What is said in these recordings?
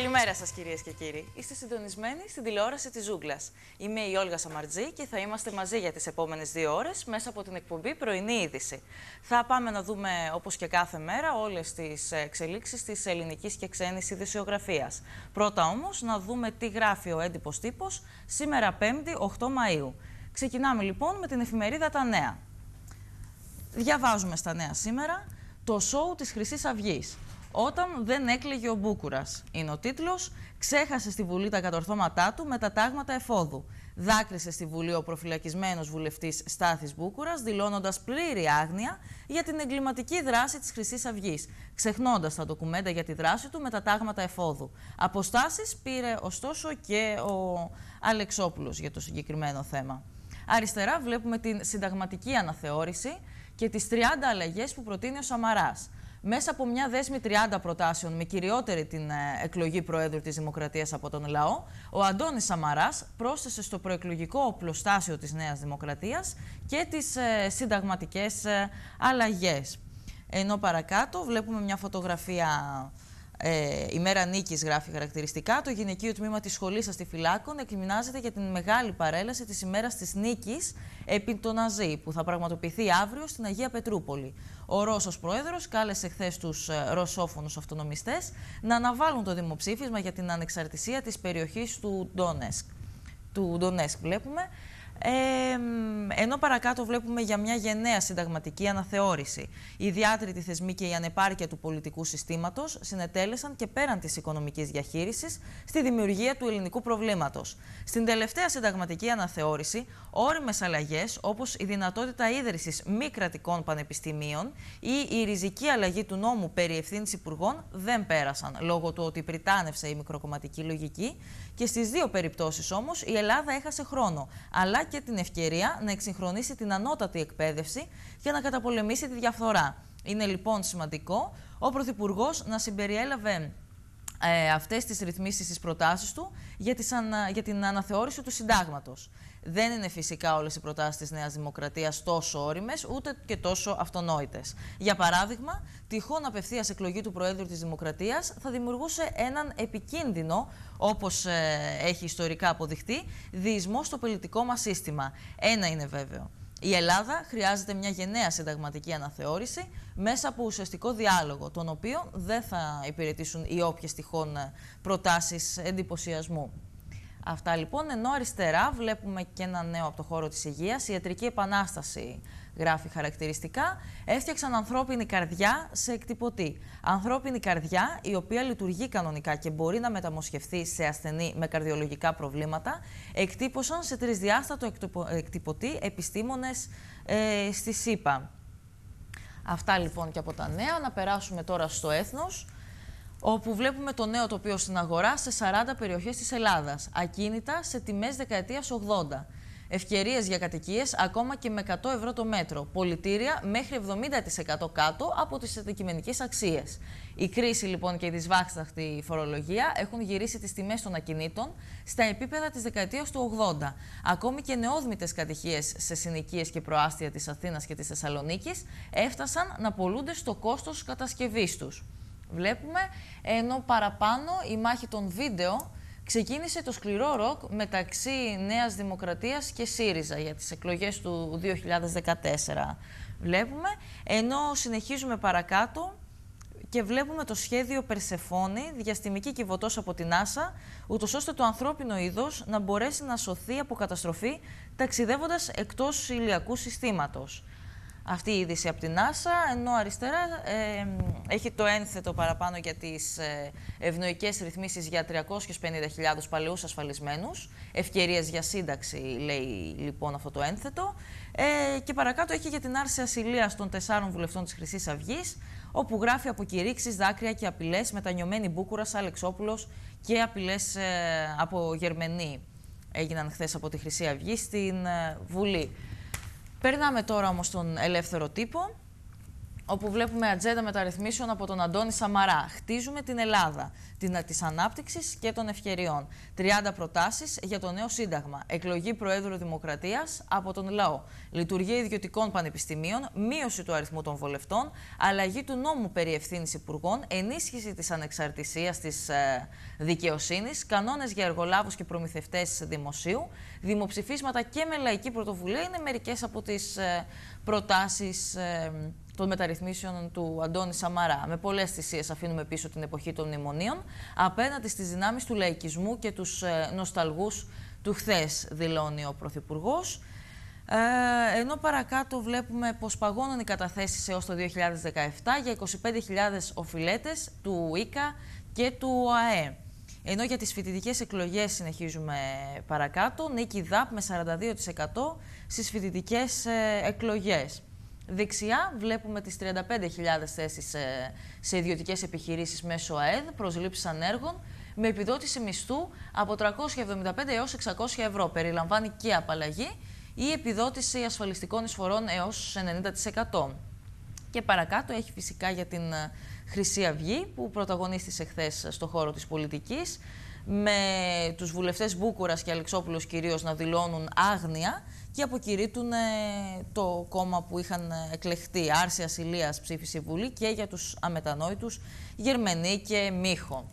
Καλημέρα σας, κυρίες και κύριοι. Είστε συντονισμένοι στην τηλεόραση της Ζούγκλας. Είμαι η Όλγα Σαμαρτζή και θα είμαστε μαζί για τις επόμενες δύο ώρες μέσα από την εκπομπή Πρωινή Είδηση. Θα πάμε να δούμε, όπως και κάθε μέρα, όλες τις εξελίξεις της ελληνικής και ξένης ειδησιογραφίας. Πρώτα όμως, να δούμε τι γράφει ο έντυπος τύπος σήμερα 5η 8 Μαου. Ξεκινάμε λοιπόν με την εφημερίδα Τα Νέα. Διαβάζουμε στα νέα σήμερα το σοου της χρυσής αυγής. Όταν δεν έκλαιγε ο Μπούκουρας. Είναι ο τίτλος. Ξέχασε στη Βουλή τα κατορθώματά του με τα τάγματα εφόδου. Δάκρυσε στη Βουλή ο προφυλακισμένος βουλευτής Στάθης Μπούκουρας, δηλώνοντας πλήρη άγνοια για την εγκληματική δράση της Χρυσής Αυγής, ξεχνώντας τα ντοκουμέντα για τη δράση του με τα τάγματα εφόδου. Αποστάσεις πήρε ωστόσο και ο Αλεξόπουλος για το συγκεκριμένο θέμα. Αριστερά βλέπουμε την συνταγματική αναθεώρηση και τις 30 αλλαγές που προτείνει ο Σαμαράς. Μέσα από μια δέσμη 30 προτάσεων με κυριότερη την ε, εκλογή Προέδρου της Δημοκρατίας από τον λαό, ο Αντώνης Σαμαράς πρόσθεσε στο προεκλογικό οπλοστάσιο της Νέας Δημοκρατίας και τις ε, συνταγματικές ε, αλλαγές. Ενώ παρακάτω βλέπουμε μια φωτογραφία ε, η μέρα νίκης γράφει χαρακτηριστικά. Το γυναικείο τμήμα της σχολής Αστιφυλάκων εκκριμινάζεται για την μεγάλη παρέλαση της ημέρας της νίκης επί το Ναζί, που θα πραγματοποιηθεί αύριο στην Αγία Πετρούπολη. Ο Ρώσος Πρόεδρος κάλεσε χθες τους ε, ρωσόφωνους αυτονομιστές να αναβάλουν το δημοψήφισμα για την ανεξαρτησία της περιοχής του Ντόνεσκ. Του Ντονέσκ βλέπουμε ε, ενώ παρακάτω βλέπουμε για μια γενναία συνταγματική αναθεώρηση. Η διάτρητη θεσμή και η ανεπάρκεια του πολιτικού συστήματος συνετέλεσαν και πέραν της οικονομικής διαχείρισης στη δημιουργία του ελληνικού προβλήματος. Στην τελευταία συνταγματική αναθεώρηση, όριμες αλλαγές όπως η δυνατότητα ίδρυσης μη κρατικών πανεπιστημίων ή η ριζική αλλαγή του νόμου περί ευθύνης υπουργών δεν πέρασαν λόγω του ότι πριτάνευσε η μικροκομματική λογική και στις δύο περιπτώσεις όμως η Ελλάδα έχασε χρόνο, αλλά και την ευκαιρία να εξυγχρονίσει την ανώτατη εκπαίδευση για να καταπολεμήσει τη διαφθορά. Είναι λοιπόν σημαντικό ο Πρωθυπουργός να συμπεριέλαβε ε, αυτές τις ρυθμίσεις στις προτάσεις του για, τις για την αναθεώρηση του συντάγματος. Δεν είναι φυσικά όλες οι προτάσεις της Νέας Δημοκρατίας τόσο όριμες, ούτε και τόσο αυτονόητες. Για παράδειγμα, τυχόν απευθείας εκλογή του Προέδρου της Δημοκρατίας θα δημιουργούσε έναν επικίνδυνο, όπως ε, έχει ιστορικά αποδειχτεί, διεισμό στο πολιτικό μας σύστημα. Ένα είναι βέβαιο. Η Ελλάδα χρειάζεται μια γενναία συνταγματική αναθεώρηση μέσα από ουσιαστικό διάλογο, τον οποίο δεν θα υπηρετήσουν οι όποιες τυχόν προτάσεις εντυπωσιασμού. Αυτά λοιπόν, ενώ αριστερά βλέπουμε και ένα νέο από το χώρο της υγείας, η ιατρική επανάσταση γράφει χαρακτηριστικά, έφτιαξαν ανθρώπινη καρδιά σε εκτυπωτή. Ανθρώπινη καρδιά η οποία λειτουργεί κανονικά και μπορεί να μεταμοσχευθεί σε ασθενή με καρδιολογικά προβλήματα, εκτύπωσαν σε τρισδιάστατο εκτυπωτή επιστήμονες ε, στη ΣΥΠΑ. Αυτά λοιπόν και από τα νέα. Να περάσουμε τώρα στο έθνος όπου βλέπουμε το νέο τοπίο στην αγορά σε 40 περιοχές της Ελλάδας, ακίνητα σε τιμές δεκαετίας 80. Ευκαιρίες για κατοικίες ακόμα και με 100 ευρώ το μέτρο, πολιτήρια μέχρι 70% κάτω από τις αντικειμενικές αξίες. Η κρίση λοιπόν και η δυσβάχσταχτη φορολογία έχουν γυρίσει τις τιμές των ακινήτων στα επίπεδα της δεκαετίας του 80. Ακόμη και νεόδμητες κατοικίες σε συνοικίες και προάστια της Αθήνας και της Θεσσαλονίκης έφτασαν να πολλούνται στο κόστος κατασκευής τους βλέπουμε, ενώ παραπάνω η μάχη των βίντεο ξεκίνησε το σκληρό ροκ μεταξύ Νέας Δημοκρατίας και ΣΥΡΙΖΑ για τις εκλογές του 2014. Βλέπουμε, ενώ συνεχίζουμε παρακάτω και βλέπουμε το σχέδιο Περσεφόνη, διαστημική κυβωτός από την NASA, ούτως ώστε το ανθρώπινο είδος να μπορέσει να σωθεί από καταστροφή ταξιδεύοντας εκτός ηλιακού συστήματος αυτή η είδηση από την NASA, ενώ αριστερά ε, έχει το ένθετο παραπάνω για τις ε, ευνοϊκές ρυθμίσεις για 350.000 παλαιούς ασφαλισμένους. Ευκαιρίες για σύνταξη, λέει λοιπόν αυτό το ένθετο. Ε, και παρακάτω έχει για την άρση ασυλίας των τεσσάρων βουλευτών της χρυσής αυγής, όπου γράφει αποκηρύξεις, δάκρυα και απειλές μετανιωμένη Μπούκουρας, Αλεξόπουλος και απειλές ε, από Γερμενή. Έγιναν χθες από τη Χρυσή Αυγή στην ε, Βουλή. Περνάμε τώρα όμως στον ελεύθερο τύπο, όπου βλέπουμε ατζέντα μεταρρυθμίσεων από τον Αντώνη Σαμαρά. Χτίζουμε την Ελλάδα, την της ανάπτυξης και των ευκαιριών. 30 προτάσεις για το νέο σύνταγμα. Εκλογή Προέδρου Δημοκρατίας από τον λαό. Λειτουργία ιδιωτικών πανεπιστημίων, μείωση του αριθμού των βολευτών, αλλαγή του νόμου περί ευθύνης υπουργών, ενίσχυση της ανεξαρτησίας της ε, δικαιοσύνης, κανόνες για εργολάβους και προμηθευτές δημοσίου, δημοψηφίσματα και με λαϊκή πρωτοβουλία είναι μερικές από τις ε, προτάσεις ε, των μεταρρυθμίσεων του Αντώνη Σαμαρά. Με πολλές θυσίες αφήνουμε πίσω την εποχή των μνημονίων απέναντι στις δυνάμεις του λαϊκισμού και τους ε, νοσταλγούς του χθες, δηλώνει ο Πρωθυπουργός. Ε, ενώ παρακάτω βλέπουμε πως παγώνουν οι καταθέσεις έως το 2017 για 25.000 οφειλέτες του ΙΚΑ και του ΟΑΕ. Ενώ για τις φοιτητικές εκλογές συνεχίζουμε παρακάτω, νίκη ΔΑΠ με 42% στις φοιτητικές ε, εκλογές. Δεξιά βλέπουμε τις 35.000 θέσεις σε ιδιωτικές επιχειρήσεις μέσω ΑΕΔ, προσλήψεις ανέργων, με επιδότηση μισθού από 375 έως 600 ευρώ. Περιλαμβάνει και απαλλαγή ή επιδότηση ασφαλιστικών εισφορών έως 90%. Και παρακάτω έχει φυσικά για την ε, Χρυσή Αυγή που πρωταγωνίστησε χθες στο χώρο της πολιτικής με τους βουλευτές Μπούκουρας και Αλεξόπουλος κυρίως να δηλώνουν άγνοια και αποκηρύττουν ε, το κόμμα που είχαν ε, εκλεχτεί. Άρσια Ηλίας ψήφισε η Βουλή και για τους αμετανόητους Γερμενή και Μίχο.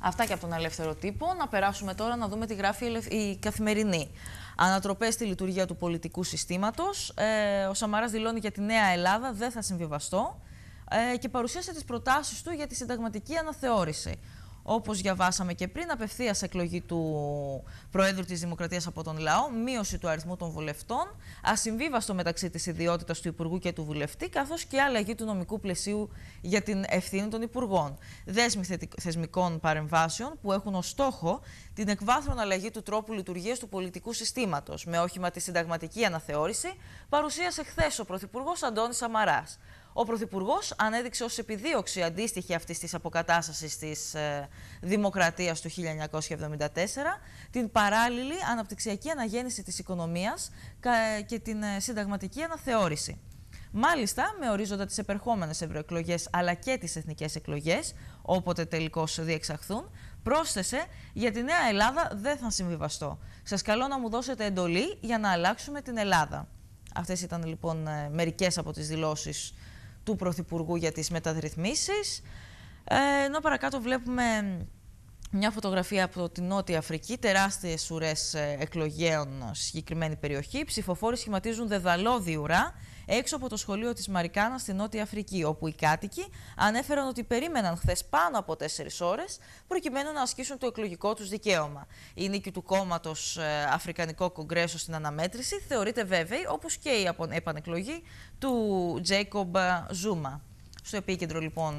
Αυτά και από τον ελεύθερο τύπο. Να περάσουμε τώρα να δούμε τι γράφει η καθημερινή. Ανατροπές στη λειτουργία του πολιτικού συστήματος. Ε, ο Σαμαράς δηλώνει για τη Νέα Ελλάδα δεν θα συμβιβαστώ ε, και παρουσίασε τις προτάσεις του για τη συνταγματική αναθεώρηση όπως διαβάσαμε και πριν, απευθείας εκλογή του Προέδρου της Δημοκρατίας από τον λαό, μείωση του αριθμού των βουλευτών, ασυμβίβαστο μεταξύ της ιδιότητας του Υπουργού και του Βουλευτή, καθώς και αλλαγή του νομικού πλαισίου για την ευθύνη των Υπουργών. Δέσμη θεσμικών παρεμβάσεων που έχουν ως στόχο την εκβάθρον αλλαγή του τρόπου λειτουργίας του πολιτικού συστήματος, με όχημα τη συνταγματική αναθεώρηση, παρουσίασε χθες ο Πρωθυπουργός Αντώνης Σαμαράς. Ο Πρωθυπουργός ανέδειξε ως επιδίωξη αντίστοιχη αυτής της αποκατάστασης της ε, δημοκρατίας του 1974 την παράλληλη αναπτυξιακή αναγέννηση της οικονομίας και την ε, συνταγματική αναθεώρηση. Μάλιστα, με ορίζοντα τις επερχόμενες ευρωεκλογές αλλά και τις εθνικές εκλογές, όποτε τελικώς διεξαχθούν, πρόσθεσε για τη Νέα Ελλάδα δεν θα συμβιβαστώ. Σας καλώ να μου δώσετε εντολή για να αλλάξουμε την Ελλάδα. Αυτές ήταν λοιπόν ε, μερικές από τις δηλώσεις του Πρωθυπουργού για τις μεταρρυθμίσεις. Ε, ενώ παρακάτω βλέπουμε μια φωτογραφία από την Νότια Αφρική, τεράστιες ουρές ε, εκλογέων στη συγκεκριμένη περιοχή. Οι ψηφοφόροι σχηματίζουν δεδαλώδη ουρά έξω από το σχολείο της Μαρικάνα στη Νότια Αφρική, όπου οι κάτοικοι ανέφεραν ότι περίμεναν χθες πάνω από 4 ώρες προκειμένου να ασκήσουν το εκλογικό τους δικαίωμα. Η νίκη του κόμματος ε, Αφρικανικό Κογκρέσο στην αναμέτρηση θεωρείται βέβαιη, όπως και η επανεκλογή του Τζέικομπ Ζούμα. Στο επίκεντρο λοιπόν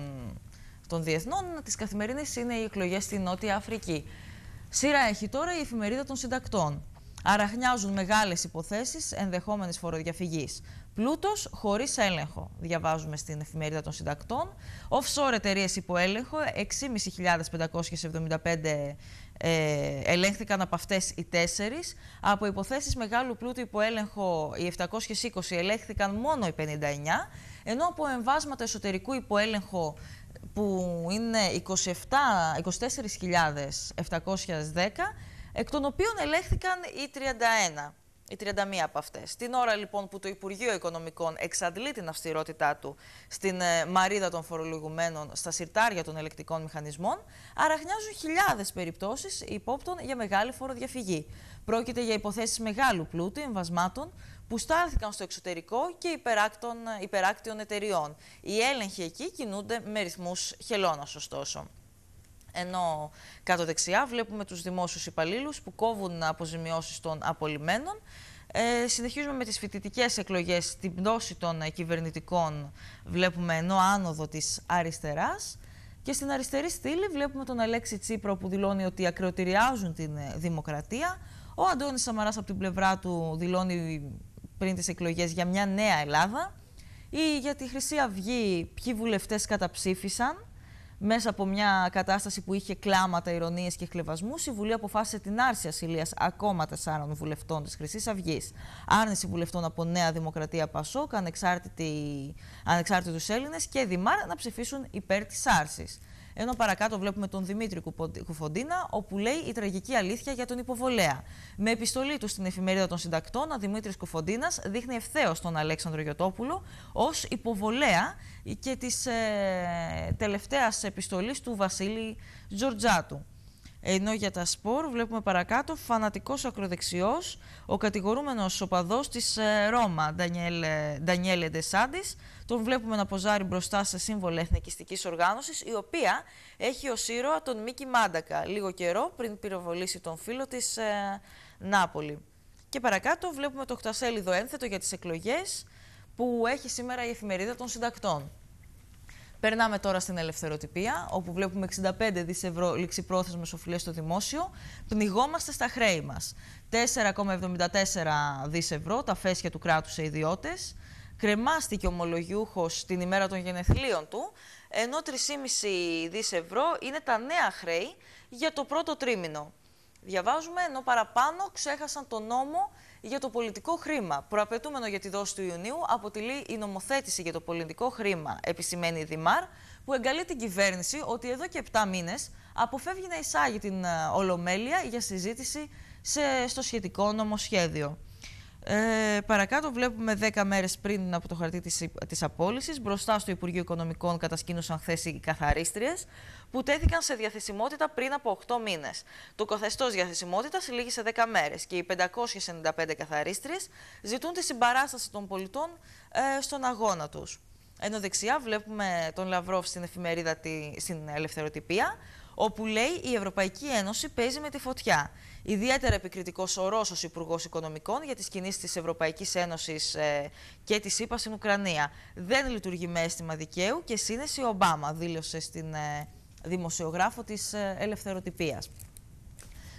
των διεθνών της καθημερινής είναι οι εκλογές στη Νότια Αφρική. Σειρά έχει τώρα η εφημερίδα των συντακτών. Αραχνιάζουν μεγάλες υποθέσεις ενδεχόμενης φοροδιαφυγής. Πλούτος χωρίς έλεγχο, διαβάζουμε στην εφημερίδα των συντακτών. Offshore εταιρείες υπό έλεγχο, 6.575 ε, ελέγχθηκαν από αυτές οι τέσσερις. Από υποθέσεις μεγάλου πλούτου υπό έλεγχο οι 720 ελέγχθηκαν μόνο οι 59, ενώ από εμβάσματα εσωτερικού υπό έλεγχο που είναι 24.710, εκ των οποίων ελέγχθηκαν οι 31 οι 31 από αυτές. Την ώρα λοιπόν που το Υπουργείο Οικονομικών εξαντλεί την αυστηρότητά του στην ε, μαρίδα των φορολογουμένων στα συρτάρια των ελεκτικών μηχανισμών, αραχνιάζουν χιλιάδες περιπτώσεις υπόπτων για μεγάλη φοροδιαφυγή. Πρόκειται για υποθέσεις μεγάλου πλούτου εμβασμάτων που στάλθηκαν στο εξωτερικό και υπεράκτων, υπεράκτιων εταιριών. Οι έλεγχοι εκεί κινούνται με ρυθμούς χελώνας, ωστόσο. Ενώ κάτω δεξιά βλέπουμε τους δημόσιους υπαλλήλους που κόβουν αποζημιώσεις των απολυμένων. Ε, συνεχίζουμε με τις φοιτητικές εκλογές, την πτώση των κυβερνητικών βλέπουμε ενώ άνοδο της αριστεράς. Και στην αριστερή στήλη βλέπουμε τον Αλέξη Τσίπρο που δηλώνει ότι ακροτηριάζουν την ε, δημοκρατία. Ο Αντώνης Σαμαράς από την πλευρά του δηλώνει πριν τις εκλογές για μια νέα Ελλάδα. Ή για τη Χρυσή Αυγή ποιοι βουλευτές καταψήφισαν; Μέσα από μια κατάσταση που είχε κλάματα, ηρωνίες και χλεβασμούς, η Βουλή αποφάσισε την άρση ασυλίας ακόμα τεσσάρων βουλευτών της Χρυσής Αυγής. Άρνηση βουλευτών από Νέα Δημοκρατία Πασόκ, ανεξάρτητους Έλληνες και Δημάρ να ψηφίσουν υπέρ της άρσης. Ενώ παρακάτω βλέπουμε τον Δημήτρη Κουφοντίνα, όπου λέει η τραγική αλήθεια για τον υποβολέα. Με επιστολή του στην εφημερίδα των συντακτών, ο Δημήτρης Κουφοντίνας δείχνει ευθέως τον Αλέξανδρο Γιωτόπουλο ως υποβολέα και της ε, τελευταίας επιστολής του Βασίλη Τζορτζάτου. Ενώ για τα σπορ βλέπουμε παρακάτω φανατικός ακροδεξιός, ο κατηγορούμενος οπαδός της ε, Ρώμα, Ντανιέλε Ντεσάντης, τον βλέπουμε να ποζάρει μπροστά σε σύμβολο εθνικιστικής οργάνωσης, η οποία έχει ως ήρωα τον Μίκη Μάντακα, λίγο καιρό πριν πυροβολήσει τον φίλο της ε, Νάπολη. Και παρακάτω βλέπουμε το χτασέλιδο ένθετο για τις εκλογές που έχει σήμερα η εφημερίδα των συντακτών. Περνάμε τώρα στην ελευθεροτυπία, όπου βλέπουμε 65 δις ευρώ ληξιπρόθεσμες οφειλές στο δημόσιο. Πνιγόμαστε στα χρέη μας. 4,74 δις ευρώ τα φέσια του κράτους σε ιδιώτες. Κρεμάστηκε ομολογιούχος την ημέρα των γενεθλίων του, ενώ 3,5 δις ευρώ είναι τα νέα χρέη για το πρώτο τρίμηνο. Διαβάζουμε, ενώ παραπάνω ξέχασαν τον νόμο για το πολιτικό χρήμα. Προαπαιτούμενο για τη δόση του Ιουνίου αποτελεί η νομοθέτηση για το πολιτικό χρήμα, επισημαίνει η Δημάρ, που εγκαλεί την κυβέρνηση ότι εδώ και 7 μήνες αποφεύγει να εισάγει την ε, Ολομέλεια για συζήτηση σε, στο σχετικό νομοσχέδιο. Ε, παρακάτω βλέπουμε 10 μέρες πριν από το χαρτί της, της απόλυσης, μπροστά στο Υπουργείο Οικονομικών κατασκήνωσαν χθε οι καθαρίστριες, που τέθηκαν σε διαθεσιμότητα πριν από 8 μήνες. Το καθεστώς διαθεσιμότητας λήγει σε 10 μέρες και οι 595 καθαρίστριες ζητούν τη συμπαράσταση των πολιτών ε, στον αγώνα τους. Ενώ δεξιά βλέπουμε τον Λαυρόφ στην εφημερίδα τη, στην Ελευθεροτυπία, όπου λέει η Ευρωπαϊκή Ένωση παίζει με τη φωτιά. Ιδιαίτερα επικριτικός ο Ρώσος Υπουργός Οικονομικών για τις κινήσεις της Ευρωπαϊκής Ένωσης ε, και της ΣΥΠΑ στην Ουκρανία. Δεν λειτουργεί με αίσθημα δικαίου και σύνεση Ομπάμα, δήλωσε στην ε, δημοσιογράφο της ε, Ελευθεροτυπίας.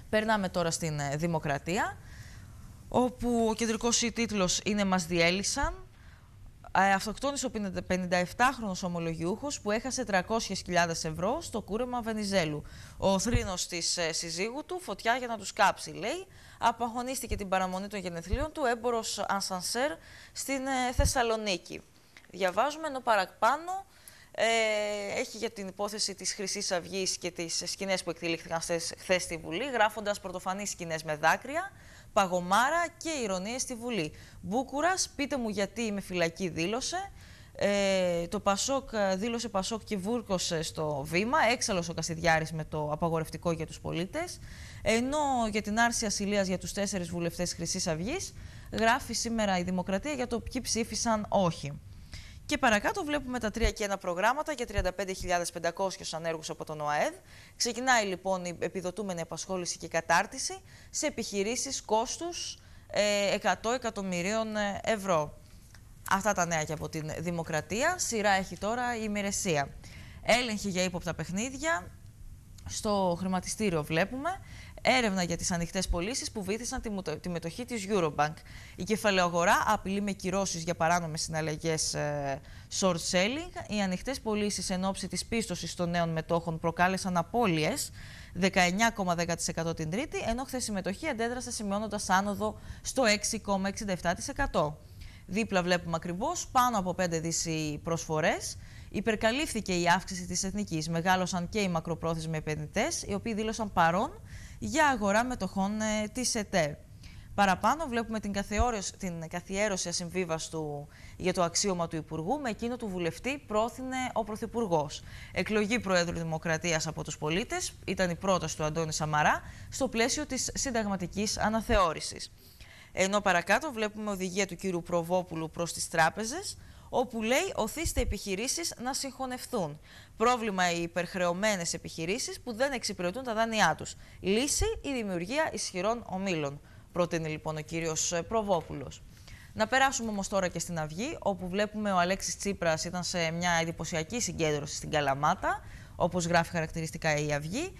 Περνάμε τώρα στην ε, Δημοκρατία, όπου ο κεντρικός τίτλος είναι «Μας διέλυσαν», ε, αυτοκτόνησε ο 57χρονος ομολογιούχος που έχασε 300.000 ευρώ στο κούρεμα Βενιζέλου. Ο θρήνος της ε, συζύγου του, φωτιά για να τους κάψει, λέει, απαγωνίστηκε την παραμονή των γενεθλίων του έμπορος Ανσανσέρ στην ε, Θεσσαλονίκη. Διαβάζουμε ενώ παραπάνω ε, έχει για την υπόθεση της χρυσής αυγής και τις σκηνές που εκτελήχθηκαν χθες στη Βουλή, γράφοντας πρωτοφανείς σκηνές με δάκρυα, παγωμάρα και ηρωνίες στη Βουλή. Μπούκουρας, πείτε μου γιατί είμαι φυλακή, δήλωσε. Ε, το Πασόκ δήλωσε Πασόκ και βούρκωσε στο βήμα. Έξαλλος ο Κασιδιάρης με το απαγορευτικό για τους πολίτες. Ενώ για την άρση ασυλίας για τους τέσσερις βουλευτές χρυσής Αυγής γράφει σήμερα η Δημοκρατία για το ποιοι ψήφισαν όχι. Και παρακάτω βλέπουμε τα τρία και ένα προγράμματα για 35.500 ανέργους από τον ΟΑΕΔ. Ξεκινάει λοιπόν η επιδοτούμενη απασχόληση και κατάρτιση σε επιχειρήσεις κόστους 100 ε, εκατομμυρίων ε, ευρώ. Αυτά τα νέα και από την Δημοκρατία. Σειρά έχει τώρα η ημερεσία. Έλεγχη για ύποπτα παιχνίδια. Στο χρηματιστήριο βλέπουμε έρευνα για τις ανοιχτές πωλήσεις που βήθησαν τη, μετοχή της Eurobank. Η κεφαλαιογορά απειλεί με κυρώσεις για παράνομες συναλλαγές ε, short selling. Οι ανοιχτές πωλήσεις εν ώψη της πίστοσης των νέων μετόχων προκάλεσαν απώλειες 19,10% την Τρίτη, ενώ χθες η μετοχή αντέδρασε σημειώνοντας άνοδο στο 6,67%. Δίπλα βλέπουμε ακριβώς πάνω από 5 δις προσφορές. Υπερκαλύφθηκε η αύξηση της εθνικής. Μεγάλωσαν και οι μακροπρόθεσμοι επενδυτές, οι οποίοι δήλωσαν παρόν για αγορά μετοχών ε, της ΕΤΕ. Παραπάνω βλέπουμε την, την καθιέρωση ασυμβίβαστου για το αξίωμα του Υπουργού με εκείνο του βουλευτή πρόθυνε ο Πρωθυπουργός. Εκλογή Προέδρου Δημοκρατίας από τους πολίτες ήταν η πρόταση του Αντώνη Σαμαρά στο πλαίσιο της συνταγματικής αναθεώρησης. Ενώ παρακάτω βλέπουμε οδηγία του κύριου Προβόπουλου προς τις τράπεζες, όπου λέει οθήστε επιχειρήσεις να συγχωνευτούν. Πρόβλημα οι υπερχρεωμένες επιχειρήσεις που δεν εξυπηρετούν τα δάνειά τους. Λύση η δημιουργία ισχυρών ομίλων. Προτείνει λοιπόν ο κύριος ε, Προβόπουλος. Να περάσουμε όμως τώρα και στην Αυγή, όπου βλέπουμε ο Αλέξης Τσίπρας ήταν σε μια εντυπωσιακή συγκέντρωση στην Καλαμάτα, όπως γράφει χαρακτηριστικά η Αυγή,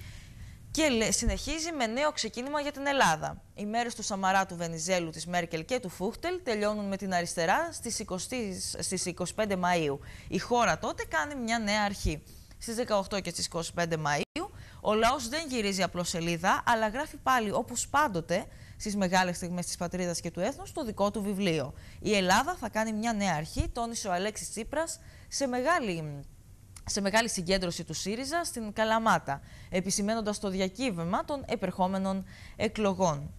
και συνεχίζει με νέο ξεκίνημα για την Ελλάδα. Οι μέρες του Σαμαρά, του Βενιζέλου, της Μέρκελ και του Φούχτελ τελειώνουν με την αριστερά στις, 20, στις 25 Μαΐου. Η χώρα τότε κάνει μια νέα αρχή. στις 18 και στις 25 Μαΐου. Ο λαός δεν γυρίζει απλώς σελίδα, αλλά γράφει πάλι όπως πάντοτε στις μεγάλες στιγμές της πατρίδας και του έθνους το δικό του βιβλίο. Η Ελλάδα θα κάνει μια νέα αρχή, τόνισε ο Αλέξης Τσίπρας σε μεγάλη σε μεγάλη συγκέντρωση του ΣΥΡΙΖΑ στην Καλαμάτα, επισημένοντας το διακύβευμα των επερχόμενων εκλογών.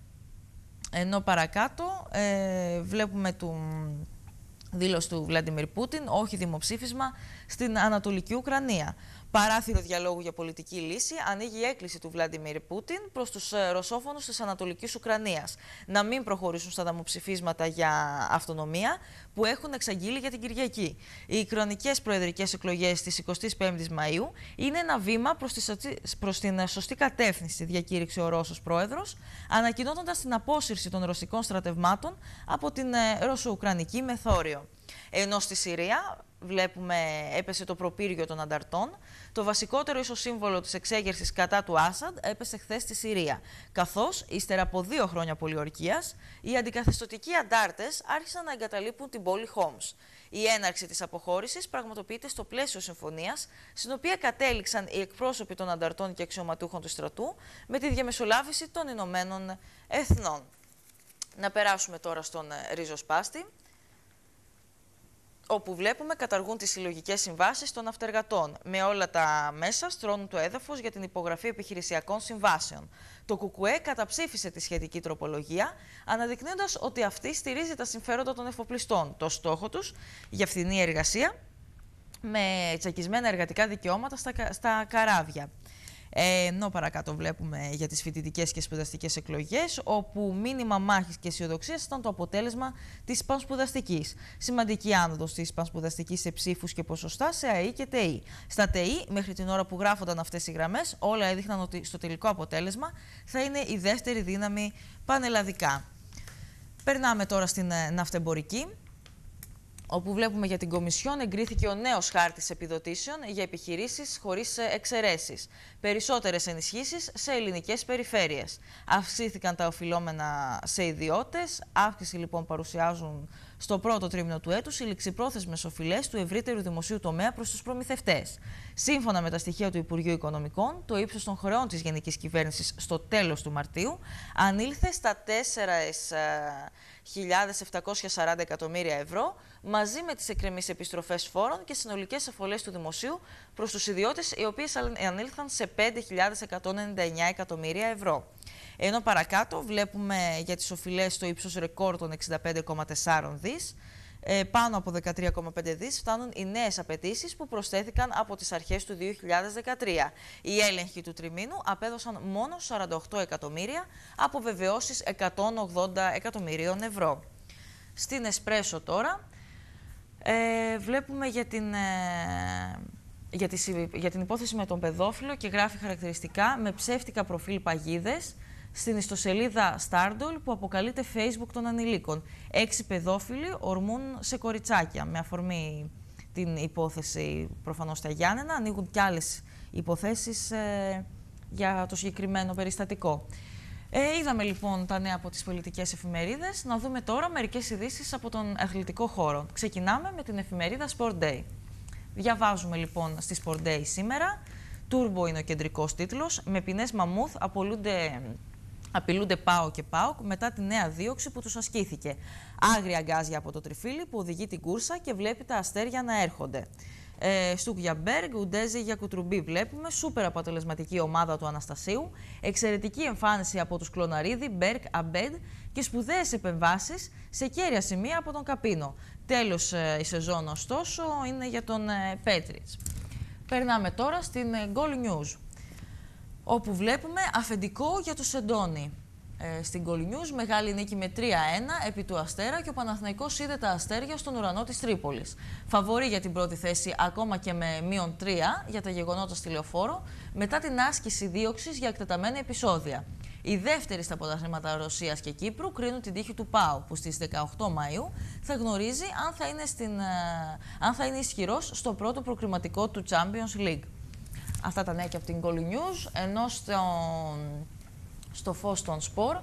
Ενώ παρακάτω ε, βλέπουμε του δήλωση του Βλαντιμίρ Πούτιν, όχι δημοψήφισμα, στην Ανατολική Ουκρανία παράθυρο διαλόγου για πολιτική λύση ανοίγει η έκκληση του Βλαντιμίρ Πούτιν προς τους ε, ρωσόφωνους της Ανατολικής Ουκρανίας να μην προχωρήσουν στα δημοψηφίσματα για αυτονομία που έχουν εξαγγείλει για την Κυριακή. Οι κρονικέ προεδρικές εκλογές της 25η Μαου είναι ένα βήμα προς την ε, σωστή κατεύθυνση, διακήρυξε ο Ρώσος πρόεδρος, ανακοινώνοντας την απόσυρση των ρωσικών στρατευμάτων από την ε, Ρωσο-Ουκρανική μεθόριο. Ενώ στη Συρία βλέπουμε έπεσε το προπύργιο των ανταρτών. Το βασικότερο ίσως σύμβολο της εξέγερσης κατά του Άσαντ έπεσε χθες στη Συρία. Καθώς, ύστερα από δύο χρόνια πολιορκίας, οι αντικαθεστωτικοί αντάρτες άρχισαν να εγκαταλείπουν την πόλη Χόμς. Η έναρξη της αποχώρησης πραγματοποιείται στο πλαίσιο συμφωνίας, στην οποία κατέληξαν οι εκπρόσωποι των ανταρτών και αξιωματούχων του στρατού με τη διαμεσολάβηση των Ηνωμένων Εθνών. Να περάσουμε τώρα στον Ρίζος Σπάστη όπου βλέπουμε καταργούν τις συλλογικές συμβάσεις των αυτεργατών. Με όλα τα μέσα στρώνουν το έδαφος για την υπογραφή επιχειρησιακών συμβάσεων. Το ΚΚΕ καταψήφισε τη σχετική τροπολογία, αναδεικνύοντας ότι αυτή στηρίζει τα συμφέροντα των εφοπλιστών. Το στόχο τους για φθηνή εργασία με τσακισμένα εργατικά δικαιώματα στα, στα καράβια. Ε, ενώ παρακάτω βλέπουμε για τις φοιτητικές και σπουδαστικές εκλογές, όπου μήνυμα μάχης και αισιοδοξίας ήταν το αποτέλεσμα της πανσπουδαστικής. Σημαντική άνοδος της πανσπουδαστικής σε ψήφους και ποσοστά σε ΑΕΗ και ΤΕΗ. Στα ΤΕΗ, μέχρι την ώρα που γράφονταν αυτές οι γραμμές, όλα έδειχναν ότι στο τελικό αποτέλεσμα θα είναι η δεύτερη δύναμη πανελλαδικά. Περνάμε τώρα στην ε, ναυτεμπορική όπου βλέπουμε για την Κομισιόν εγκρίθηκε ο νέος χάρτης επιδοτήσεων για επιχειρήσεις χωρίς εξαιρέσεις. Περισσότερες ενισχύσεις σε ελληνικές περιφέρειες. Αυξήθηκαν τα οφειλόμενα σε ιδιώτες. Αύξηση λοιπόν παρουσιάζουν στο πρώτο τρίμηνο του έτους οι ληξιπρόθεσμες οφειλές του ευρύτερου δημοσίου τομέα προς τους προμηθευτές. Σύμφωνα με τα στοιχεία του Υπουργείου Οικονομικών, το ύψος των χρεών της Γενικής Κυβέρνησης στο τέλος του Μαρτίου ανήλθε στα 4.740 εκατομμύρια ευρώ, μαζί με τις εκκρεμείς επιστροφές φόρων και συνολικές αφολές του δημοσίου προς τους ιδιώτες, οι οποίες ανήλθαν σε 5.199 εκατομμύρια ευρώ. Ενώ παρακάτω βλέπουμε για τις οφειλές στο ύψος ρεκόρ των 65,4 δις, ε, πάνω από 13,5 δις φτάνουν οι νέες απαιτήσεις που προσθέθηκαν από τις αρχές του 2013. Οι έλεγχοι του τριμήνου απέδωσαν μόνο 48 εκατομμύρια από βεβαιώσεις 180 εκατομμυρίων ευρώ. Στην Εσπρέσο τώρα ε, βλέπουμε για την... Ε, για, για την υπόθεση με τον παιδόφιλο και γράφει χαρακτηριστικά με ψεύτικα προφίλ παγίδες στην ιστοσελίδα Stardol που αποκαλείται Facebook των ανηλίκων. Έξι παιδόφιλοι ορμούν σε κοριτσάκια. Με αφορμή την υπόθεση προφανώς στα Γιάννενα, ανοίγουν κι άλλες υποθέσεις ε, για το συγκεκριμένο περιστατικό. Ε, είδαμε λοιπόν τα νέα από τις πολιτικές εφημερίδες. Να δούμε τώρα μερικές ειδήσεις από τον αθλητικό χώρο. Ξεκινάμε με την εφημερίδα Sport Day. Διαβάζουμε λοιπόν στη Sport Day σήμερα. Τούρμπο είναι ο κεντρικός τίτλος. Με ποινές μαμούθ απολούνται Απειλούνται ΠΑΟ και ΠΑΟΚ μετά τη νέα δίωξη που τους ασκήθηκε. Άγρια γκάζια από το τριφύλλι που οδηγεί την κούρσα και βλέπει τα αστέρια να έρχονται. Ε, Στουκ για Μπεργκ, Ουντέζε για Κουτρουμπί βλέπουμε. Σούπερ αποτελεσματική ομάδα του Αναστασίου. Εξαιρετική εμφάνιση από τους Κλωναρίδη, Μπέρκ, Αμπέντ και σπουδαίες επεμβάσεις σε καίρια σημεία από τον Καπίνο. Τέλος ε, η σεζόν, ωστόσο, είναι για τον ε, Πέτριτ. Περνάμε τώρα στην ε, Goal News όπου βλέπουμε αφεντικό για το Σεντόνι. Ε, στην Κολυνιούς μεγάλη νίκη με 3-1 επί του Αστέρα και ο Παναθηναϊκός είδε τα αστέρια στον ουρανό της Τρίπολης. Φαβορεί για την πρώτη θέση ακόμα και με μείον 3 για τα γεγονότα στη Λεωφόρο μετά την άσκηση δίωξης για εκτεταμένα επεισόδια. Οι δεύτεροι στα πρωταθλήματα Ρωσίας και Κύπρου κρίνουν την τύχη του ΠΑΟ, που στις 18 Μαου θα γνωρίζει αν θα είναι, στην, ε, αν θα είναι ισχυρός στο πρώτο προκριματικό του Champions League. Αυτά τα νέα και από την Goal News. Ενώ στο, στο φως των σπορ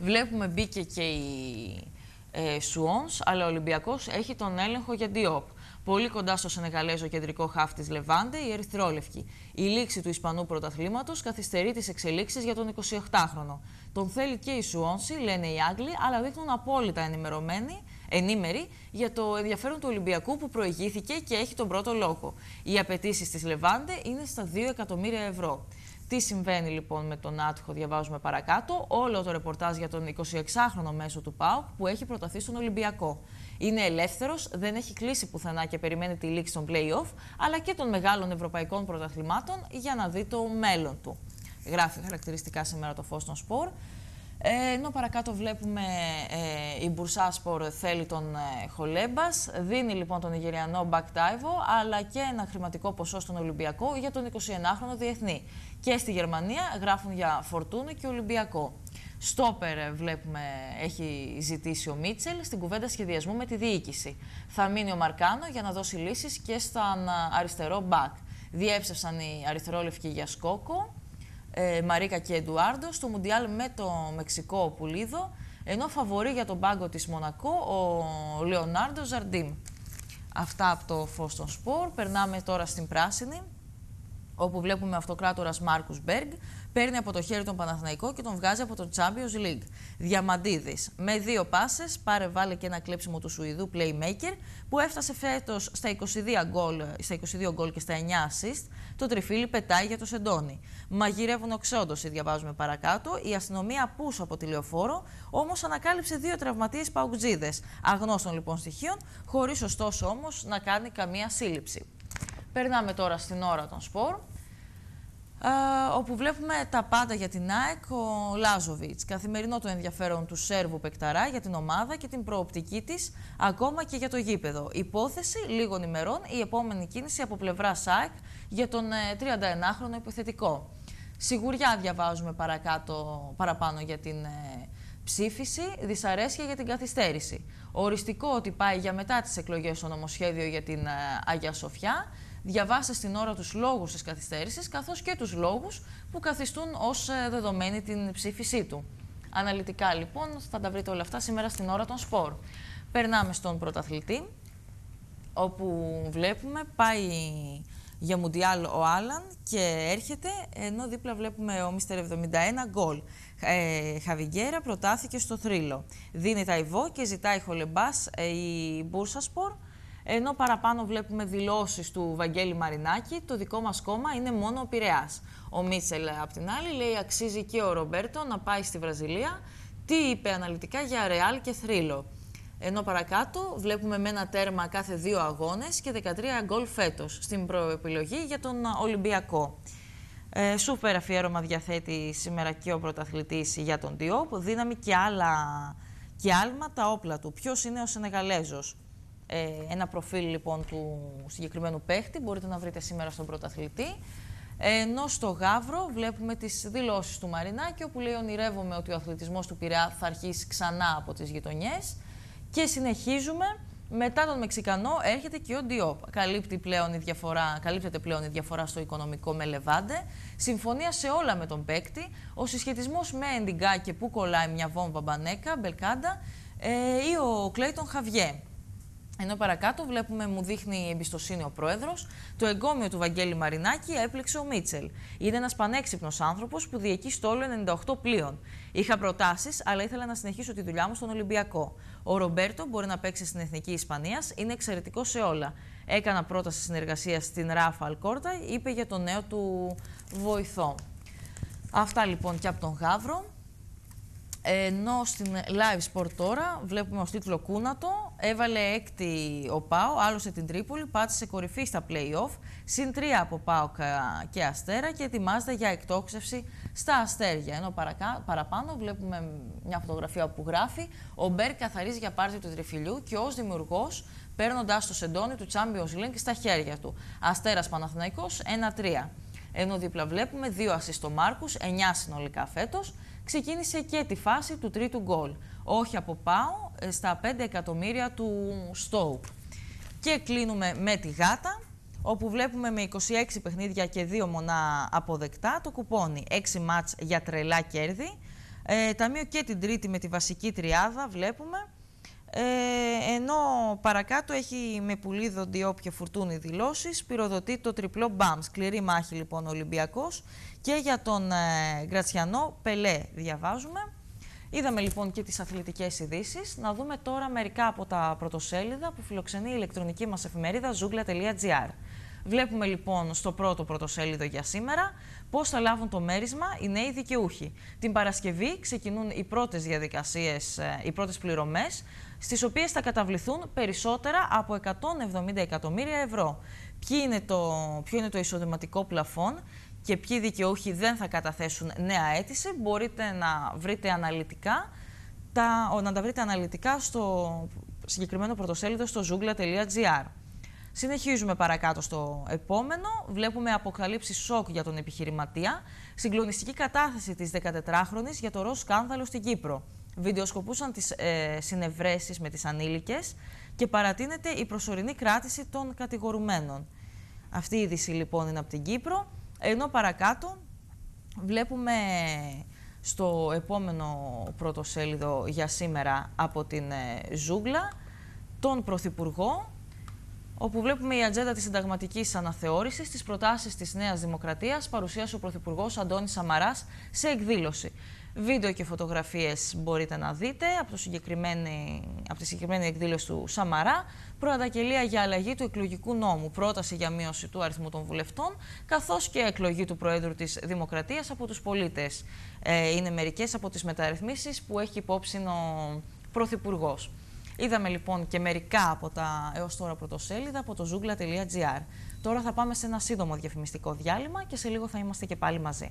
βλέπουμε μπήκε και η ε, Σουόνς, αλλά ο Ολυμπιακός έχει τον έλεγχο για Diop. Πολύ κοντά στο Σενεγαλέζο κεντρικό χάφ της Λεβάντε, η Ερυθρόλευκη. Η λήξη του Ισπανού πρωταθλήματος καθυστερεί τις εξελίξεις για τον 28χρονο. Τον θέλει και η Σουόνση, λένε οι Άγγλοι, αλλά δείχνουν απόλυτα ενημερωμένοι ενήμερη για το ενδιαφέρον του Ολυμπιακού που προηγήθηκε και έχει τον πρώτο λόγο. Οι απαιτήσεις της Λεβάντε είναι στα 2 εκατομμύρια ευρώ. Τι συμβαίνει λοιπόν με τον Άτυχο, διαβάζουμε παρακάτω. Όλο το ρεπορτάζ για τον 26χρονο μέσο του ΠΑΟΚ που έχει προταθεί στον Ολυμπιακό. Είναι ελεύθερος, δεν έχει κλείσει πουθενά και περιμένει τη λήξη των play-off, αλλά και των μεγάλων ευρωπαϊκών πρωταθλημάτων για να δει το μέλλον του. Γράφει χαρακτηριστικά σήμερα το Φως των Σπορ. Ε, ενώ παρακάτω βλέπουμε ε, η Μπουρσάσπορ θέλει τον ε, Χολέμπας, δίνει λοιπόν τον Ιγεριανό Μπακτάιβο, αλλά και ένα χρηματικό ποσό στον Ολυμπιακό για τον 21χρονο διεθνή. Και στη Γερμανία γράφουν για Φορτούνε και Ολυμπιακό. Στόπερ ε, βλέπουμε έχει ζητήσει ο Μίτσελ στην κουβέντα σχεδιασμού με τη διοίκηση. Θα μείνει ο Μαρκάνο για να δώσει λύσεις και στον ε, αριστερό μπακ. Διέψευσαν οι αριστερόλευκοι για Σκόκο, ε, Μαρίκα και Εντουάρντο στο Μουντιάλ με το Μεξικό Πουλίδο, ενώ φαβορεί για τον πάγκο της Μονακό ο Λεωνάρντο Ζαρντίμ. Αυτά από το φως των σπορ. Περνάμε τώρα στην πράσινη όπου βλέπουμε αυτοκράτορας Μάρκους Μπέργκ, παίρνει από το χέρι τον Παναθηναϊκό και τον βγάζει από το Champions League. Διαμαντίδης. Με δύο πάσες, πάρε βάλε και ένα κλέψιμο του Σουηδού Playmaker, που έφτασε φέτος στα 22 γκολ, στα 22 γκολ και στα 9 assist. Το τριφύλι πετάει για το Σεντόνι. Μαγειρεύουν οξόντωση, διαβάζουμε παρακάτω. Η αστυνομία πούσο από τηλεοφόρο, όμως ανακάλυψε δύο τραυματίες παουτζίδε. Αγνώστων λοιπόν στοιχείων, χωρίς ωστόσο όμως να κάνει καμία σύλληψη. Περνάμε τώρα στην ώρα των σπορ, όπου βλέπουμε τα πάντα για την ΑΕΚ, ο Λάζοβιτς. Καθημερινό το ενδιαφέρον του Σέρβου Πεκταρά για την ομάδα και την προοπτική της, ακόμα και για το γήπεδο. Υπόθεση λίγων ημερών, η επόμενη κίνηση από πλευρά ΣΑΕΚ για τον 31χρονο ε, επιθετικό. Σιγουριά διαβάζουμε παρακάτω, παραπάνω για την ε, ψήφιση, δυσαρέσκεια για την καθυστέρηση. Οριστικό ότι πάει για μετά τις εκλογές στο νομοσχέδιο για την ε, Αγία Σοφιά διαβάστε στην ώρα τους λόγους της καθυστέρησης, καθώς και τους λόγους που καθιστούν ως ε, δεδομένη την ψήφισή του. Αναλυτικά λοιπόν θα τα βρείτε όλα αυτά σήμερα στην ώρα των σπορ. Περνάμε στον πρωταθλητή, όπου βλέπουμε πάει για Μουντιάλ ο Άλαν και έρχεται, ενώ δίπλα βλέπουμε ο Μίστερ 71 γκολ. Ε, Χαβιγκέρα προτάθηκε στο θρύλο. Δίνει τα Ιβό και ζητάει χολεμπάς ε, η Μπούρσασπορ ενώ παραπάνω βλέπουμε δηλώσεις του Βαγγέλη Μαρινάκη, το δικό μας κόμμα είναι μόνο ο Πειραιάς. Ο Μίτσελ, απ' την άλλη, λέει αξίζει και ο Ρομπέρτο να πάει στη Βραζιλία. Τι είπε αναλυτικά για Ρεάλ και Θρύλο. Ενώ παρακάτω βλέπουμε με ένα τέρμα κάθε δύο αγώνες και 13 γκολ φέτος στην προεπιλογή για τον Ολυμπιακό. Ε, σούπερ αφιέρωμα διαθέτει σήμερα και ο πρωταθλητής για τον Διόπ, δύναμη και άλλα και άλμα τα όπλα του. Ποιος είναι ο Σενεγαλέζος; Ε, ένα προφίλ λοιπόν του συγκεκριμένου παίχτη. Μπορείτε να βρείτε σήμερα στον πρωταθλητή. Ενώ στο Γαύρο βλέπουμε τις δηλώσεις του Μαρινάκη, όπου λέει ονειρεύομαι ότι ο αθλητισμός του Πειραιά θα αρχίσει ξανά από τις γειτονιές. Και συνεχίζουμε. Μετά τον Μεξικανό έρχεται και ο Ντιόπ. Καλύπτει πλέον η διαφορά, καλύπτεται πλέον η διαφορά στο οικονομικό με Λεβάντε. Συμφωνία σε όλα με τον παίκτη. Ο συσχετισμός με Εντιγκά και που κολλάει μια βόμβα μπανέκα, μπελκάντα, ε, ή ο Κλέιτον Χαβιέ. Ενώ παρακάτω βλέπουμε, μου δείχνει εμπιστοσύνη ο πρόεδρος, το εγκόμιο του Βαγγέλη Μαρινάκη έπληξε ο Μίτσελ. Είναι ένας πανέξυπνος άνθρωπος που διεκεί στόλο 98 πλοίων. Είχα προτάσεις, αλλά ήθελα να συνεχίσω τη δουλειά μου στον Ολυμπιακό. Ο Ρομπέρτο μπορεί να παίξει στην Εθνική Ισπανίας, είναι εξαιρετικό σε όλα. Έκανα πρόταση συνεργασίας στην Ράφα Αλκόρτα, είπε για τον νέο του βοηθό. Αυτά λοιπόν και από τον Γαύρο. Ενώ στην live sport τώρα βλέπουμε ως τίτλο Κούνατο, έβαλε έκτη ο Πάο, άλωσε την Τρίπολη, πάτησε κορυφή στα play-off, συν τρία από Πάο και Αστέρα και ετοιμάζεται για εκτόξευση στα Αστέρια. Ενώ παραπάνω βλέπουμε μια φωτογραφία που γράφει «Ο Μπέρ καθαρίζει για πάρτι του τριφυλιού και ως δημιουργός παίρνοντας το σεντόνι του Champions League στα χέρια του. Αστέρας Παναθηναϊκός 1-3. Ενώ δίπλα βλέπουμε δύο ασίστο Μάρκους, 9 συνολικά φέτος, ξεκίνησε και τη φάση του τρίτου γκολ. Όχι από πάω ε, στα 5 εκατομμύρια του Στόουκ. Και κλείνουμε με τη γάτα, όπου βλέπουμε με 26 παιχνίδια και 2 μονά αποδεκτά το κουπόνι. 6 μάτς για τρελά κέρδη. Ε, ταμείο και την τρίτη με τη βασική τριάδα βλέπουμε Ε, ενώ παρακάτω έχει με πουλί δοντιόπια φουρτούνη δηλώσεις, πυροδοτεί το τριπλό μπαμ. Σκληρή μάχη λοιπόν ο Ολυμπιακός και για τον ε, Γκρατσιανό Πελέ διαβάζουμε. Είδαμε λοιπόν και τις αθλητικές ειδήσεις. Να δούμε τώρα μερικά από τα πρωτοσέλιδα που φιλοξενεί η ηλεκτρονική μας εφημερίδα zoogla.gr. Βλέπουμε λοιπόν στο πρώτο πρωτοσέλιδο για σήμερα πώς θα λάβουν το μέρισμα οι νέοι δικαιούχοι. Την Παρασκευή ξεκινούν οι πρώτες διαδικασίες, ε, οι πρώτες πληρωμές, στις οποίες θα καταβληθούν περισσότερα από 170 εκατομμύρια ευρώ. Ποιο είναι το, ποιο είναι το εισοδηματικό πλαφόν; Και ποιοι δικαιούχοι δεν θα καταθέσουν νέα αίτηση, μπορείτε να βρείτε αναλυτικά τα, να τα βρείτε αναλυτικά στο συγκεκριμένο πρωτοσέλιδο στο zoogla.gr. Συνεχίζουμε παρακάτω στο επόμενο. Βλέπουμε αποκαλύψει σοκ για τον επιχειρηματία. Συγκλονιστική κατάθεση της 14χρονης για το ροζ σκάνδαλο στην Κύπρο. Βιντεοσκοπούσαν τις ε, συνευρέσεις με τις ανήλικες και παρατείνεται η προσωρινή κράτηση των κατηγορουμένων. Αυτή η είδηση λοιπόν είναι από την Κύπρο. Ενώ παρακάτω βλέπουμε στο επόμενο πρωτοσέλιδο για σήμερα από την ε, Ζούγκλα τον Πρωθυπουργό όπου βλέπουμε η ατζέντα της συνταγματικής αναθεώρησης τη προτάσεις της Νέας Δημοκρατίας, παρουσίασε ο Πρωθυπουργός Αντώνης Σαμαράς σε εκδήλωση. Βίντεο και φωτογραφίες μπορείτε να δείτε από, το συγκεκριμένη, από τη συγκεκριμένη εκδήλωση του Σαμαρά. Προανταγγελία για αλλαγή του εκλογικού νόμου, πρόταση για μείωση του αριθμού των βουλευτών, καθώς και εκλογή του Προέδρου της Δημοκρατίας από τους πολίτες. Ε, είναι μερικές από τις μεταρρυθμίσεις που έχει υπόψη ο Πρωθυπουργός. Είδαμε λοιπόν και μερικά από τα έως τώρα πρωτοσέλιδα από το zoogla.gr. Τώρα θα πάμε σε ένα σύντομο διαφημιστικό διάλειμμα και σε λίγο θα είμαστε και πάλι μαζί.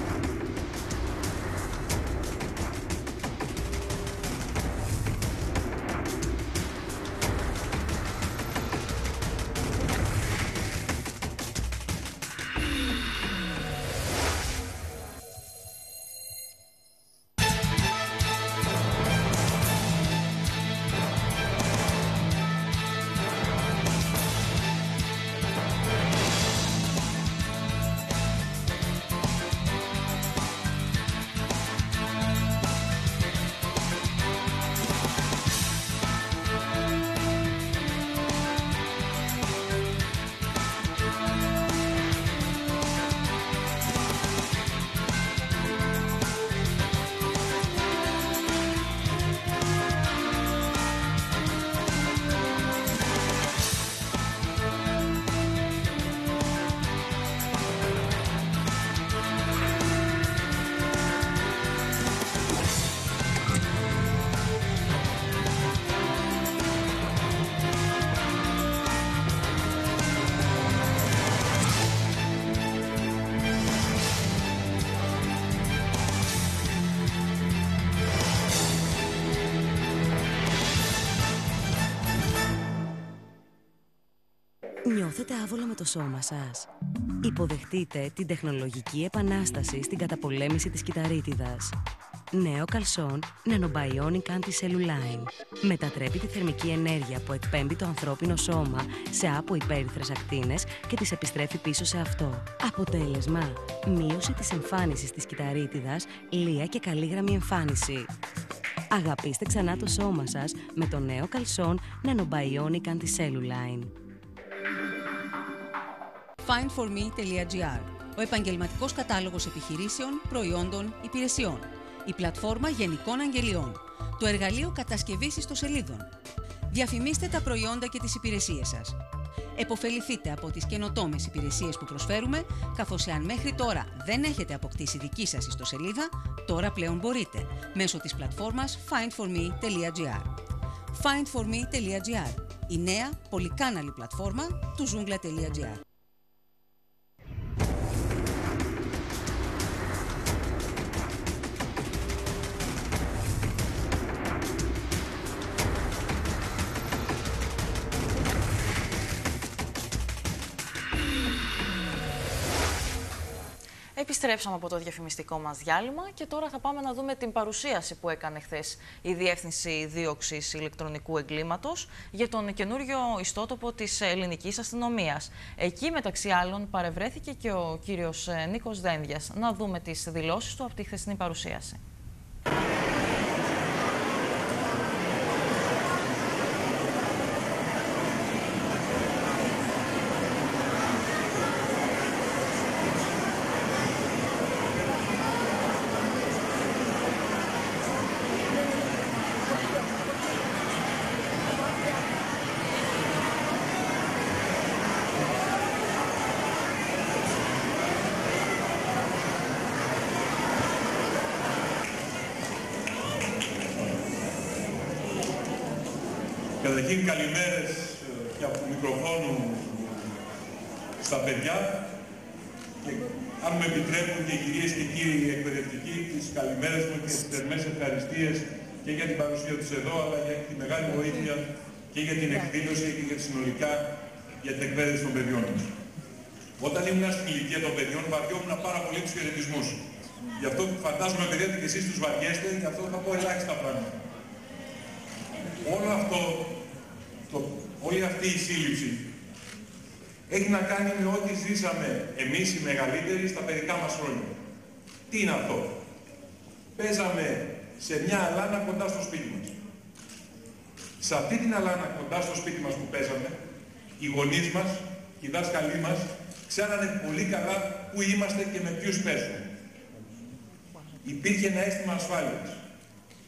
Νιώθετε άβολα με το σώμα σας. Υποδεχτείτε την τεχνολογική επανάσταση στην καταπολέμηση της κυταρίτιδας. Νέο καλσόν Nanobionic Anti-Celluline. Μετατρέπει τη θερμική ενέργεια που εκπέμπει το ανθρώπινο σώμα σε άπο υπέρυθρες ακτίνες και τις επιστρέφει πίσω σε αυτό. Αποτέλεσμα, μείωση της εμφάνισης της κυταρίτιδας, λία και καλή γραμμή εμφάνιση. Αγαπήστε ξανά το σώμα σας με το νέο καλσόν Nanobionic Anti-Celluline findforme.gr, ο επαγγελματικός κατάλογος επιχειρήσεων, προϊόντων, υπηρεσιών, η πλατφόρμα γενικών αγγελιών, το εργαλείο κατασκευής ιστοσελίδων. Διαφημίστε τα προϊόντα και τις υπηρεσίες σας. Εποφεληθείτε από τις καινοτόμες υπηρεσίες που προσφέρουμε, καθώς εάν μέχρι τώρα δεν έχετε αποκτήσει δική σας ιστοσελίδα, τώρα πλέον μπορείτε, μέσω της πλατφόρμας findforme.gr. findforme.gr, η νέα πολυκάναλη πλατφόρμα του zoongla.gr. Επιστρέψαμε από το διαφημιστικό μας διάλειμμα και τώρα θα πάμε να δούμε την παρουσίαση που έκανε χθες η Διεύθυνση Δίωξης Ηλεκτρονικού Εγκλήματος για τον καινούριο ιστότοπο της ελληνικής αστυνομίας. Εκεί μεταξύ άλλων παρευρέθηκε και ο κύριος ε, Νίκος Δένδιας. Να δούμε τις δηλώσεις του από τη χθεσινή παρουσίαση. Καταρχήν καλημέρες ε, και από το μικροφόνο στα παιδιά και αν με επιτρέπουν και οι κυρίες και κύριοι εκπαιδευτικοί τις καλημέρες μου και τις θερμές ευχαριστίες και για την παρουσία τους εδώ αλλά για τη μεγάλη βοήθεια και για την εκδήλωση και για τη συνολικά για την εκπαίδευση των παιδιών μας. Όταν ήμουν στην ηλικία των παιδιών βαριόμουν πάρα πολύ τους χαιρετισμούς. Γι' αυτό φαντάζομαι παιδιά ότι και εσείς τους βαριέστε, γι' αυτό θα πω ελάχιστα πράγματα. Όλο αυτό, το, όλη αυτή η σύλληψη έχει να κάνει με ό,τι ζήσαμε εμείς οι μεγαλύτεροι στα παιδικά μας χρόνια. Τι είναι αυτό; Παίζαμε σε μια αλάνα κοντά στο σπίτι μας. Σε αυτή την αλάνα κοντά στο σπίτι μας που παίζαμε, οι γονείς μας, οι δάσκαλοι μας, ξέρανε πολύ καλά πού είμαστε και με ποιους παίζουμε. Υπήρχε ένα αίσθημα ασφάλειας.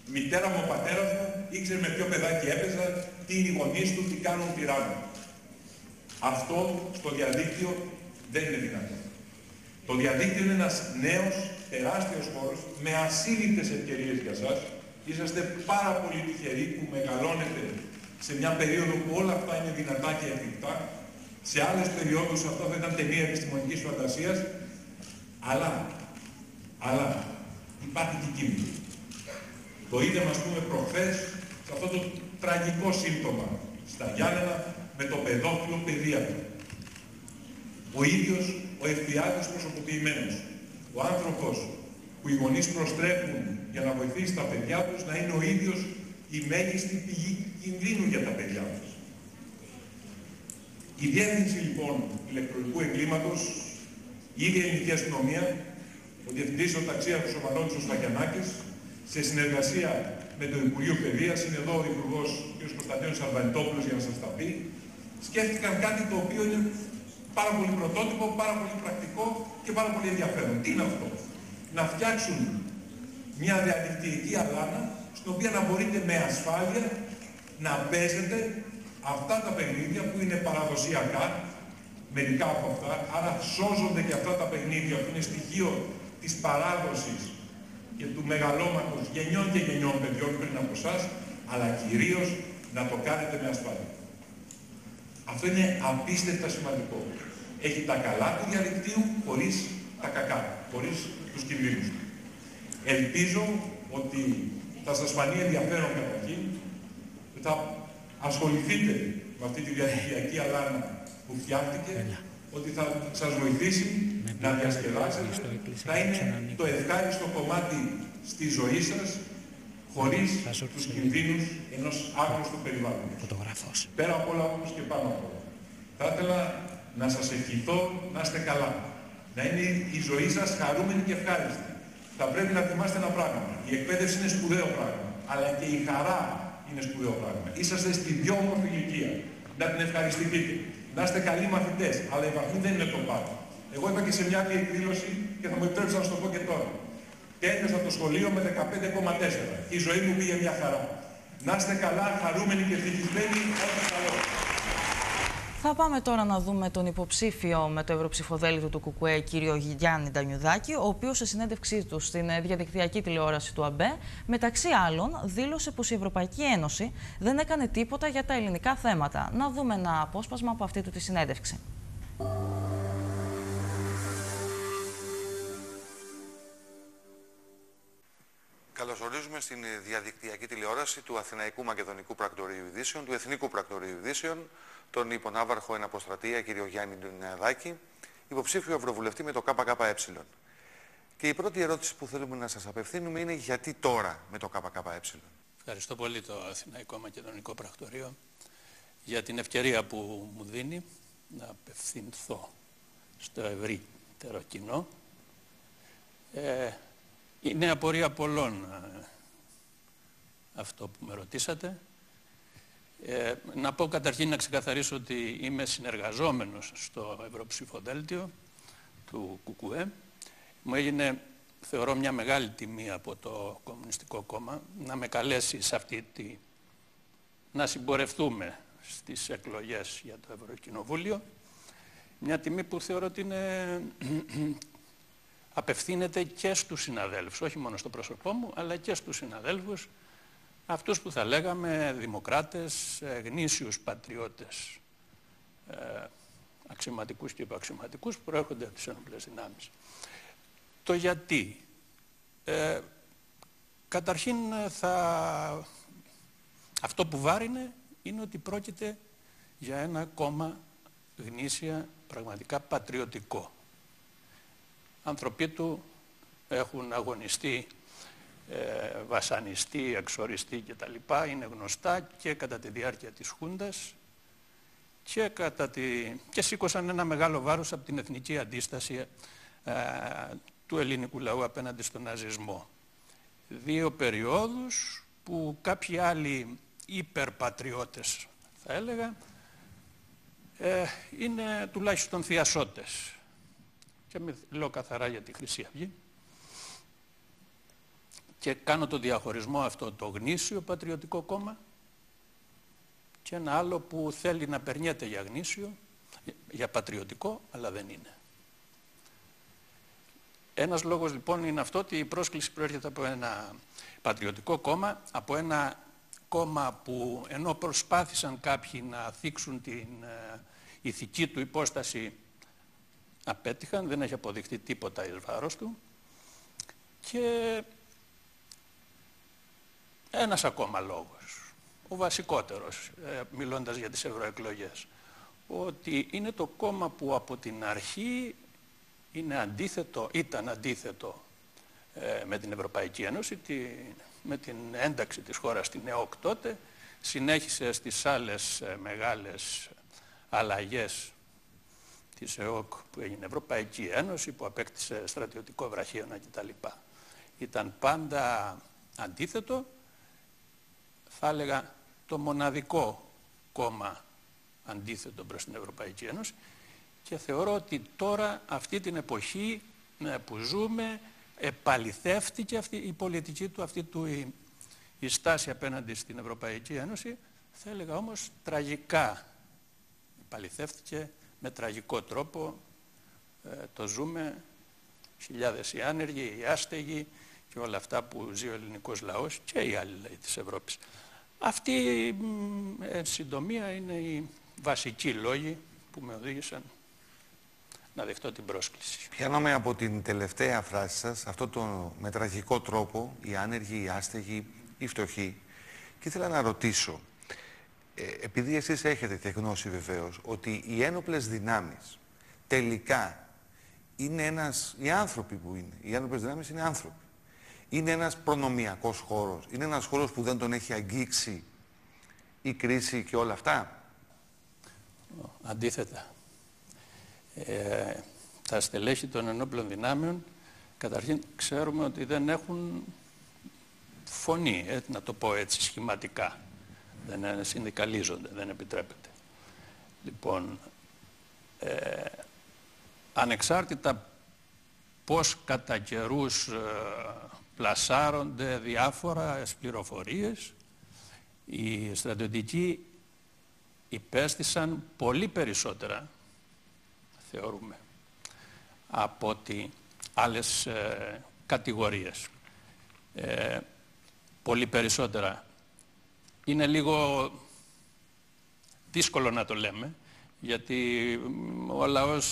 Η μητέρα μου, ο πατέρας μου ήξερε με ποιο παιδάκι έπαιζα, τι είναι οι γονείς του, τι κάνουν, τι ράνουν. Αυτό στο διαδίκτυο δεν είναι δυνατό. Το διαδίκτυο είναι ένας νέος, τεράστιος χώρος, με ασύλληπτες ευκαιρίες για σας. Είσαστε πάρα πολύ τυχεροί που μεγαλώνετε σε μια περίοδο που όλα αυτά είναι δυνατά και εφικτά. Σε άλλες περιόδους αυτό θα ήταν ταινία επιστημονικής φαντασίας. Αλλά, αλλά υπάρχει και κίνδυνο. Το είδαμε, ας πούμε, προχθές σε αυτό το τραγικό σύμπτωμα στα Γιάννενα με το παιδόφιλο παιδίατρο. Ο ίδιος ο ευφιάδης προσωποποιημένος, ο άνθρωπος που οι γονείς προστρέφουν για να βοηθήσει τα παιδιά τους να είναι ο ίδιος η μέγιστη πηγή κινδύνου για τα παιδιά τους. Η διεύθυνση λοιπόν ηλεκτρονικού εγκλήματος, η ίδια ελληνική αστυνομία, ο Διευθυντής ο Ταξίαρχος Ομαλώτης ο Σφαγιανάκης, σε συνεργασία με το Υπουργείο Παιδείας, είναι εδώ ο Υπουργός κ. Κωνσταντίνος Αρβανιτόπουλος για να σας τα πει, σκέφτηκαν κάτι το οποίο είναι πάρα πολύ πρωτότυπο, πάρα πολύ πρακτικό και πάρα πολύ ενδιαφέρον. Τι είναι αυτό; Να φτιάξουν μια διαδικτυακή αλάνα, στην οποία να μπορείτε με ασφάλεια να παίζετε αυτά τα παιχνίδια που είναι παραδοσιακά, μερικά από αυτά, άρα σώζονται και αυτά τα παιχνίδια που είναι στοιχείο της παράδοσης και του μεγαλώματος γενιών και γενιών παιδιών πριν από εσάς, αλλά κυρίως να το κάνετε με ασφάλεια. Αυτό είναι απίστευτα σημαντικό. Έχει τα καλά του διαδικτύου χωρίς τα κακά, χωρίς τους κινδύνους του. Ελπίζω ότι θα σας φανεί ενδιαφέρον καταρχήν, θα ασχοληθείτε με αυτή τη διαδικτυακή αλάνα που φτιάχτηκε, ότι θα σας βοηθήσει να διασκεδάσετε, θα είναι το ευχάριστο κομμάτι στη ζωή σας, χωρίς τους κινδύνους ενός άγνωστου περιβάλλοντος. Φωτογράφος. Πέρα από όλα όμως και πάνω από όλα. Θα ήθελα να σας ευχηθώ να είστε καλά. Να είναι η ζωή σας χαρούμενη και ευχάριστη. Θα πρέπει να θυμάστε ένα πράγμα. Η εκπαίδευση είναι σπουδαίο πράγμα. Αλλά και η χαρά είναι σπουδαίο πράγμα. Είσαστε στη πιο όμορφη ηλικία. Να την ευχαριστηθείτε. Να είστε καλοί μαθητές. Αλλά η βαθμή δεν είναι το πάνω. Εγώ είπα και σε μια άλλη εκδήλωση και θα μου επιτρέψω να σας το πω και τώρα. Τέλειωσα το σχολείο με 15,4. Η ζωή μου πήγε μια χαρά. Να είστε καλά, χαρούμενοι και ευτυχισμένοι. Ό,τι καλό. Θα πάμε τώρα να δούμε τον υποψήφιο με το ευρωψηφοδέλτιο του ΚΚΕ, κύριο Γιάννη Ντανιουδάκη, ο οποίος σε συνέντευξή του στην διαδικτυακή τηλεόραση του ΑΜΠΕ, μεταξύ άλλων, δήλωσε πως η Ευρωπαϊκή Ένωση δεν έκανε τίποτα για τα ελληνικά θέματα. Να δούμε ένα απόσπασμα από αυτή του τη συνέντευξη. Καλωσορίζουμε στην διαδικτυακή τηλεόραση του Αθηναϊκού Μακεδονικού Πρακτορείου Ειδήσεων, του Εθνικού Πρακτορείου Ειδήσεων, τον υπονάβαρχο εναποστρατεία κ. Γιάννη Ντουνιαδάκη, υποψήφιο ευρωβουλευτή με το ΚΚΕ. Και η πρώτη ερώτηση που θέλουμε να σας απευθύνουμε είναι γιατί τώρα με το ΚΚΕ. Ευχαριστώ πολύ το Αθηναϊκό Μακεδονικό Πρακτορείο για την ευκαιρία που μου δίνει να απευθυνθώ στο ευρύτερο κοινό. Ε, είναι απορία πολλών ε, αυτό που με ρωτήσατε. Ε, να πω καταρχήν να ξεκαθαρίσω ότι είμαι συνεργαζόμενος στο Ευρωψηφοδέλτιο του ΚΚΕ. Μου έγινε, θεωρώ, μια μεγάλη τιμή από το Κομμουνιστικό Κόμμα να με καλέσει σε αυτή τη... να συμπορευτούμε στις εκλογές για το Ευρωκοινοβούλιο. Μια τιμή που θεωρώ ότι είναι απευθύνεται και στους συναδέλφους, όχι μόνο στο πρόσωπό μου, αλλά και στους συναδέλφους αυτούς που θα λέγαμε δημοκράτες, ε, γνήσιους πατριώτες, ε, αξιωματικούς και υποαξιωματικούς που προέρχονται από τις ένοπλες δυνάμεις. Το γιατί. Ε, καταρχήν θα... αυτό που βάρινε είναι ότι πρόκειται για ένα κόμμα γνήσια πραγματικά πατριωτικό. Ανθρωποί του έχουν αγωνιστεί, ε, βασανιστεί, εξοριστεί κτλ. Είναι γνωστά και κατά τη διάρκεια της Χούντας και, κατά τη... και σήκωσαν ένα μεγάλο βάρος από την εθνική αντίσταση ε, του ελληνικού λαού απέναντι στον ναζισμό. Δύο περιόδους που κάποιοι άλλοι υπερπατριώτες θα έλεγα ε, είναι τουλάχιστον θειασότες. Και λέω καθαρά για τη Χρυσή Αυγή. Και κάνω το διαχωρισμό αυτό το γνήσιο πατριωτικό κόμμα και ένα άλλο που θέλει να περνιέται για γνήσιο, για πατριωτικό, αλλά δεν είναι. Ένας λόγος λοιπόν είναι αυτό ότι η πρόσκληση προέρχεται από ένα πατριωτικό κόμμα, από ένα κόμμα που ενώ προσπάθησαν κάποιοι να θίξουν την ε, ηθική του υπόσταση απέτυχαν, δεν έχει αποδειχτεί τίποτα εις βάρος του και ένας ακόμα λόγος, ο βασικότερος, ε, μιλώντας για τις ευρωεκλογές, ότι είναι το κόμμα που από την αρχή είναι αντίθετο, ήταν αντίθετο ε, με την Ευρωπαϊκή Ένωση, τη, με την ένταξη της χώρας στην ΕΟΚ τότε, συνέχισε στις άλλες ε, μεγάλες αλλαγές της ΕΟΚ που έγινε Ευρωπαϊκή Ένωση, που απέκτησε στρατιωτικό βραχίωνα κτλ. Ήταν πάντα αντίθετο, θα έλεγα το μοναδικό κόμμα αντίθετο προς την Ευρωπαϊκή Ένωση. Και θεωρώ ότι τώρα αυτή την εποχή ε, που ζούμε επαληθεύτηκε αυτή η πολιτική του, αυτή του η, η στάση απέναντι στην Ευρωπαϊκή Ένωση, θα έλεγα όμως τραγικά επαληθεύτηκε με τραγικό τρόπο, ε, το ζούμε, χιλιάδες οι άνεργοι, οι άστεγοι και όλα αυτά που ζει ο ελληνικός λαός και οι άλλοι λαοί της Ευρώπης. Αυτή, εν συντομία, είναι οι βασικοί λόγοι που με οδήγησαν να δεχτώ την πρόσκληση. Πιάνομαι από την τελευταία φράση σας, αυτό το με τραγικό τρόπο, οι άνεργοι, οι άστεγοι, οι φτωχοί. Και ήθελα να ρωτήσω, ε, επειδή εσείς έχετε και γνώση βεβαίως, ότι οι ένοπλες δυνάμεις τελικά είναι ένας, οι άνθρωποι που είναι, οι ένοπλες δυνάμεις είναι άνθρωποι. Είναι ένας προνομιακός χώρος, είναι ένας χώρος που δεν τον έχει αγγίξει η κρίση και όλα αυτά. Αντίθετα. Ε, τα στελέχη των ενόπλων δυνάμεων καταρχήν ξέρουμε ότι δεν έχουν φωνή, ε, να το πω έτσι σχηματικά. Δεν συνδικαλίζονται, δεν επιτρέπεται. Λοιπόν, ε, ανεξάρτητα πώς κατά καιρούς ε, πλασάρονται διάφορα πληροφορίες, οι στρατιωτικοί υπέστησαν πολύ περισσότερα θεωρούμε, από ότι άλλες ε, κατηγορίες. Ε, πολύ περισσότερα. Είναι λίγο δύσκολο να το λέμε, γιατί ο λαός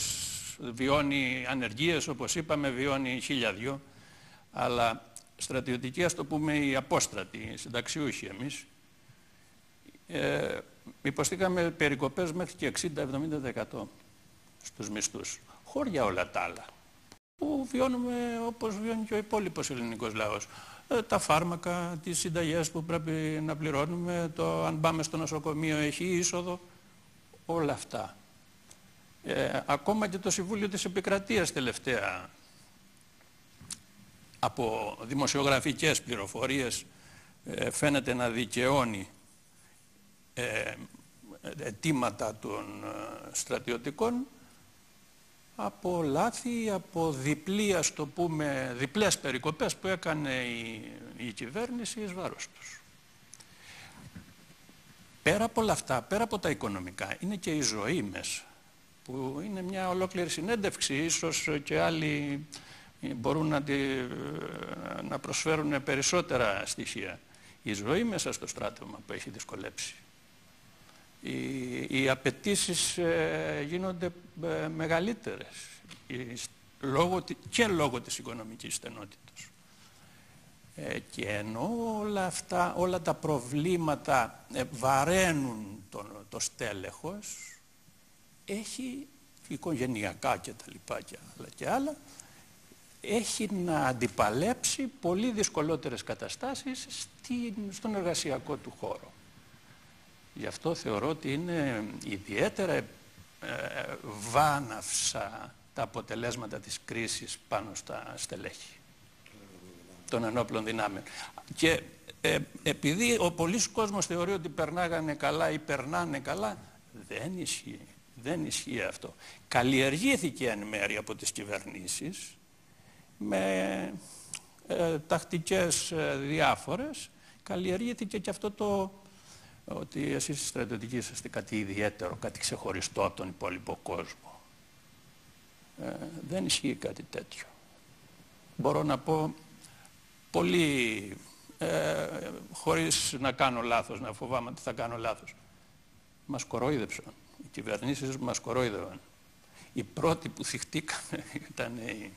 βιώνει ανεργίες, όπως είπαμε, βιώνει χίλια δυο, αλλά στρατιωτική, ας το πούμε, οι απόστρατοι, οι συνταξιούχοι εμείς, ε, υποστήκαμε περικοπές μέχρι και 60-70% στους μισθούς. Χώρια όλα τα άλλα. Που βιώνουμε όπως βιώνει και ο υπόλοιπος ελληνικός λαός. Ε, τα φάρμακα, τις συνταγές που πρέπει να πληρώνουμε, το αν πάμε στο νοσοκομείο έχει είσοδο, όλα αυτά. Ε, ακόμα και το Συμβούλιο της Επικρατείας τελευταία από δημοσιογραφικές πληροφορίες ε, φαίνεται να δικαιώνει ε, αιτήματα των ε, στρατιωτικών από λάθη, από διπλή, ας το πούμε, διπλές περικοπές που έκανε η, η κυβέρνηση εις βάρος τους. Πέρα από όλα αυτά, πέρα από τα οικονομικά, είναι και η ζωή μέσα, που είναι μια ολόκληρη συνέντευξη, ίσως και άλλοι μπορούν να, τη, να προσφέρουν περισσότερα στοιχεία. η ζωή μέσα στο στράτευμα που έχει δυσκολέψει. Οι, οι απαιτήσεις ε, γίνονται ε, μεγαλύτερες λόγω, και λόγω της οικονομικής στενότητας. Ε, και ενώ όλα αυτά, όλα τα προβλήματα ε, βαραίνουν το, το στέλεχος, έχει οικογενειακά και τα λοιπά και άλλα και άλλα, έχει να αντιπαλέψει πολύ δυσκολότερες καταστάσεις στην, στον εργασιακό του χώρο. Γι' αυτό θεωρώ ότι είναι ιδιαίτερα ε, βάναυσα τα αποτελέσματα της κρίσης πάνω στα στελέχη των ενόπλων δυνάμεων. Και ε, επειδή ο πολλής κόσμος θεωρεί ότι περνάγανε καλά ή περνάνε καλά, δεν ισχύει. Δεν ισχύει αυτό. Καλλιεργήθηκε εν μέρει από τις κυβερνήσεις με ε, τακτικές ε, διάφορες. Καλλιεργήθηκε και αυτό το ότι εσείς οι στρατιωτικοί είσαστε κάτι ιδιαίτερο, κάτι ξεχωριστό από τον υπόλοιπο κόσμο. Ε, δεν ισχύει κάτι τέτοιο. Μπορώ να πω πολύ, ε, χωρίς να κάνω λάθος, να φοβάμαι ότι θα κάνω λάθος. Μας κορόιδεψαν. Οι κυβερνήσεις μας κορόιδευαν. Οι πρώτοι που θυχτήκανε ήταν οι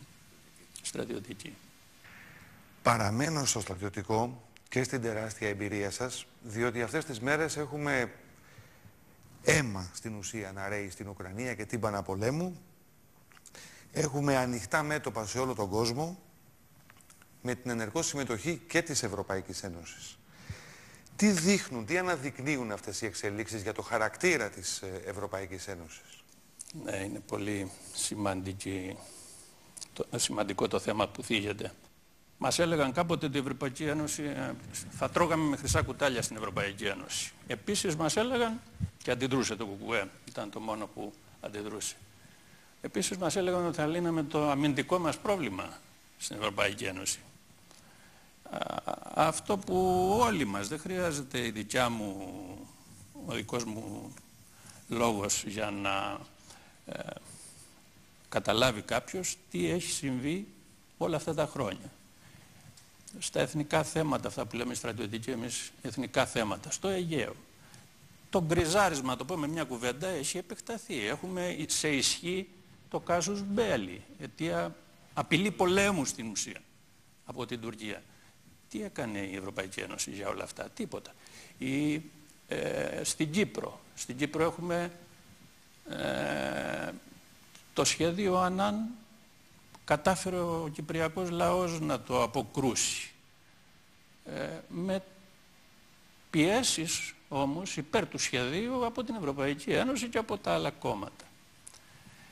στρατιωτικοί. Παραμένω στο στρατιωτικό και στην τεράστια εμπειρία σας, διότι αυτές τις μέρες έχουμε αίμα στην ουσία να ρέει στην Ουκρανία και τύμπανα πολέμου. Έχουμε ανοιχτά μέτωπα σε όλο τον κόσμο με την ενεργό συμμετοχή και της Ευρωπαϊκής Ένωσης. Τι δείχνουν, τι αναδεικνύουν αυτές οι εξελίξεις για το χαρακτήρα της ε, Ευρωπαϊκής Ένωσης; Ναι, είναι πολύ σημαντική, το, σημαντικό το θέμα που θίγεται. Μας έλεγαν κάποτε ότι η Ευρωπαϊκή Ένωση ε, θα τρώγαμε με χρυσά κουτάλια στην Ευρωπαϊκή Ένωση. Επίσης μας έλεγαν, και αντιδρούσε το ΚΚΕ, ήταν το μόνο που αντιδρούσε. Επίσης μας έλεγαν ότι θα λύναμε το αμυντικό μας πρόβλημα στην Ευρωπαϊκή Ένωση. Αυτό που όλοι μας, δεν χρειάζεται η δικιά μου, ο δικός μου λόγος για να ε, καταλάβει κάποιος τι έχει συμβεί όλα αυτά τα χρόνια στα εθνικά θέματα, αυτά που λέμε στρατιωτικοί εμείς εθνικά θέματα, στο Αιγαίο. Το γκριζάρισμα, το πούμε μια κουβέντα, έχει επεκταθεί. Έχουμε σε ισχύ το κάζους Μπέλη, αιτία απειλή πολέμου στην ουσία από την Τουρκία. Τι έκανε η Ευρωπαϊκή Ένωση για όλα αυτά, τίποτα. Ή, ε, στην Κύπρο, στην Κύπρο έχουμε ε, το σχέδιο Ανάν κατάφερε ο Κυπριακός λαός να το αποκρούσει. Ε, με πιέσεις όμως υπέρ του σχεδίου από την Ευρωπαϊκή Ένωση και από τα άλλα κόμματα.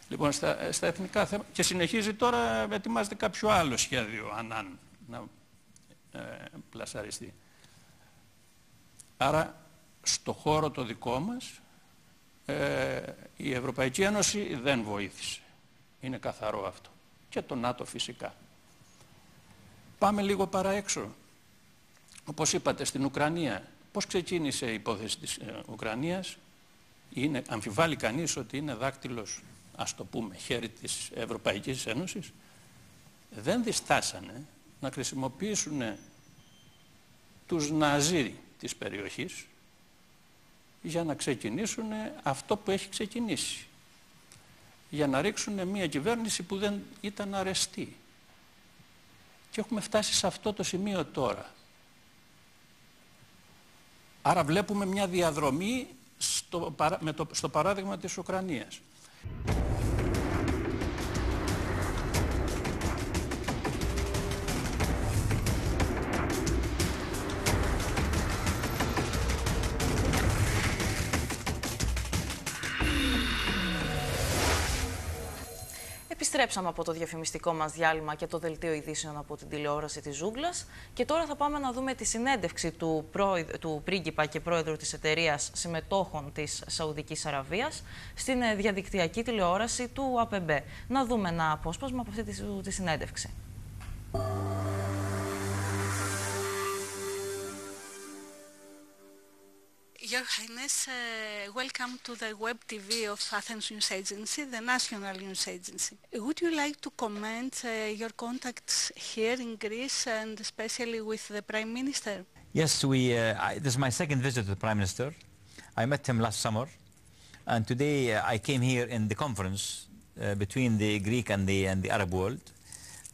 Λοιπόν, στα, στα εθνικά θέματα και συνεχίζει τώρα, ετοιμάζεται κάποιο άλλο σχέδιο, αν, να ε, πλασαριστεί. Άρα, στο χώρο το δικό μας, ε, η Ευρωπαϊκή Ένωση δεν βοήθησε. Είναι καθαρό αυτό και το ΝΑΤΟ φυσικά. Πάμε λίγο παρά έξω. Όπως είπατε στην Ουκρανία, πώς ξεκίνησε η υπόθεση της ε, Ουκρανίας; Είναι, αμφιβάλλει κανείς ότι είναι δάκτυλος, ας το πούμε, χέρι της Ευρωπαϊκής Ένωσης; Δεν διστάσανε να χρησιμοποιήσουν τους Ναζί της περιοχής για να ξεκινήσουν αυτό που έχει ξεκινήσει για να ρίξουν μια κυβέρνηση που δεν ήταν αρεστή. Και έχουμε φτάσει σε αυτό το σημείο τώρα. Άρα βλέπουμε μια διαδρομή στο, με το, στο παράδειγμα της Ουκρανίας. Επιστρέψαμε από το διαφημιστικό μας διάλειμμα και το δελτίο ειδήσεων από την τηλεόραση της Ζούγκλας και τώρα θα πάμε να δούμε τη συνέντευξη του, του πρίγκιπα και πρόεδρου της εταιρείας συμμετόχων της Σαουδικής Αραβίας στην ε, διαδικτυακή τηλεόραση του ΑΠΕΜΠ. Να δούμε ένα απόσπασμα από αυτή τη, τη συνέντευξη. Your Highness, uh, welcome to the web TV of Athens News Agency, the national news agency. Would you like to comment uh, your contacts here in Greece and especially with the Prime Minister? Yes, we, uh, I, this is my second visit to the Prime Minister. I met him last summer, and today uh, I came here in the conference uh, between the Greek and the, and the Arab world,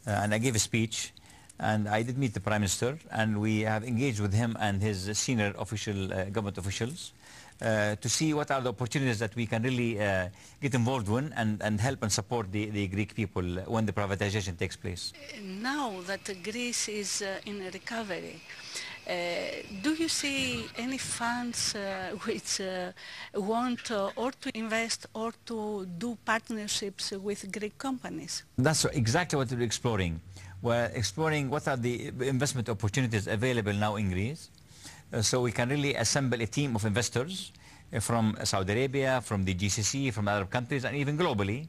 uh, and I gave a speech, and I did meet the Prime Minister, and we have engaged with him and his senior official uh, government officials uh, to see what are the opportunities that we can really uh, get involved in and, and help and support the, the Greek people when the privatization takes place. Now that Greece is uh, in recovery, uh, do you see any funds uh, which uh, want or to invest or to do partnerships with Greek companies? That's exactly what we're exploring. We're exploring what are the investment opportunities available now in Greece. Uh, so we can really assemble a team of investors uh, from Saudi Arabia, from the GCC, from Arab countries, and even globally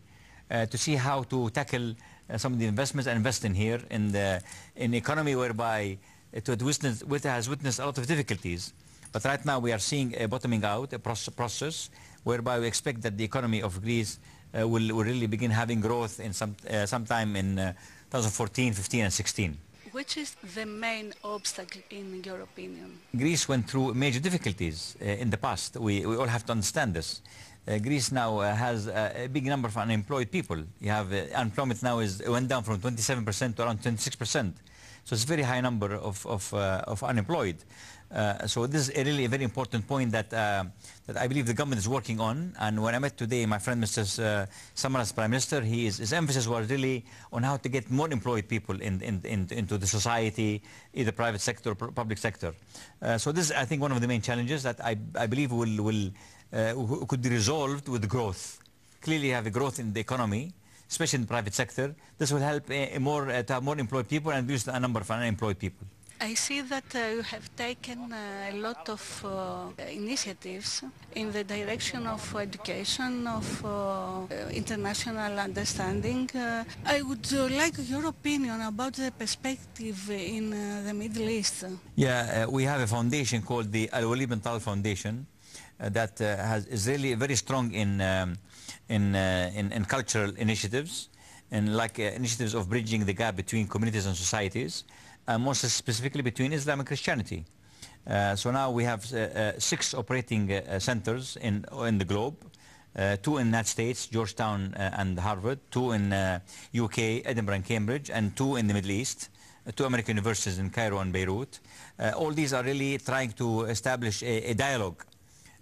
uh, to see how to tackle uh, some of the investments and invest in here in the in economy whereby it would witness, has witnessed a lot of difficulties. But right now we are seeing a bottoming out, a proce- process whereby we expect that the economy of Greece will, will really begin having growth in some sometime in 2014, 15, and 16. Which is the main obstacle in your opinion? Greece went through major difficulties uh, in the past. We, we all have to understand this. Uh, Greece now uh, has uh, a big number of unemployed people. You have uh, unemployment now is went down from 27% to around 26%. So it's a very high number of, of, uh, of unemployed. Uh, so this is a really a very important point that, uh, that I believe the government is working on. And when I met today my friend Mr. Uh, Samaras, Prime Minister, he is, his emphasis was really on how to get more employed people in, in, in, into the society, either private sector or pu- public sector. Uh, so this is, I think, one of the main challenges that I, I believe will, will, uh, could be resolved with growth. Clearly have a growth in the economy, especially in the private sector. This will help uh, more, to have more employed people and reduce the number of unemployed people. I see that uh, you have taken uh, a lot of uh, initiatives in the direction of education, of uh, international understanding. Uh, I would uh, like your opinion about the perspective in the Middle East. Yeah, we have a foundation called the Al Wali bin Talal Foundation that uh, has, is really very strong in, um, in, in, in cultural initiatives and like initiatives of bridging the gap between communities and societies, more specifically between Islam and Christianity. Uh, so now we have uh, uh, six operating uh, centers in, in the globe, uh, two in the United States, Georgetown uh, and Harvard, two in uh, UK, Edinburgh and Cambridge, and two in the Middle East, uh, two American universities in Cairo and Beirut. Uh, all these are really trying to establish a, a dialogue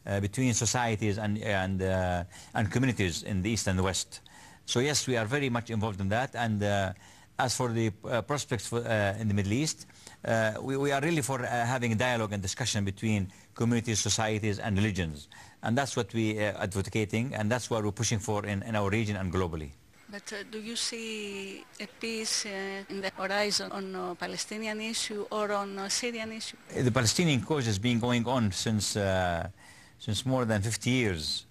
uh, between societies and, and, uh, and communities in the East and the West. So yes, we are very much involved in that. And uh, as for the uh, prospects for, uh, in the Middle East, uh, we, we are really for uh, having dialogue and discussion between communities, societies, and religions. And that's what we are advocating, and that's what we're pushing for in, in our region and globally. But uh, do you see a peace uh, in the horizon on uh, Palestinian issue or on uh, Syrian issue? The Palestinian cause has been going on since, uh, since more than 50 years.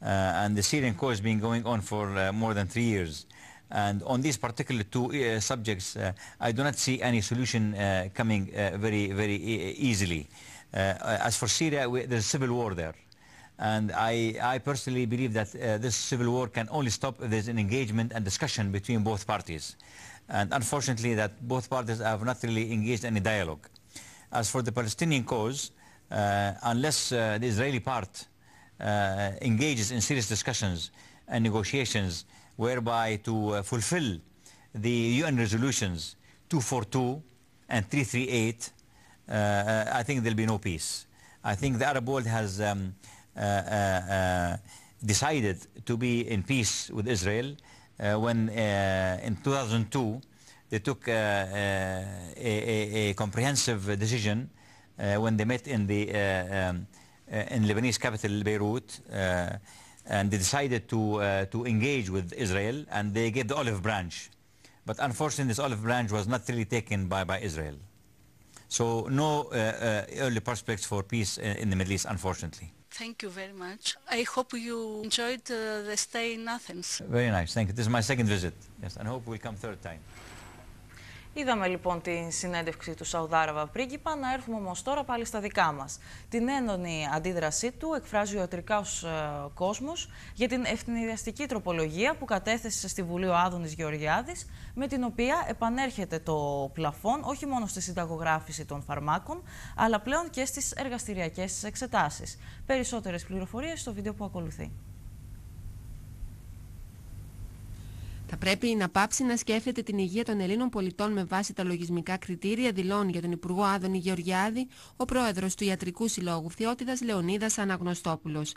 Uh, and the Syrian cause has been going on for uh, more than three years. And on these particular two uh, subjects, uh, I do not see any solution uh, coming uh, very, very e- easily. Uh, as for Syria, we, there's a civil war there. And I, I personally believe that uh, this civil war can only stop if there's an engagement and discussion between both parties. And unfortunately, that both parties have not really engaged in any dialogue. As for the Palestinian cause, unless the Israeli part engages in serious discussions and negotiations whereby to uh, fulfill the UN resolutions 242 and 338, uh, I think there'll be no peace. I think the Arab world has um, uh, uh, uh, decided to be in peace with Israel uh, when uh, in 2002 they took uh, uh, a, a, a comprehensive decision uh, when they met in the uh, um, uh, in Lebanese capital Beirut uh, and they decided to uh, to engage with Israel and they gave the olive branch. But unfortunately this olive branch was not really taken by, by Israel. So no uh, uh, early prospects for peace in, in the Middle East unfortunately. Thank you very much. I hope you enjoyed uh, the stay in Athens. very nice. Thank you. This is my second visit. Yes and I hope we'll come third time Είδαμε λοιπόν την συνέντευξη του Σαουδάραβα πρίγκιπα, να έρθουμε όμως τώρα πάλι στα δικά μας. Την έντονη αντίδρασή του εκφράζει ο ιατρικά ε, κόσμος για την ευθυνηδιαστική τροπολογία που κατέθεσε στη Βουλή ο Άδωνης Γεωργιάδης, με την οποία επανέρχεται το πλαφόν όχι μόνο στη συνταγογράφηση των φαρμάκων, αλλά πλέον και στις εργαστηριακές εξετάσεις. Περισσότερες πληροφορίες στο βίντεο που ακολουθεί. Θα πρέπει να πάψει να σκέφτεται την υγεία των Ελλήνων πολιτών με βάση τα λογισμικά κριτήρια, δηλώνει για τον Υπουργό Άδωνη Γεωργιάδη ο πρόεδρος του Ιατρικού Συλλόγου Φθιώτιδας Λεωνίδας Αναγνωστόπουλος.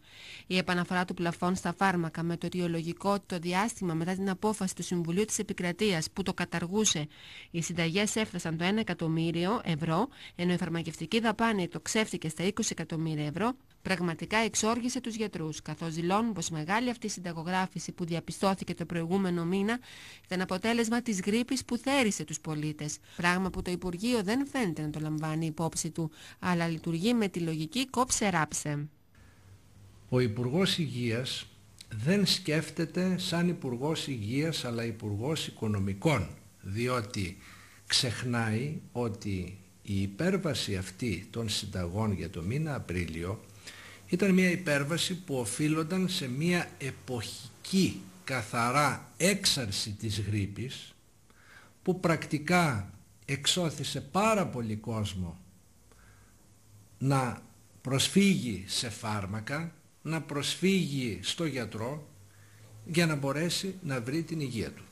Η επαναφορά του πλαφών στα φάρμακα με το αιτιολογικό το διάστημα μετά την απόφαση του Συμβουλίου της Επικρατείας που το καταργούσε, οι συνταγές έφτασαν το 1 εκατομμύριο ευρώ, ενώ η φαρμακευτική δαπάνη το ξέφτηκε στα 20 εκατομμύρια ευρώ, πραγματικά εξόργησε τους γιατρούς, καθώς δηλώνουν πως μεγάλη αυτή η συνταγογράφηση που διαπιστώθηκε το προηγούμενο μήνα ήταν αποτέλεσμα της γρήπης που θέρισε τους πολίτες, πράγμα που το Υπουργείο δεν φαίνεται να το λαμβάνει υπόψη του, αλλά λειτουργεί με τη λογική κόψε-ράψε. Ο Υπουργός Υγείας δεν σκέφτεται σαν Υπουργός Υγείας αλλά Υπουργός Οικονομικών, διότι ξεχνάει ότι η υπέρβαση αυτή των συνταγών για το μήνα Απρίλιο ήταν μια υπέρβαση που οφείλονταν σε μια εποχική καθαρά έξαρση της γρήπης που πρακτικά εξώθησε πάρα πολύ κόσμο να προσφύγει σε φάρμακα, να προσφύγει στο γιατρό για να μπορέσει να βρει την υγεία του.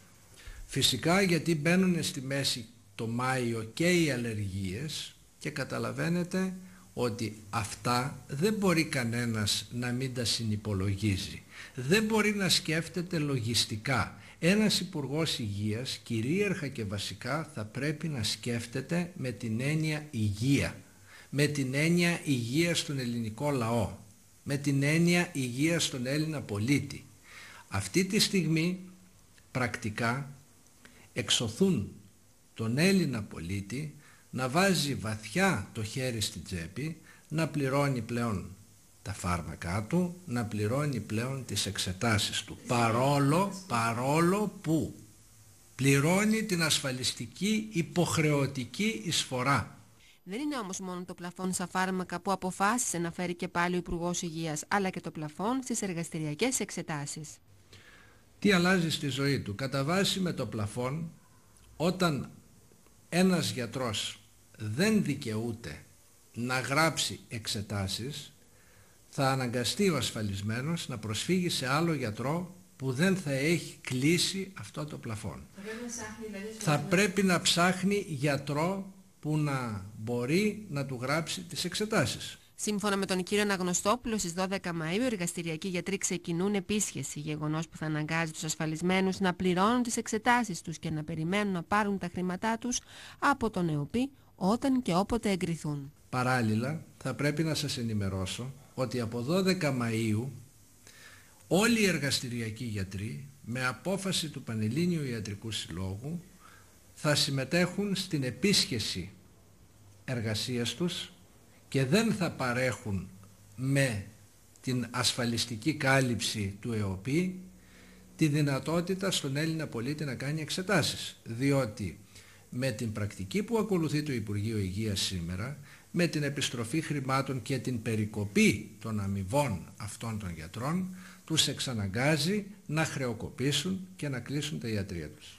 Φυσικά γιατί μπαίνουν στη μέση το Μάιο και οι αλλεργίες και καταλαβαίνετε ότι αυτά δεν μπορεί κανένας να μην τα συνυπολογίζει. Δεν μπορεί να σκέφτεται λογιστικά. Ένας Υπουργός Υγείας κυρίαρχα και βασικά θα πρέπει να σκέφτεται με την έννοια υγεία. Με την έννοια υγεία στον ελληνικό λαό. Με την έννοια υγεία στον Έλληνα πολίτη. Αυτή τη στιγμή πρακτικά εξωθούν τον Έλληνα πολίτη να βάζει βαθιά το χέρι στην τσέπη, να πληρώνει πλέον τα φάρμακά του, να πληρώνει πλέον τις εξετάσεις του. Παρόλο, παρόλο που πληρώνει την ασφαλιστική υποχρεωτική εισφορά. Δεν είναι όμως μόνο το πλαφόν στα φάρμακα που αποφάσισε να φέρει και πάλι ο Υπουργός Υγείας, αλλά και το πλαφόν στις εργαστηριακές εξετάσεις. Τι αλλάζει στη ζωή του; Κατά βάση με το πλαφόν, όταν ένας γιατρός δεν δικαιούται να γράψει εξετάσεις, θα αναγκαστεί ο ασφαλισμένος να προσφύγει σε άλλο γιατρό που δεν θα έχει κλείσει αυτό το πλαφόν. Θα πρέπει να ψάχνει γιατρό που να μπορεί να του γράψει τις εξετάσεις. Σύμφωνα με τον κύριο Αναγνωστόπουλο, στις 12 Μαΐου οι εργαστηριακοί γιατροί ξεκινούν επίσχεση, γεγονός που θα αναγκάζει τους ασφαλισμένους να πληρώνουν τις εξετάσεις τους και να περιμένουν να πάρουν τα χρήματά τους από τον ΕΟΠΗ όταν και όποτε εγκριθούν. Παράλληλα, θα πρέπει να σας ενημερώσω ότι από 12 Μαΐου όλοι οι εργαστηριακοί γιατροί με απόφαση του Πανελλήνιου Ιατρικού Συλλόγου θα συμμετέχουν στην επίσχεση εργασίας τους και δεν θα παρέχουν με την ασφαλιστική κάλυψη του ΕΟΠΗ τη δυνατότητα στον Έλληνα πολίτη να κάνει εξετάσεις. Διότι με την πρακτική που ακολουθεί το Υπουργείο Υγείας σήμερα, με την επιστροφή χρημάτων και την περικοπή των αμοιβών αυτών των γιατρών, τους εξαναγκάζει να χρεοκοπήσουν και να κλείσουν τα ιατρία τους.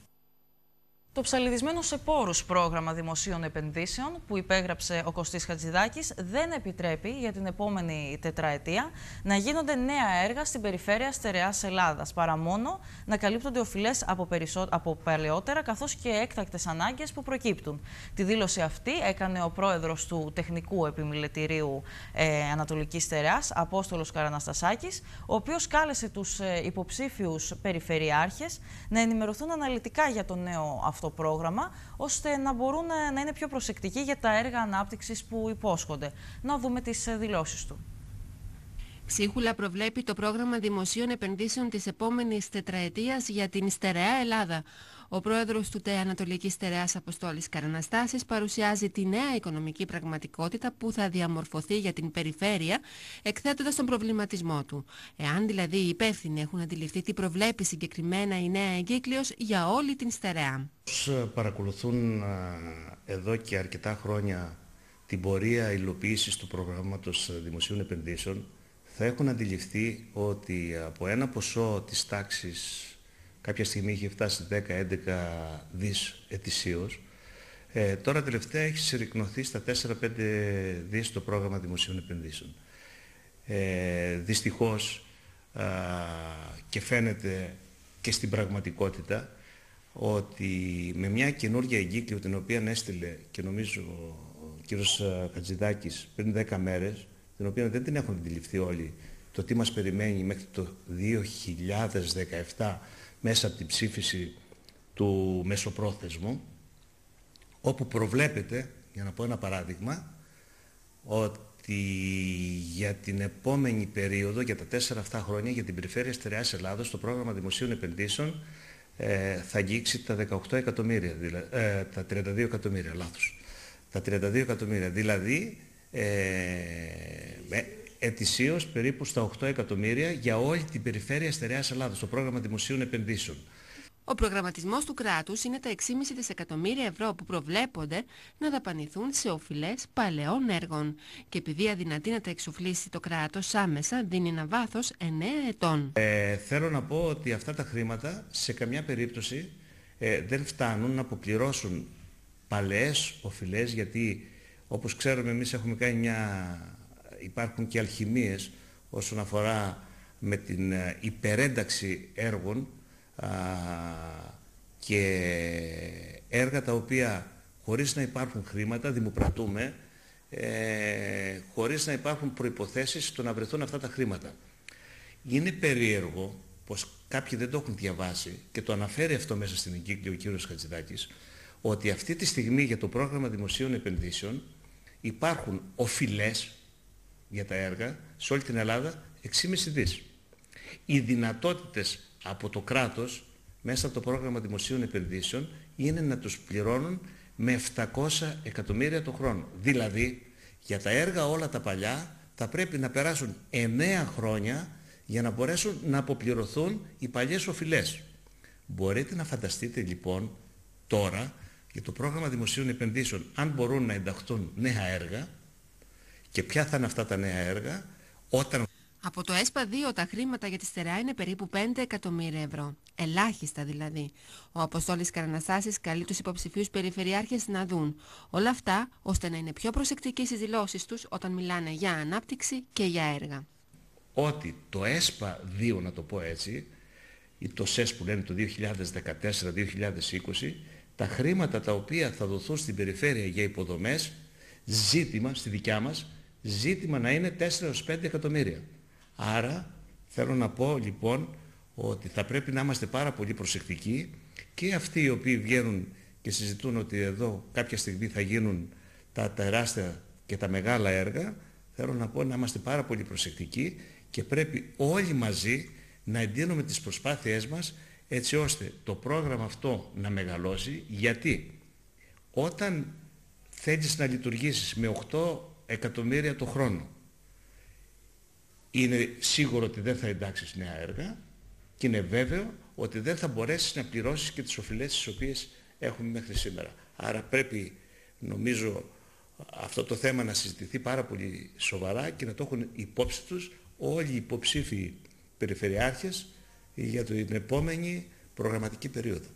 Το ψαλιδισμένο σε πόρους πρόγραμμα δημοσίων επενδύσεων που υπέγραψε ο Κωστής Χατζηδάκης δεν επιτρέπει για την επόμενη τετραετία να γίνονται νέα έργα στην περιφέρεια στερεάς Ελλάδας, παρά μόνο να καλύπτονται οφειλές από, περισσό... από παλαιότερα καθώς και έκτακτες ανάγκες που προκύπτουν. Τη δήλωση αυτή έκανε ο πρόεδρος του Τεχνικού Επιμελητηρίου ε, Ανατολικής Στερεάς, Απόστολος Καραναστασάκης, ο οποίος κάλεσε τους ε, υποψήφιους περιφερειάρχες να ενημερωθούν αναλυτικά για το νέο αυτό αυτό πρόγραμμα, ώστε να μπορούν να είναι πιο προσεκτικοί για τα έργα ανάπτυξης που υπόσχονται. Να δούμε τις δηλώσεις του. Ψίχουλα προβλέπει το πρόγραμμα δημοσίων επενδύσεων της επόμενης τετραετίας για την στερεά Ελλάδα. Ο πρόεδρος του ΤΕ Ανατολικής Στερεάς Αποστόλης Καραναστάσης παρουσιάζει τη νέα οικονομική πραγματικότητα που θα διαμορφωθεί για την περιφέρεια, εκθέτοντας τον προβληματισμό του. Εάν δηλαδή οι υπεύθυνοι έχουν αντιληφθεί τι προβλέπει συγκεκριμένα η νέα εγκύκλειος για όλη την Στερεά. Όσοι παρακολουθούν εδώ και αρκετά χρόνια την πορεία υλοποίησης του προγράμματος δημοσίων επενδύσεων, θα έχουν αντιληφθεί ότι από ένα ποσό της τάξης κάποια στιγμή είχε φτάσει 10-11 δις ετησίως, ε, τώρα τελευταία έχει συρρυκνωθεί στα 4-5 δις το πρόγραμμα δημοσίων επενδύσεων. Ε, δυστυχώς α, και φαίνεται και στην πραγματικότητα ότι με μια καινούργια εγκύκλιο την οποία έστειλε και νομίζω ο κύριος Χατζηδάκης πριν 10 μέρες την οποία δεν την έχουν αντιληφθεί όλοι, το τι μας περιμένει μέχρι το 2017 μέσα από την ψήφιση του μεσοπρόθεσμου, όπου προβλέπεται, για να πω ένα παράδειγμα, ότι για την επόμενη περίοδο, για τα τέσσερα αυτά χρόνια, για την περιφέρεια Στερεάς Ελλάδος, το πρόγραμμα δημοσίων επενδύσεων ε, θα αγγίξει τα 18 εκατομμύρια, ε, τα 32 εκατομμύρια, λάθος. Τα 32 εκατομμύρια, δηλαδή ε, ετησίως περίπου στα 8 εκατομμύρια για όλη την περιφέρεια στερεάς Ελλάδος, το πρόγραμμα δημοσίων επενδύσεων. Ο προγραμματισμός του κράτους είναι τα 6,5 δισεκατομμύρια ευρώ που προβλέπονται να δαπανηθούν σε οφειλές παλαιών έργων και επειδή αδυνατεί να τα εξοφλήσει το κράτος άμεσα δίνει ένα βάθος 9 ετών. Ε, θέλω να πω ότι αυτά τα χρήματα σε καμιά περίπτωση ε, δεν φτάνουν να αποπληρώσουν παλαιές οφειλές γιατί όπως ξέρουμε εμείς έχουμε κάνει μια... υπάρχουν και αλχημίες όσον αφορά με την ε, υπερένταξη έργων α, και έργα τα οποία χωρίς να υπάρχουν χρήματα δημοπρατούμε ε, χωρίς να υπάρχουν προϋποθέσεις στο να βρεθούν αυτά τα χρήματα. Είναι περίεργο πως κάποιοι δεν το έχουν διαβάσει και το αναφέρει αυτό μέσα στην εγκύκλη ο κύριος Χατζηδάκης ότι αυτή τη στιγμή για το πρόγραμμα δημοσίων επενδύσεων υπάρχουν οφειλές για τα έργα σε όλη την Ελλάδα 6,5 δις. Οι δυνατότητες από το κράτος μέσα από το πρόγραμμα δημοσίων επενδύσεων είναι να τους πληρώνουν με 700 εκατομμύρια το χρόνο. Δηλαδή για τα έργα όλα τα παλιά θα πρέπει να περάσουν 9 χρόνια για να μπορέσουν να αποπληρωθούν οι παλιές οφειλές. Μπορείτε να φανταστείτε λοιπόν τώρα για το πρόγραμμα δημοσίων επενδύσεων αν μπορούν να ενταχθούν νέα έργα και ποια θα είναι αυτά τα νέα έργα όταν... Από το ΕΣΠΑ 2 τα χρήματα για τη στερεά είναι περίπου 5 εκατομμύρια ευρώ. Ελάχιστα δηλαδή. Ο Αποστόλης Καραναστάσης καλεί τους υποψηφίους περιφερειάρχες να δουν όλα αυτά ώστε να είναι πιο προσεκτικοί στις δηλώσεις τους όταν μιλάνε για ανάπτυξη και για έργα. Ότι το ΕΣΠΑ 2 να το πω έτσι ή το ΣΕΣ που λένε το 2014-2020 τα χρήματα τα οποία θα δοθούν στην περιφέρεια για υποδομές, ζήτημα, στη δικιά μας, ζήτημα να είναι 4-5 εκατομμύρια. Άρα θέλω να πω λοιπόν ότι θα πρέπει να είμαστε πάρα πολύ προσεκτικοί και αυτοί οι οποίοι βγαίνουν και συζητούν ότι εδώ κάποια στιγμή θα γίνουν τα τεράστια και τα μεγάλα έργα, θέλω να πω να είμαστε πάρα πολύ προσεκτικοί και πρέπει όλοι μαζί να εντείνουμε τις προσπάθειές μας έτσι ώστε το πρόγραμμα αυτό να μεγαλώσει γιατί όταν θέλεις να λειτουργήσεις με 8 εκατομμύρια το χρόνο είναι σίγουρο ότι δεν θα εντάξεις νέα έργα και είναι βέβαιο ότι δεν θα μπορέσεις να πληρώσεις και τις οφειλές τις οποίες έχουμε μέχρι σήμερα. Άρα πρέπει νομίζω αυτό το θέμα να συζητηθεί πάρα πολύ σοβαρά και να το έχουν υπόψη τους όλοι οι υποψήφοι περιφερειάρχες για την επόμενη προγραμματική περίοδο.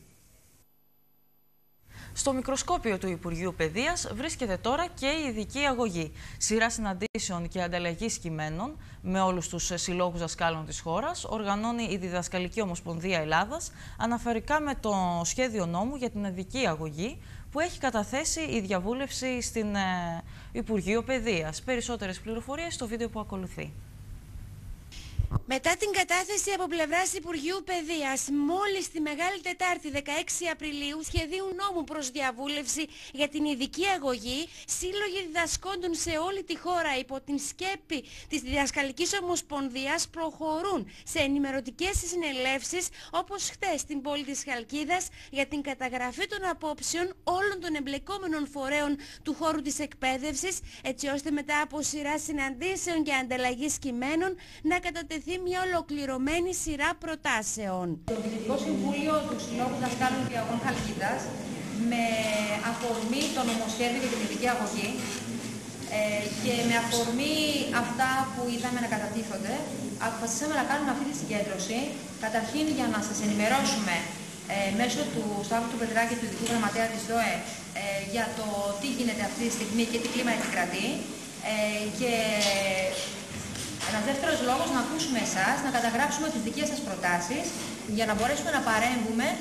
Στο μικροσκόπιο του Υπουργείου Παιδείας βρίσκεται τώρα και η ειδική αγωγή. Σειρά συναντήσεων και ανταλλαγή κειμένων με όλους τους συλλόγους δασκάλων της χώρας οργανώνει η Διδασκαλική Ομοσπονδία Ελλάδας αναφορικά με το σχέδιο νόμου για την ειδική αγωγή που έχει καταθέσει η διαβούλευση στην ε, Υπουργείο Παιδείας. Περισσότερες πληροφορίες στο βίντεο που ακολουθεί. Μετά την κατάθεση από πλευράς Υπουργείου Παιδείας, μόλις τη Μεγάλη Τετάρτη 16 Απριλίου, σχεδίου νόμου προς διαβούλευση για την ειδική αγωγή, σύλλογοι διδασκόντων σε όλη τη χώρα υπό την σκέπη της Διδασκαλικής Ομοσπονδίας προχωρούν σε ενημερωτικές συνελεύσεις όπως χτες στην πόλη της Χαλκίδας για την καταγραφή των απόψεων όλων των εμπλεκόμενων φορέων του χώρου της εκπαίδευσης, έτσι ώστε μετά από σειρά συναντήσεων και ανταλλαγής κειμένων να κατατεθεί μια ολοκληρωμένη σειρά προτάσεων. Το Διοικητικό Συμβούλιο του Συλλόγου Δασκάλων Διαγών Χαλκίδας με αφορμή το νομοσχέδιο για την ειδική αγωγή ε, και με αφορμή αυτά που είδαμε να κατατίθονται, αποφασίσαμε να κάνουμε αυτή τη συγκέντρωση, καταρχήν για να σας ενημερώσουμε ε, μέσω του Σταύρου του Πετράκη, του Ειδικού Γραμματέα της ΔΟΕ, ε, για το τι γίνεται αυτή τη στιγμή και τι κλίμα επικρατεί ε, και ένας δεύτερος λόγος να ακούσουμε εσάς, να καταγράψουμε τις δικές σας προτάσεις για να μπορέσουμε να παρέμβουμε ε,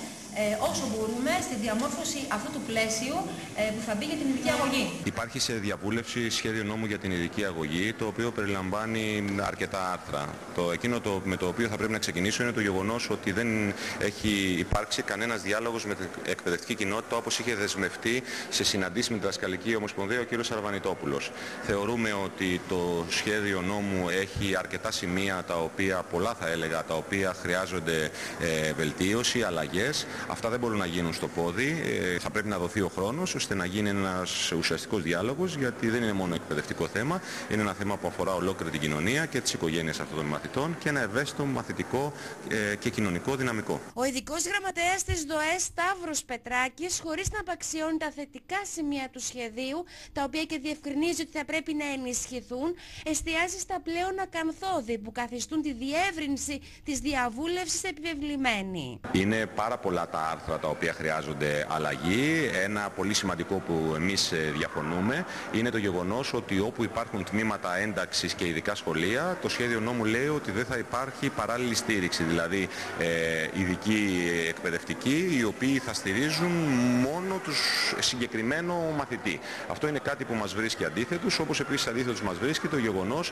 όσο μπορούμε στη διαμόρφωση αυτού του πλαίσιου ε, που θα μπει για την ειδική αγωγή. Υπάρχει σε διαβούλευση σχέδιο νόμου για την ειδική αγωγή, το οποίο περιλαμβάνει αρκετά άρθρα. Το, εκείνο το, με το οποίο θα πρέπει να ξεκινήσω είναι το γεγονός ότι δεν έχει υπάρξει κανένας διάλογος με την εκπαιδευτική κοινότητα όπως είχε δεσμευτεί σε συναντήσεις με την Δασκαλική Ομοσπονδία ο κ. Σαρβανιτόπουλος. Θεωρούμε ότι το σχέδιο νόμου έχει αρκετά σημεία τα οποία, πολλά θα έλεγα, τα οποία χρειάζονται ε, βελτίωση, αλλαγές. Αυτά δεν μπορούν να γίνουν στο πόδι. Ε, θα πρέπει να δοθεί ο χρόνος ώστε να γίνει ένας ουσιαστικός διάλογος γιατί δεν είναι μόνο εκπαιδευτικό θέμα. Είναι ένα θέμα που αφορά ολόκληρη την κοινωνία και τις οικογένειες αυτών των μαθητών και ένα ευαίσθητο μαθητικό ε, και κοινωνικό δυναμικό. Ο ειδικός γραμματέας της ΔΟΕ Σταύρος Πετράκης χωρίς να απαξιώνει τα θετικά σημεία του σχεδίου τα οποία και διευκρινίζει ότι θα πρέπει να ενισχυθούν εστιάζει στα πλέον ακανθώδη που καθιστούν τη διεύρυνση της διαβούλευσης επιβεβλημένη. Είναι πάρα πολλά τα άρθρα τα οποία χρειάζονται αλλαγή. Ένα πολύ σημαντικό που εμείς ε, διαφωνούμε είναι το γεγονός ότι όπου υπάρχουν τμήματα ένταξης και ειδικά σχολεία, το σχέδιο νόμου λέει ότι δεν θα υπάρχει παράλληλη στήριξη, δηλαδή ε, ειδικοί εκπαιδευτικοί, οι οποίοι θα στηρίζουν μόνο τους συγκεκριμένο μαθητή. Αυτό είναι κάτι που μας βρίσκει αντίθετους, όπως επίσης αντίθετος μας βρίσκει το γεγονός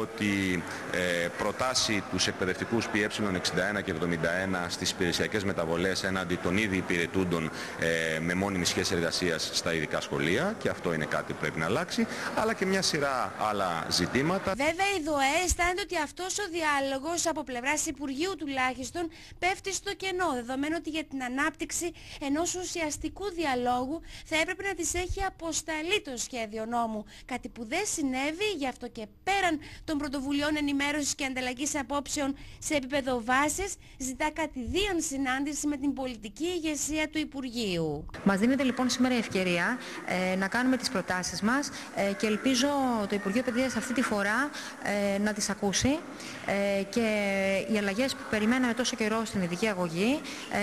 ότι ε, προτάσει τους εκπαιδευτικούς ΠΕ61 και 71 στις υπηρεσιακές μεταβολές έναντι των ήδη υπηρετούντων ε, με μόνιμη σχέση εργασίας στα ειδικά σχολεία και αυτό είναι κάτι που πρέπει να αλλάξει, αλλά και μια σειρά άλλα ζητήματα. Βέβαια η ΔΟΕ αισθάνεται ότι αυτός ο διάλογος από πλευράς Υπουργείου τουλάχιστον πέφτει στο κενό, δεδομένου ότι για την ανάπτυξη ενός ουσιαστικού διαλόγου θα έπρεπε να της έχει αποσταλεί το σχέδιο νόμου, κάτι που δεν συνέβη, γι' αυτό και πέραν των πρωτοβουλειών ενημέρωσης και ανταλλαγής απόψεων σε επίπεδο βάσης, ζητά κατηδίαν συνάντηση με την πολιτική ηγεσία του Υπουργείου. Μας δίνεται λοιπόν σήμερα η ευκαιρία ε, να κάνουμε τις προτάσεις μας ε, και ελπίζω το Υπουργείο Παιδείας αυτή τη φορά ε, να τις ακούσει ε, και οι αλλαγές που περιμέναμε τόσο καιρό στην ειδική αγωγή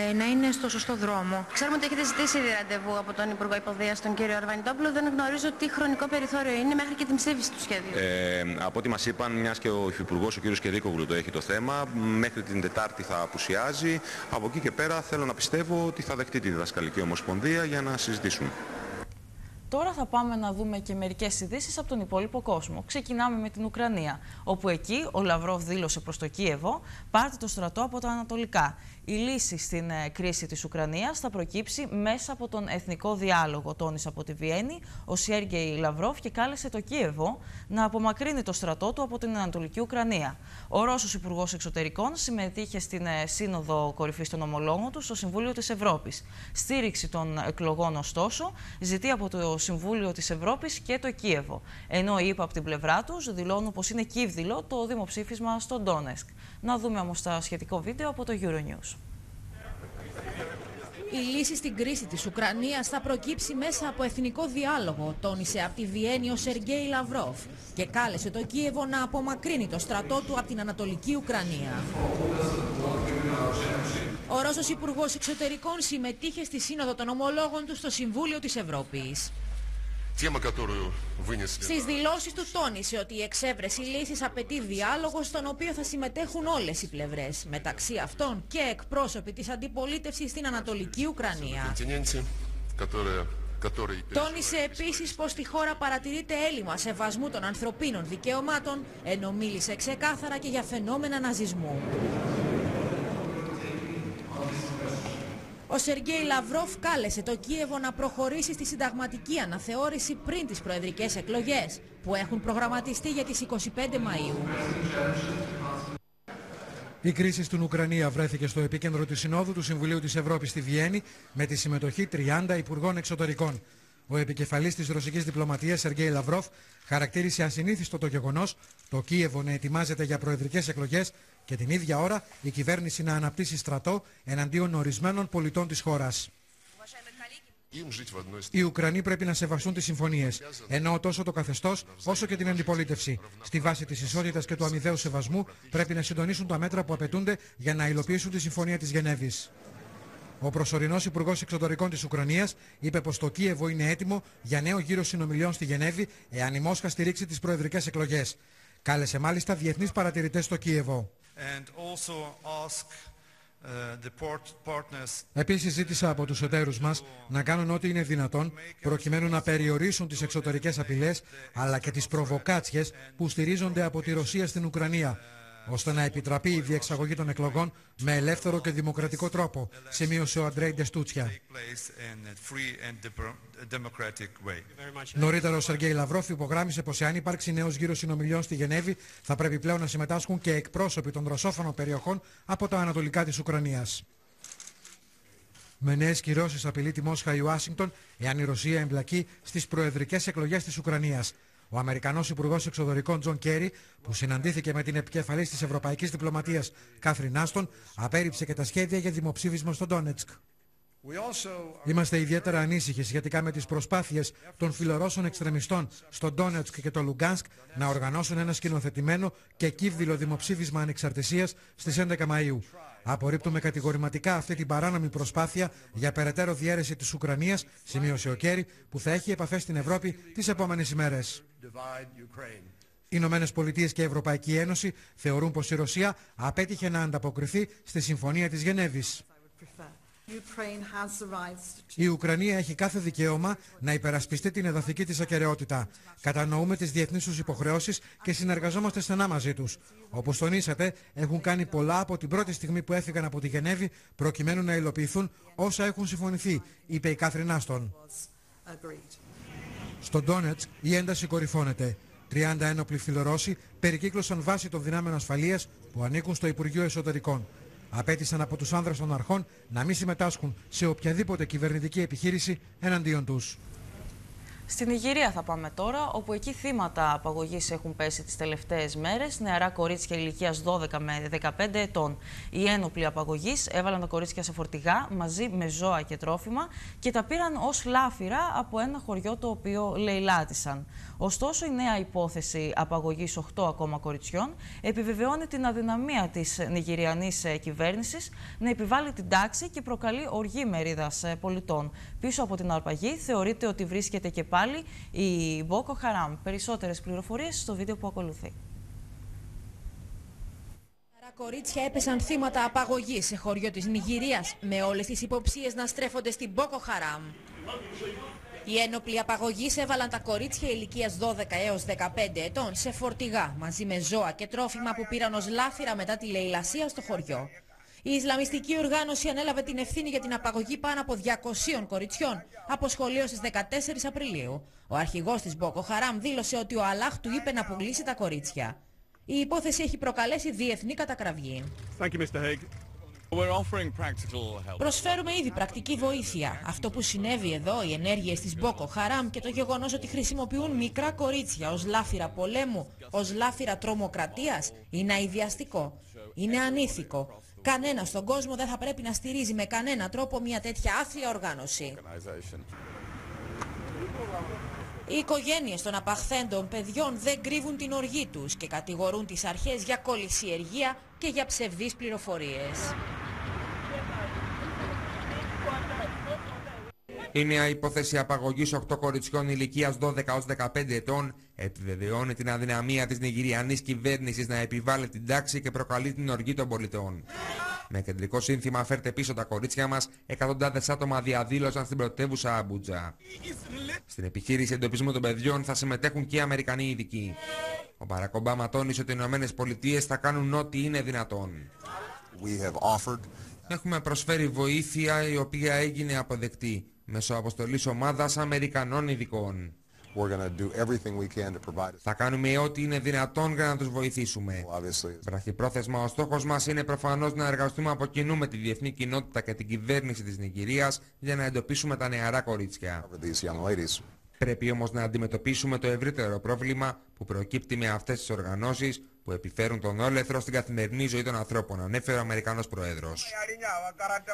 ε, να είναι στο σωστό δρόμο. Ξέρουμε ότι έχετε ζητήσει ραντεβού από τον Υπουργό Υποδείας, τον κύριο Αρβανιτόπουλο. Δεν γνωρίζω τι χρονικό περιθώριο είναι μέχρι και την ψήφιση του σχέδιου. Ε, από ό,τι μας είπαν, μιας και ο Υφυπουργός, ο κύριος Κερίκογλου το έχει το θέμα, μέχρι την Τετάρτη θα απουσιάζει. Από εκεί και πέρα θέλω να πιστεύω ότι θα δεχτεί τη Διδασκαλική Ομοσπονδία για να συζητήσουμε. Τώρα θα πάμε να δούμε και μερικές ειδήσεις από τον υπόλοιπο κόσμο. Ξεκινάμε με την Ουκρανία, όπου εκεί ο Λαυρόβ δήλωσε προς το Κίεβο: Πάρτε το στρατό από τα Ανατολικά. Η λύση στην ε, κρίση της Ουκρανίας θα προκύψει μέσα από τον εθνικό διάλογο, τόνισε από τη Βιέννη ο Σιέργεϊ Λαυρόφ και κάλεσε το Κίεβο να απομακρύνει το στρατό του από την Ανατολική Ουκρανία. Ο Ρώσος Υπουργός Εξωτερικών συμμετείχε στην ε, Σύνοδο Κορυφής των Ομολόγων του στο Συμβούλιο της Ευρώπης. Στήριξη των εκλογών, ωστόσο, ζητεί από το Συμβούλιο της Ευρώπης και το Κίεβο. Ενώ είπα από την πλευρά τους δηλώνουν πως είναι κύβδηλο το δημοψήφισμα στο Ντόνεσκ. Να δούμε όμως τα σχετικό βίντεο από το Euronews. Η λύση στην κρίση της Ουκρανίας θα προκύψει μέσα από εθνικό διάλογο, τόνισε από τη Βιέννη ο Σεργέη Λαυρόφ και κάλεσε το Κίεβο να απομακρύνει το στρατό του από την Ανατολική Ουκρανία. Ο Ρώσος Υπουργός Εξωτερικών συμμετείχε στη Σύνοδο των Ομολόγων του στο Συμβούλιο της Ευρώπης. Στις δηλώσεις του τόνισε ότι η εξέβρεση λύσης απαιτεί διάλογο στον οποίο θα συμμετέχουν όλες οι πλευρές, μεταξύ αυτών και εκπρόσωποι της αντιπολίτευσης στην Ανατολική Ουκρανία. Τόνισε επίσης πως στη χώρα παρατηρείται έλλειμμα σεβασμού των ανθρωπίνων δικαιωμάτων, ενώ μίλησε ξεκάθαρα και για φαινόμενα ναζισμού. Ο Σεργέη Λαυρόφ κάλεσε το Κίεβο να προχωρήσει στη συνταγματική αναθεώρηση πριν τις προεδρικές εκλογές, που έχουν προγραμματιστεί για τις 25 Μαΐου. Η κρίση στην Ουκρανία βρέθηκε στο επίκεντρο της Συνόδου του Συμβουλίου της Ευρώπης στη Βιέννη με τη συμμετοχή 30 Υπουργών Εξωτερικών. Ο επικεφαλής της ρωσικής διπλωματίας Σεργέη Λαυρόφ χαρακτήρισε ασυνήθιστο το γεγονός το Κίεβο να ετοιμάζεται για προεδρικές εκλογές και την ίδια ώρα η κυβέρνηση να αναπτύσσει στρατό εναντίον ορισμένων πολιτών της χώρας. Οι Ουκρανοί πρέπει να σεβαστούν τις συμφωνίες, ενώ τόσο το καθεστώς όσο και την αντιπολίτευση, στη βάση της ισότητας και του αμοιβαίου σεβασμού, πρέπει να συντονίσουν τα μέτρα που απαιτούνται για να υλοποιήσουν τη συμφωνία της Γενέβης. Ο προσωρινός Υπουργός Εξωτερικών της Ουκρανίας είπε πως το Κίεβο είναι έτοιμο για νέο γύρο συνομιλιών στη Γενέβη, εάν η Μόσχα στηρίξει τις προεδρικές εκλογές. Κάλεσε μάλιστα διεθνείς παρατηρητές στο Κίεβο. Επίσης ζήτησα από τους εταίρους μας να κάνουν ό,τι είναι δυνατόν προκειμένου να περιορίσουν τις εξωτερικές απειλές αλλά και τις προβοκάτσιες που στηρίζονται από τη Ρωσία στην Ουκρανία ώστε να επιτραπεί η διεξαγωγή των εκλογών με ελεύθερο και δημοκρατικό τρόπο, σημείωσε ο Αντρέι Ντεστούτσια. Νωρίτερα ο Σεργκέι Λαυρόφ υπογράμμισε πως εάν υπάρξει νέος γύρος συνομιλιών στη Γενέβη θα πρέπει πλέον να συμμετάσχουν και εκπρόσωποι των ρωσόφωνων περιοχών από τα ανατολικά της Ουκρανίας. Με νέες κυρώσεις απειλεί τη Μόσχα η Ουάσιγκτον εάν η Ρωσία εμπλακεί στις προεδρικές εκλογές της Ουκρανίας. Ο Αμερικανός Υπουργός Εξωτερικών Τζον Κέρι, που συναντήθηκε με την επικεφαλής της Ευρωπαϊκής Διπλωματίας Κάθριν Άστον, απέρριψε και τα σχέδια για δημοψήφισμα στο Ντόνετσκ. Είμαστε ιδιαίτερα ανήσυχοι σχετικά με τις προσπάθειες των φιλορώσων εξτρεμιστών στο Ντόνετσκ και το Λουγκάνσκ να οργανώσουν ένα σκηνοθετημένο και κύβδηλο δημοψήφισμα ανεξαρτησίας στις 11 Μαΐου. Απορρίπτουμε κατηγορηματικά αυτή την παράνομη προσπάθεια για περαιτέρω διαίρεση της Ουκρανίας, σημείωσε ο Κέρι, που θα έχει επαφές στην Ευρώπη τις επόμενες ημέρες. Οι Ηνωμένες Πολιτείες και η Ευρωπαϊκή Ένωση θεωρούν πως η Ρωσία απέτυχε να ανταποκριθεί στη Συμφωνία της Γενέβης. Η Ουκρανία έχει κάθε δικαίωμα να υπερασπιστεί την εδαφική της ακαιρεότητα. Κατανοούμε τις διεθνείς τους υποχρεώσεις και συνεργαζόμαστε στενά μαζί τους. Όπως τονίσατε, έχουν κάνει πολλά από την πρώτη στιγμή που έφυγαν από τη Γενέβη προκειμένου να υλοποιηθούν όσα έχουν συμφωνηθεί, είπε η Κάθριν Άστον. Στο Ντόνετς η ένταση κορυφώνεται. 30 ένοπλοι φιλορώσοι περικύκλωσαν βάση των δυνάμεων ασφαλείας που ανήκουν στο Υπουργείο Εσωτερικών. Απέτησαν από τους άνδρες των αρχών να μην συμμετάσχουν σε οποιαδήποτε κυβερνητική επιχείρηση εναντίον τους. Στην Ιγυρία θα πάμε τώρα, όπου εκεί θύματα απαγωγής έχουν πέσει τις τελευταίες μέρες, νεαρά κορίτσια ηλικίας 12 με 15 ετών. Οι ένοπλοι απαγωγής έβαλαν τα κορίτσια σε φορτηγά μαζί με ζώα και τρόφιμα και τα πήραν ως λάφυρα από ένα χωριό το οποίο λαιλάτισαν. Ωστόσο, η νέα υπόθεση απαγωγής 8 ακόμα κοριτσιών επιβεβαιώνει την αδυναμία της Νιγηριανής κυβέρνησης να επιβάλλει την τάξη και προκαλεί οργή μερίδας πολιτών. Πίσω από την αρπαγή θεωρείται ότι βρίσκεται και πάλι η Μπόκο Χαράμ. Περισσότερες πληροφορίες στο βίντεο που ακολουθεί. Κορίτσια έπεσαν θύματα απαγωγής σε χωριό της Νιγηρίας, με όλες τις υποψίες να στρέφονται στην Μπόκο Χαράμ. Οι ένοπλοι απαγωγή έβαλαν τα κορίτσια ηλικίας 12 έως 15 ετών σε φορτηγά μαζί με ζώα και τρόφιμα που πήραν ως λάφυρα μετά τη λαιλασία στο χωριό. Η Ισλαμιστική οργάνωση ανέλαβε την ευθύνη για την απαγωγή πάνω από 200 κοριτσιών από σχολείο στις 14 Απριλίου. Ο αρχηγός της Μπόκο Χαράμ δήλωσε ότι ο Αλάχ του είπε να απογλήσει τα κορίτσια. Η υπόθεση έχει προκαλέσει διεθνή κατακραυγή. Προσφέρουμε ήδη πρακτική βοήθεια. Αυτό που συνέβη εδώ, οι ενέργειες της Μπόκο Χαράμ και το γεγονός ότι χρησιμοποιούν μικρά κορίτσια ως λάφυρα πολέμου, ως λάφυρα τρομοκρατίας, είναι αειδιαστικό. Είναι ανήθικο. Κανένας στον κόσμο δεν θα πρέπει να στηρίζει με κανένα τρόπο μια τέτοια άθλια οργάνωση. Οι οικογένειες των απαχθέντων παιδιών δεν κρύβουν την οργή τους και κατηγορούν τις αρχές για κολυσιεργία και για ψευδείς πληροφορίες. Η νέα υπόθεση απαγωγής 8 κοριτσιών ηλικίας 12 ως 15 ετών επιβεβαιώνει την αδυναμία της Νιγηριανής κυβέρνησης να επιβάλλει την τάξη και προκαλεί την οργή των πολιτών. Με κεντρικό σύνθημα «Φέρτε πίσω τα κορίτσια μας», εκατοντάδες άτομα διαδήλωσαν στην πρωτεύουσα Αμπούτζα. Στην επιχείρηση εντοπισμού των παιδιών θα συμμετέχουν και οι Αμερικανοί ειδικοί. Ο Μπαράκ Ομπάμα τόνισε ότι οι Ηνωμένες Πολιτείες θα κάνουν ό,τι είναι δυνατόν. Έχουμε προσφέρει βοήθεια η οποία έγινε αποδεκτή μέσω αποστολής ομάδας Αμερικανών ειδικών. Θα κάνουμε ό,τι είναι δυνατόν για να τους βοηθήσουμε. Βραχυπρόθεσμα ο στόχος μας είναι προφανώς να εργαστούμε από κοινού με τη διεθνή κοινότητα και την κυβέρνηση της Νιγηρίας για να εντοπίσουμε τα νεαρά κορίτσια. Πρέπει όμως να αντιμετωπίσουμε το ευρύτερο πρόβλημα που προκύπτει με αυτές τις οργανώσεις που επιφέρουν τον όλεθρο στην καθημερινή ζωή των ανθρώπων, ανέφερε ο Αμερικανός Πρόεδρος.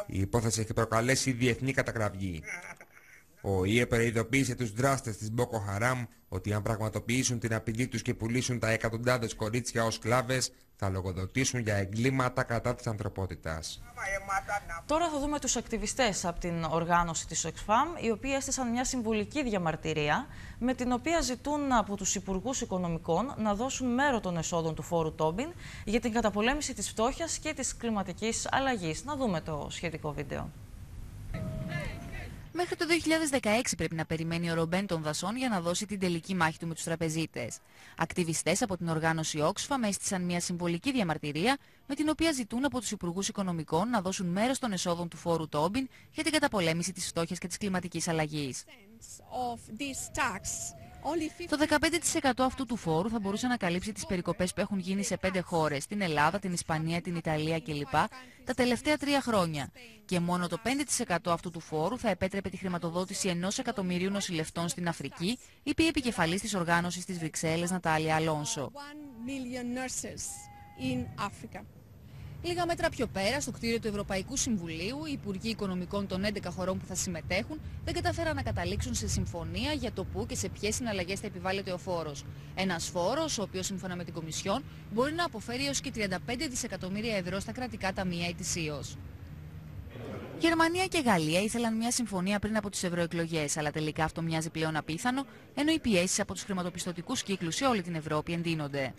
Η υπόθεση έχει προκαλέσει διεθνή κατακραυγή. Ο ΙΕ προειδοποίησε τους δράστες της Μπόκο Χαράμ ότι αν πραγματοποιήσουν την απειλή τους και πουλήσουν τα εκατοντάδες κορίτσια ως σκλάβες θα λογοδοτήσουν για εγκλήματα κατά της ανθρωπότητας. Τώρα θα δούμε τους ακτιβιστές από την οργάνωση της Oxfam, οι οποίοι έστησαν μια συμβολική διαμαρτυρία, με την οποία ζητούν από τους Υπουργούς Οικονομικών να δώσουν μέρο των εσόδων του φόρου Τόμπιν για την καταπολέμηση της φτώχειας και της κλιματικής αλλαγής. Να δούμε το σχετικό βίντεο. Μέχρι το 2016 πρέπει να περιμένει ο Ρομπέν των Δασών για να δώσει την τελική μάχη του με τους τραπεζίτες. Ακτιβιστές από την οργάνωση Oxfam έστησαν μια συμβολική διαμαρτυρία με την οποία ζητούν από τους Υπουργούς Οικονομικών να δώσουν μέρος των εσόδων του φόρου Τόμπιν για την καταπολέμηση της φτώχειας και της κλιματικής αλλαγής. Το 15% αυτού του φόρου θα μπορούσε να καλύψει τις περικοπές που έχουν γίνει σε πέντε χώρες, την Ελλάδα, την Ισπανία, την Ιταλία κλπ. τα τελευταία τρία χρόνια. Και μόνο το 5% αυτού του φόρου θα επέτρεπε τη χρηματοδότηση ενός εκατομμυρίου νοσηλευτών στην Αφρική, είπε η επικεφαλής της οργάνωσης της Βρυξέλλες Νατάλια Αλόνσο. Λίγα μέτρα πιο πέρα, στο κτίριο του Ευρωπαϊκού Συμβουλίου, οι Υπουργοί Οικονομικών των 11 χωρών που θα συμμετέχουν δεν καταφέραν να καταλήξουν σε συμφωνία για το πού και σε ποιες συναλλαγές θα επιβάλλεται ο φόρος. Ένας φόρος, ο οποίος σύμφωνα με την Κομισιόν μπορεί να αποφέρει έως και 35 δισεκατομμύρια ευρώ στα κρατικά ταμεία ετησίως. Γερμανία και Γαλλία ήθελαν μια συμφωνία πριν από τις ευρωεκλογές, αλλά τελικά αυτό μοιάζει πλέον απίθανο, ενώ οι πιέσεις από τους χρηματοπιστωτικούς κύκλους σε όλη την Ευρώπη εντείνονται.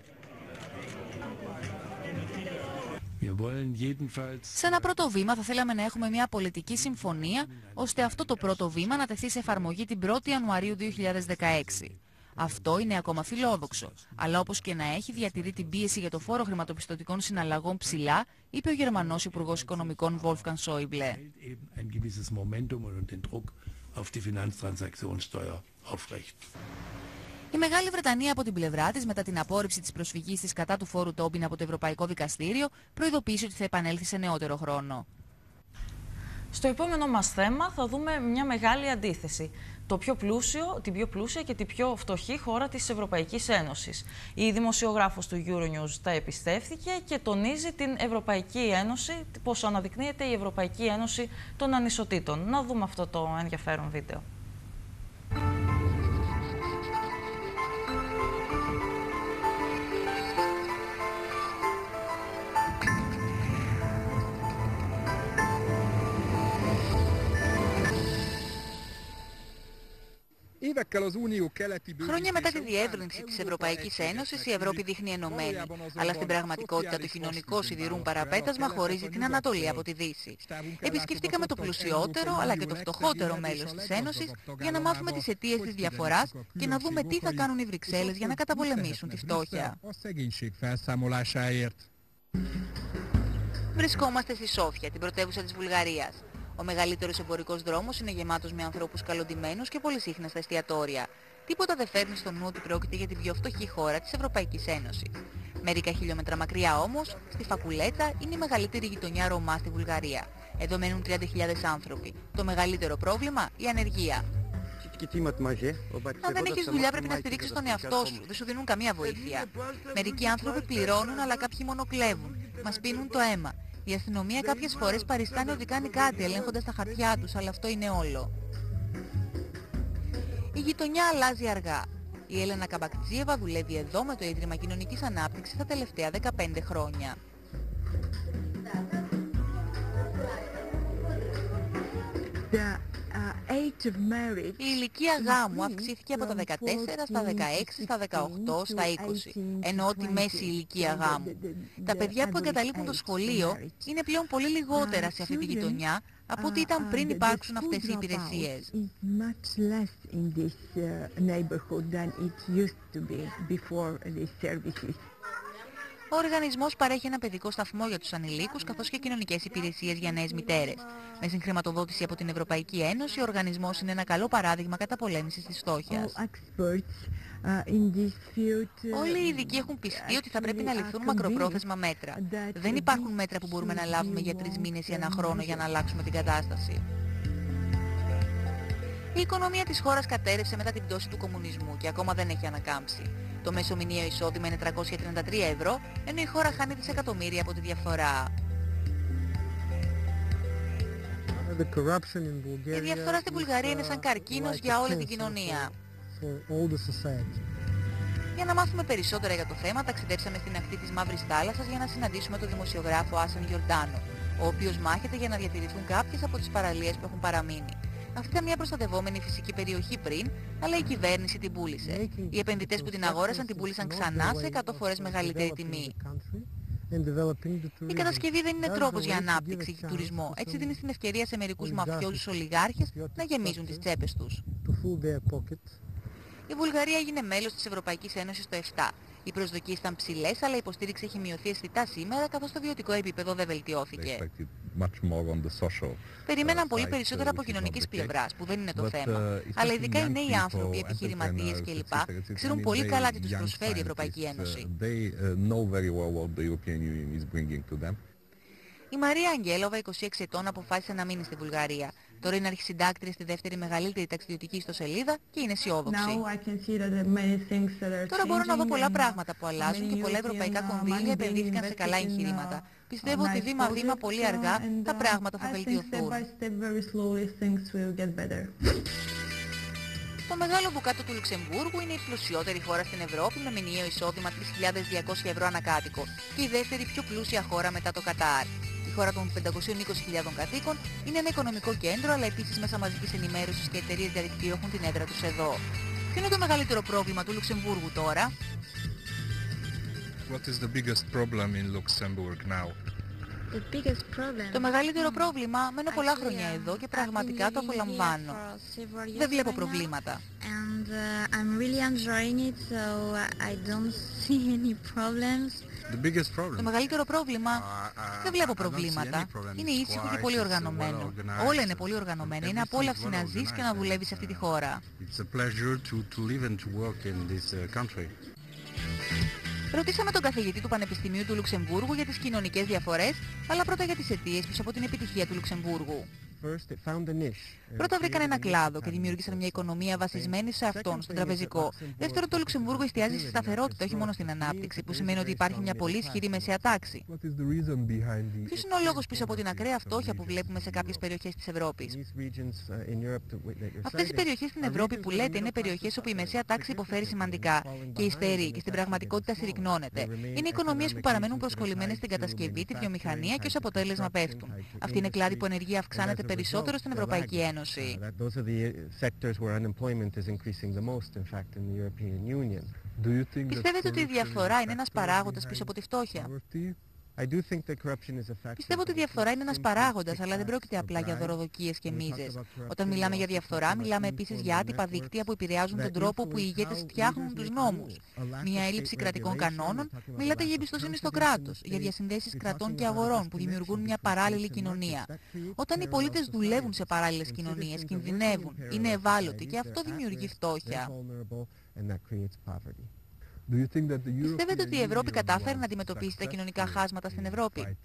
Σε ένα πρώτο βήμα θα θέλαμε να έχουμε μια πολιτική συμφωνία ώστε αυτό το πρώτο βήμα να τεθεί σε εφαρμογή την 1η Ιανουαρίου 2016. Αυτό είναι ακόμα φιλόδοξο, αλλά όπως και να έχει διατηρεί την πίεση για το φόρο χρηματοπιστωτικών συναλλαγών ψηλά, είπε ο Γερμανός Υπουργός Οικονομικών Wolfgang Schäuble. Η Μεγάλη Βρετανία από την πλευρά της, μετά την απόρριψη της προσφυγής της κατά του φόρου Τόμπιν από το Ευρωπαϊκό Δικαστήριο, προειδοποίησε ότι θα επανέλθει σε νεότερο χρόνο. Στο επόμενο μας θέμα θα δούμε μια μεγάλη αντίθεση. Το πιο πλούσιο, την πιο πλούσια και την πιο φτωχή χώρα της Ευρωπαϊκής Ένωσης. Η δημοσιογράφος του Euronews τα επιστεύθηκε και τονίζει την Ευρωπαϊκή Ένωση, πως αναδεικνύεται η Ευρωπαϊκή Ένωση των Ανισοτήτων. Να δούμε αυτό το ενδιαφέρον βίντεο. Χρόνια μετά τη διεύρυνση της Ευρωπαϊκής Ένωσης, η Ευρώπη δείχνει ενωμένη. Αλλά στην πραγματικότητα το κοινωνικό σιδηρούν παραπέτασμα χωρίζει την Ανατολή από τη Δύση. Επισκεφτήκαμε το πλουσιότερο αλλά και το φτωχότερο μέλος της Ένωσης για να μάθουμε τις αιτίες της διαφοράς και να δούμε τι θα κάνουν οι Βρυξέλλες για να καταπολεμήσουν τη φτώχεια. Βρισκόμαστε στη Σόφια, την πρωτεύουσα της Βουλγαρίας. Ο μεγαλύτερος εμπορικός δρόμος είναι γεμάτος με ανθρώπους καλοντημένους και πολύ συχνά στα εστιατόρια. Τίποτα δεν φέρνει στο νου ότι πρόκειται για την πιο φτωχή χώρα της Ευρωπαϊκής Ένωσης. Μερικά χιλιόμετρα μακριά όμως, στη Φακουλέτα είναι η μεγαλύτερη γειτονιά Ρωμά στη Βουλγαρία. Εδώ μένουν 30.000 άνθρωποι. Το μεγαλύτερο πρόβλημα, η ανεργία. Αν δεν έχεις δουλειά πρέπει να στηρίξεις τον εαυτό σου. Δεν σου δίνουν καμία βοήθεια. Μερικοί άνθρωποι πληρώνουν αλλά κάποιοι μόνο κλέβουν. Μας πίνουν το αίμα. Η αστυνομία κάποιες φορές παριστάνει ότι κάνει κάτι ελέγχοντας τα χαρτιά τους, αλλά αυτό είναι όλο. Η γειτονιά αλλάζει αργά. Η Έλενα Καμπακτζίεβα δουλεύει εδώ με το Ίδρυμα Κοινωνικής Ανάπτυξης τα τελευταία 15 χρόνια. Η ηλικία γάμου αυξήθηκε από τα 14 στα 16, στα 18, στα 20, ενώ τη μέση ηλικία γάμου. Τα παιδιά που εγκαταλείπουν το σχολείο είναι πλέον πολύ λιγότερα σε αυτή τη γειτονιά από ό,τι ήταν πριν υπάρξουν αυτές οι υπηρεσίες. Ο οργανισμός παρέχει ένα παιδικό σταθμό για τους ανηλίκους καθώς και κοινωνικές υπηρεσίες για νέες μητέρες. Με συγχρηματοδότηση από την Ευρωπαϊκή Ένωση, ο οργανισμός είναι ένα καλό παράδειγμα καταπολέμησης της φτώχειας. Όλοι οι ειδικοί έχουν πιστεί ότι θα πρέπει να ληφθούν μακροπρόθεσμα μέτρα. Δεν υπάρχουν μέτρα που μπορούμε να λάβουμε για τρεις μήνες ή ένα χρόνο για να αλλάξουμε την κατάσταση. Η οικονομία της χώρας κατέρευσε μετά την πτώση του κομμουνισμού και ακόμα δεν έχει ανακάμψει. Το μέσο μηνιαίο εισόδημα είναι 333 ευρώ, ενώ η χώρα χάνει δισεκατομμύρια από τη διαφθορά. Η διαφθορά στην Βουλγαρία είναι σαν καρκίνος για όλη την κοινωνία. Για να μάθουμε περισσότερα για το θέμα, ταξιδέψαμε στην ακτή της Μαύρης Θάλασσας για να συναντήσουμε τον δημοσιογράφο Άσεν Γιορτάνο, ο οποίος μάχεται για να διατηρηθούν κάποιες από τις παραλίες που έχουν παραμείνει. Αυτή ήταν μια προστατευόμενη φυσική περιοχή πριν, αλλά η κυβέρνηση την πούλησε. Οι επενδυτές που την αγόρασαν την πούλησαν ξανά σε 100 φορές μεγαλύτερη τιμή. Η κατασκευή δεν είναι τρόπος για ανάπτυξη και τουρισμό. Έτσι δίνεις την ευκαιρία σε μερικούς μαφιόζους ολιγάρχες να γεμίζουν τις τσέπες τους. Η Βουλγαρία έγινε μέλος της Ευρωπαϊκής Ένωσης το 7. Οι προσδοκίες ήταν ψηλές, αλλά η υποστήριξη έχει μειωθεί αισθητά σήμερα, καθώς το βιωτικό επίπεδο δεν βελτιώθηκε. Περιμέναν πολύ περισσότερα από κοινωνικής πλευράς, που δεν είναι το θέμα. Αλλά ειδικά οι νέοι άνθρωποι, οι επιχειρηματίες κλπ. ξέρουν πολύ καλά τι τους προσφέρει η Ευρωπαϊκή Ένωση. Η Μαρία Αγγέλοβα, 26 ετών, αποφάσισε να μείνει στη Βουλγαρία. Τώρα είναι αρχισυντάκτρια στη δεύτερη μεγαλύτερη ταξιδιωτική ιστοσελίδα και είναι αισιόδοξη. Τώρα μπορώ να δω πολλά πράγματα που αλλάζουν και πολλά ευρωπαϊκά κονδύλια επενδύθηκαν σε καλά εγχειρήματα. Πιστεύω ότι βήμα-βήμα πολύ αργά τα πράγματα θα βελτιωθούν. Το μεγάλο μπουκάτο του Λουξεμβούργου είναι η πλουσιότερη χώρα στην Ευρώπη με μηνιαίο εισόδημα 3.200 ευρώ ανακάτοικο και η δεύτερη πιο πλούσια χώρα μετά το Κατάρ χώρα των 520.000 κατοίκων, είναι ένα οικονομικό κέντρο, αλλά επίσης μέσα μαζικής ενημέρωσης και εταιρείες διαδικτύου έχουν την έδρα τους εδώ. Ποιο είναι το μεγαλύτερο πρόβλημα του Λουξεμβούργου τώρα; What is the biggest problem in Luxembourg now? Το μεγαλύτερο πρόβλημα, μένω πολλά χρόνια εδώ και πραγματικά το απολαμβάνω. Δεν βλέπω προβλήματα. And, uh, I'm really enjoying it, so I don't see any problems. Το μεγαλύτερο πρόβλημα, δεν βλέπω προβλήματα, είναι ήσυχο και πολύ οργανωμένο. Όλα είναι πολύ οργανωμένα. Είναι απόλαυση να ζεις και να δουλεύεις σε αυτή τη χώρα. Ρωτήσαμε τον καθηγητή του Πανεπιστημίου του Λουξεμβούργου για τις κοινωνικές διαφορές, αλλά πρώτα για τις αιτίες πίσω από την επιτυχία του Λουξεμβούργου. Πρώτα βρήκαν ένα κλάδο και δημιούργησαν μια οικονομία βασισμένη σε αυτόν, στον τραπεζικό. Δεύτερον, το Λουξεμβούργο εστιάζει στη σταθερότητα, όχι μόνο στην ανάπτυξη, που σημαίνει ότι υπάρχει μια πολύ ισχυρή μεσαία τάξη. Ποιος είναι ο λόγος πίσω από την ακραία φτώχεια που βλέπουμε σε κάποιες περιοχές της Ευρώπης; Αυτές οι περιοχές στην Ευρώπη που λέτε είναι περιοχές όπου η μεσαία τάξη υποφέρει σημαντικά και υστερεί και στην πραγματικότητα συρρυκνώνεται. Είναι οικονομίες που παραμένουν προσκολλημένες στην κατασκευή, τη βιομηχανία και ως αποτέλεσμα πέφτουν. Αυτή είναι κλάδη που ενεργεία αυξάνεται περισσότερο στην Ευρωπαϊκή Ένωση. Πιστεύετε ότι η διαφορά είναι ένας παράγοντας πίσω από τη φτώχεια; Πιστεύω ότι η διαφθορά είναι ένας παράγοντας, αλλά δεν πρόκειται απλά για δωροδοκίες και μίζες. Όταν μιλάμε για διαφθορά, μιλάμε επίσης για άτυπα δίκτυα που επηρεάζουν τον τρόπο που οι ηγέτες φτιάχνουν τους νόμους. Μια έλλειψη κρατικών κανόνων, μιλάτε για εμπιστοσύνη στο κράτος, για διασυνδέσεις κρατών και αγορών που δημιουργούν μια παράλληλη κοινωνία. Όταν οι πολίτες δουλεύουν σε παράλληλες κοινωνίες, κινδυνεύουν, είναι ευάλωτοι και αυτό δημιουργεί φτώχεια. Πιστεύετε ότι η Ευρώπη κατάφερε να αντιμετωπίσει τα κοινωνικά χάσματα στην Ευρώπη;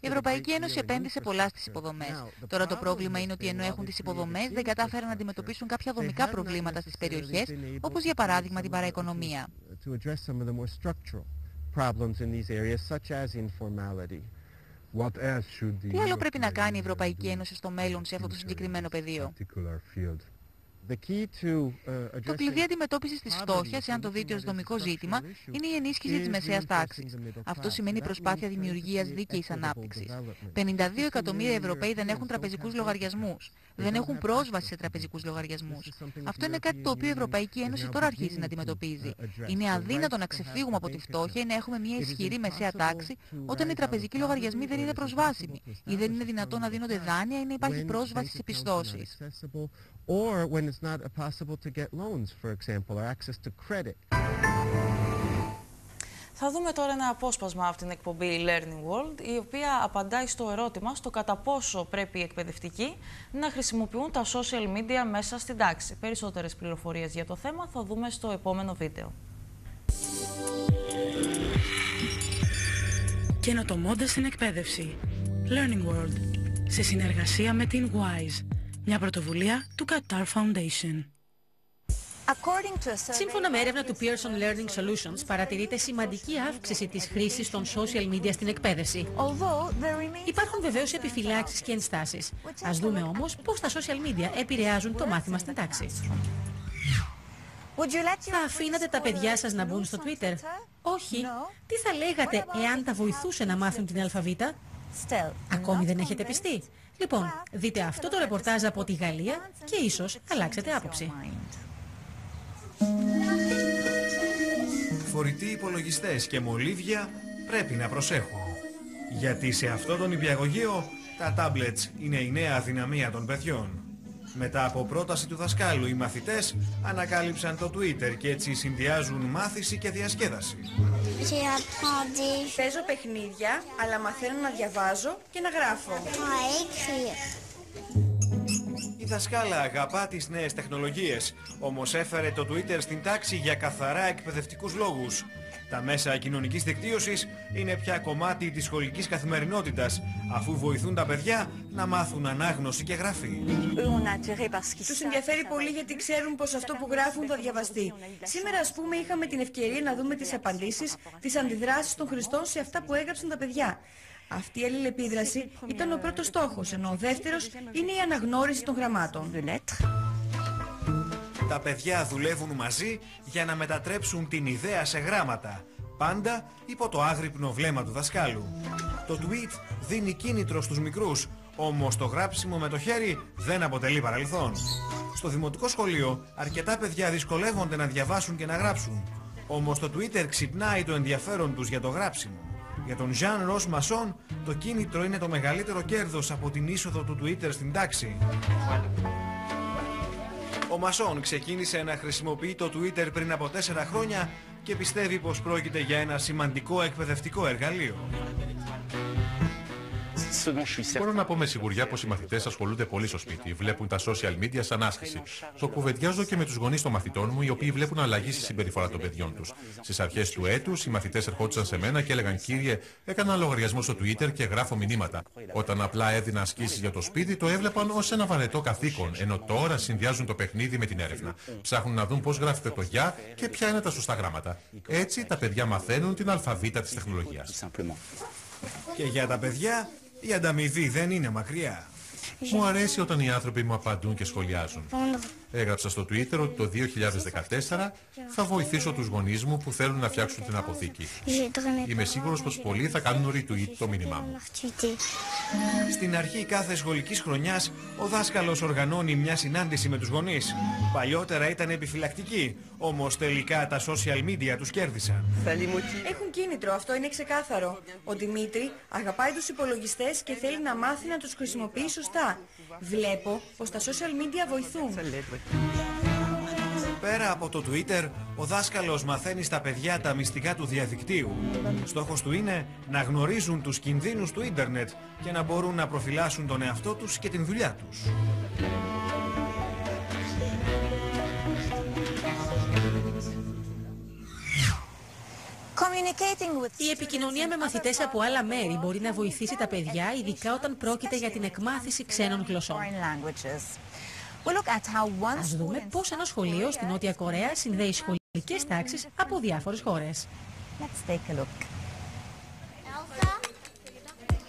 Η Ευρωπαϊκή Ένωση επένδυσε πολλά στις υποδομές. Τώρα το πρόβλημα είναι ότι ενώ έχουν τις υποδομές δεν κατάφεραν να αντιμετωπίσουν κάποια δομικά προβλήματα στις περιοχές, όπως για παράδειγμα την παραοικονομία. Τι άλλο πρέπει να κάνει η Ευρωπαϊκή Ένωση στο μέλλον σε αυτό το συγκεκριμένο πεδίο; Το κλειδί αντιμετώπισης της φτώχειας, εάν το δείτε ως δομικό ζήτημα, είναι η ενίσχυση της μεσαίας τάξης. Αυτό σημαίνει προσπάθεια δημιουργίας δίκαιης ανάπτυξης. 52 εκατομμύρια Ευρωπαίοι δεν έχουν τραπεζικούς λογαριασμούς. Δεν έχουν πρόσβαση σε τραπεζικούς λογαριασμούς. Αυτό είναι κάτι το οποίο η Ευρωπαϊκή Ένωση τώρα αρχίζει να αντιμετωπίζει. Είναι αδύνατο να ξεφύγουμε από τη φτώχεια ή να έχουμε μια ισχυρή μεσαία τάξη όταν οι τραπεζικοί λογαριασμοί δεν είναι προσβάσιμοι ή δεν είναι δυνατόν να δίνονται δάνεια ή να υπάρχει πρόσβαση σε πιστώσεις. Or when it's not possible to get loans, for example, or access to credit. Θα δούμε τώρα ένα απόσπασμα από την εκπομπή Learning World, η οποία απαντάει στο ερώτημα στο κατά πόσο πρέπει οι εκπαιδευτικοί να χρησιμοποιούν τα social media μέσα στην τάξη. Περισσότερες πληροφορίες για το θέμα θα δούμε στο επόμενο βίντεο. Καινοτομώντας στην εκπαίδευση. Learning World. Σε συνεργασία με την WISE. Μια πρωτοβουλία του Qatar Foundation. Σύμφωνα με έρευνα του Pearson Learning Solutions, παρατηρείται σημαντική αύξηση της χρήσης των social media στην εκπαίδευση. Υπάρχουν βεβαίως επιφυλάξεις και ενστάσεις. Ας δούμε όμως πώς τα social media επηρεάζουν το μάθημα στην τάξη. Θα αφήνατε τα παιδιά σας να μπουν στο Twitter? Όχι. Τι θα λέγατε εάν τα βοηθούσε να μάθουν την αλφαβήτα; Ακόμη δεν έχετε πιστεί. Λοιπόν, δείτε αυτό το ρεπορτάζ από τη Γαλλία και ίσως αλλάξετε άποψη. Φορητοί υπολογιστές και μολύβια πρέπει να προσέχουν. Γιατί σε αυτό τον υπηαγωγείο τα tablets είναι η νέα αδυναμία των παιδιών. Μετά από πρόταση του δασκάλου, οι μαθητές ανακάλυψαν το Twitter και έτσι συνδυάζουν μάθηση και διασκέδαση. Παίζω παιχνίδια, αλλά μαθαίνω να διαβάζω και να γράφω. Η δασκάλα αγαπά τις νέες τεχνολογίες, όμως έφερε το Twitter στην τάξη για καθαρά εκπαιδευτικούς λόγους. Τα μέσα κοινωνικής δικτύωσης είναι πια κομμάτι της σχολικής καθημερινότητας, αφού βοηθούν τα παιδιά να μάθουν ανάγνωση και γραφή. Τους ενδιαφέρει πολύ γιατί ξέρουν πως αυτό που γράφουν θα διαβαστεί. Σήμερα ας πούμε είχαμε την ευκαιρία να δούμε τις απαντήσεις, τις αντιδράσεις των χρηστών σε αυτά που έγραψαν τα παιδιά. Αυτή η αλληλεπίδραση ήταν ο πρώτος στόχος, ενώ ο δεύτερος είναι η αναγνώριση των γραμμάτων. Τα παιδιά δουλεύουν μαζί για να μετατρέψουν την ιδέα σε γράμματα. Πάντα υπό το άγρυπνο βλέμμα του δασκάλου. Το tweet δίνει κίνητρο στους μικρούς, όμως το γράψιμο με το χέρι δεν αποτελεί παρελθόν. Στο δημοτικό σχολείο αρκετά παιδιά δυσκολεύονται να διαβάσουν και να γράψουν. Όμως το Twitter ξυπνάει το ενδιαφέρον τους για το γράψιμο. Για τον Jean Ρος Μασόν το κίνητρο είναι το μεγαλύτερο κέρδος από την είσοδο του Twitter στην τάξη. Ο Μασόν ξεκίνησε να χρησιμοποιεί το Twitter πριν από τέσσερα χρόνια και πιστεύει πως πρόκειται για ένα σημαντικό εκπαιδευτικό εργαλείο. Μπορώ να πω με σιγουριά πως οι μαθητές ασχολούνται πολύ στο σπίτι. Βλέπουν τα social media σαν άσκηση. Το κουβεντιάζω και με τους γονείς των μαθητών μου, οι οποίοι βλέπουν αλλαγή στη συμπεριφορά των παιδιών τους. Στις αρχές του έτους, οι μαθητές ερχόντουσαν σε μένα και έλεγαν Κύριε, έκανα λογαριασμό στο Twitter και γράφω μηνύματα. Όταν απλά έδινα ασκήσεις για το σπίτι, το έβλεπαν ως ένα βαρετό καθήκον, ενώ τώρα συνδυάζουν το παιχνίδι με την έρευνα. Ψάχνουν να δουν πώς γράφεται το γεια και ποια είναι τα σωστά γράμματα. Έτσι τα παιδιά μαθαίνουν την αλφαβήτα της τεχνολογίας. Και για τα παιδιά η ανταμοιβή δεν είναι μακριά. Μου αρέσει όταν οι άνθρωποι μου απαντούν και σχολιάζουν. Έγραψα στο Twitter ότι το 2014 θα βοηθήσω τους γονείς μου που θέλουν να φτιάξουν την αποθήκη. Είμαι σίγουρος πως πολλοί θα κάνουν retweet το μήνυμά μου. Στην αρχή κάθε σχολικής χρονιάς, ο δάσκαλος οργανώνει μια συνάντηση με τους γονείς. Παλιότερα ήταν επιφυλακτική, όμως τελικά τα social media τους κέρδισαν. Έχουν κίνητρο, αυτό είναι ξεκάθαρο. Ο Δημήτρη αγαπάει τους υπολογιστές και θέλει να μάθει να τους χρησιμοποιεί σωστά. Βλέπω πως τα social media βοηθούν. Πέρα από το Twitter, ο δάσκαλος μαθαίνει στα παιδιά τα μυστικά του διαδικτύου. Στόχος του είναι να γνωρίζουν τους κινδύνους του ίντερνετ και να μπορούν να προφυλάσσουν τον εαυτό τους και την δουλειά τους. Η επικοινωνία με μαθητές από άλλα μέρη μπορεί να βοηθήσει τα παιδιά, ειδικά όταν πρόκειται για την εκμάθηση ξένων γλωσσών. Ας δούμε πώς ένα σχολείο στην Νότια Κορέα συνδέει σχολικές τάξεις από διάφορες χώρες.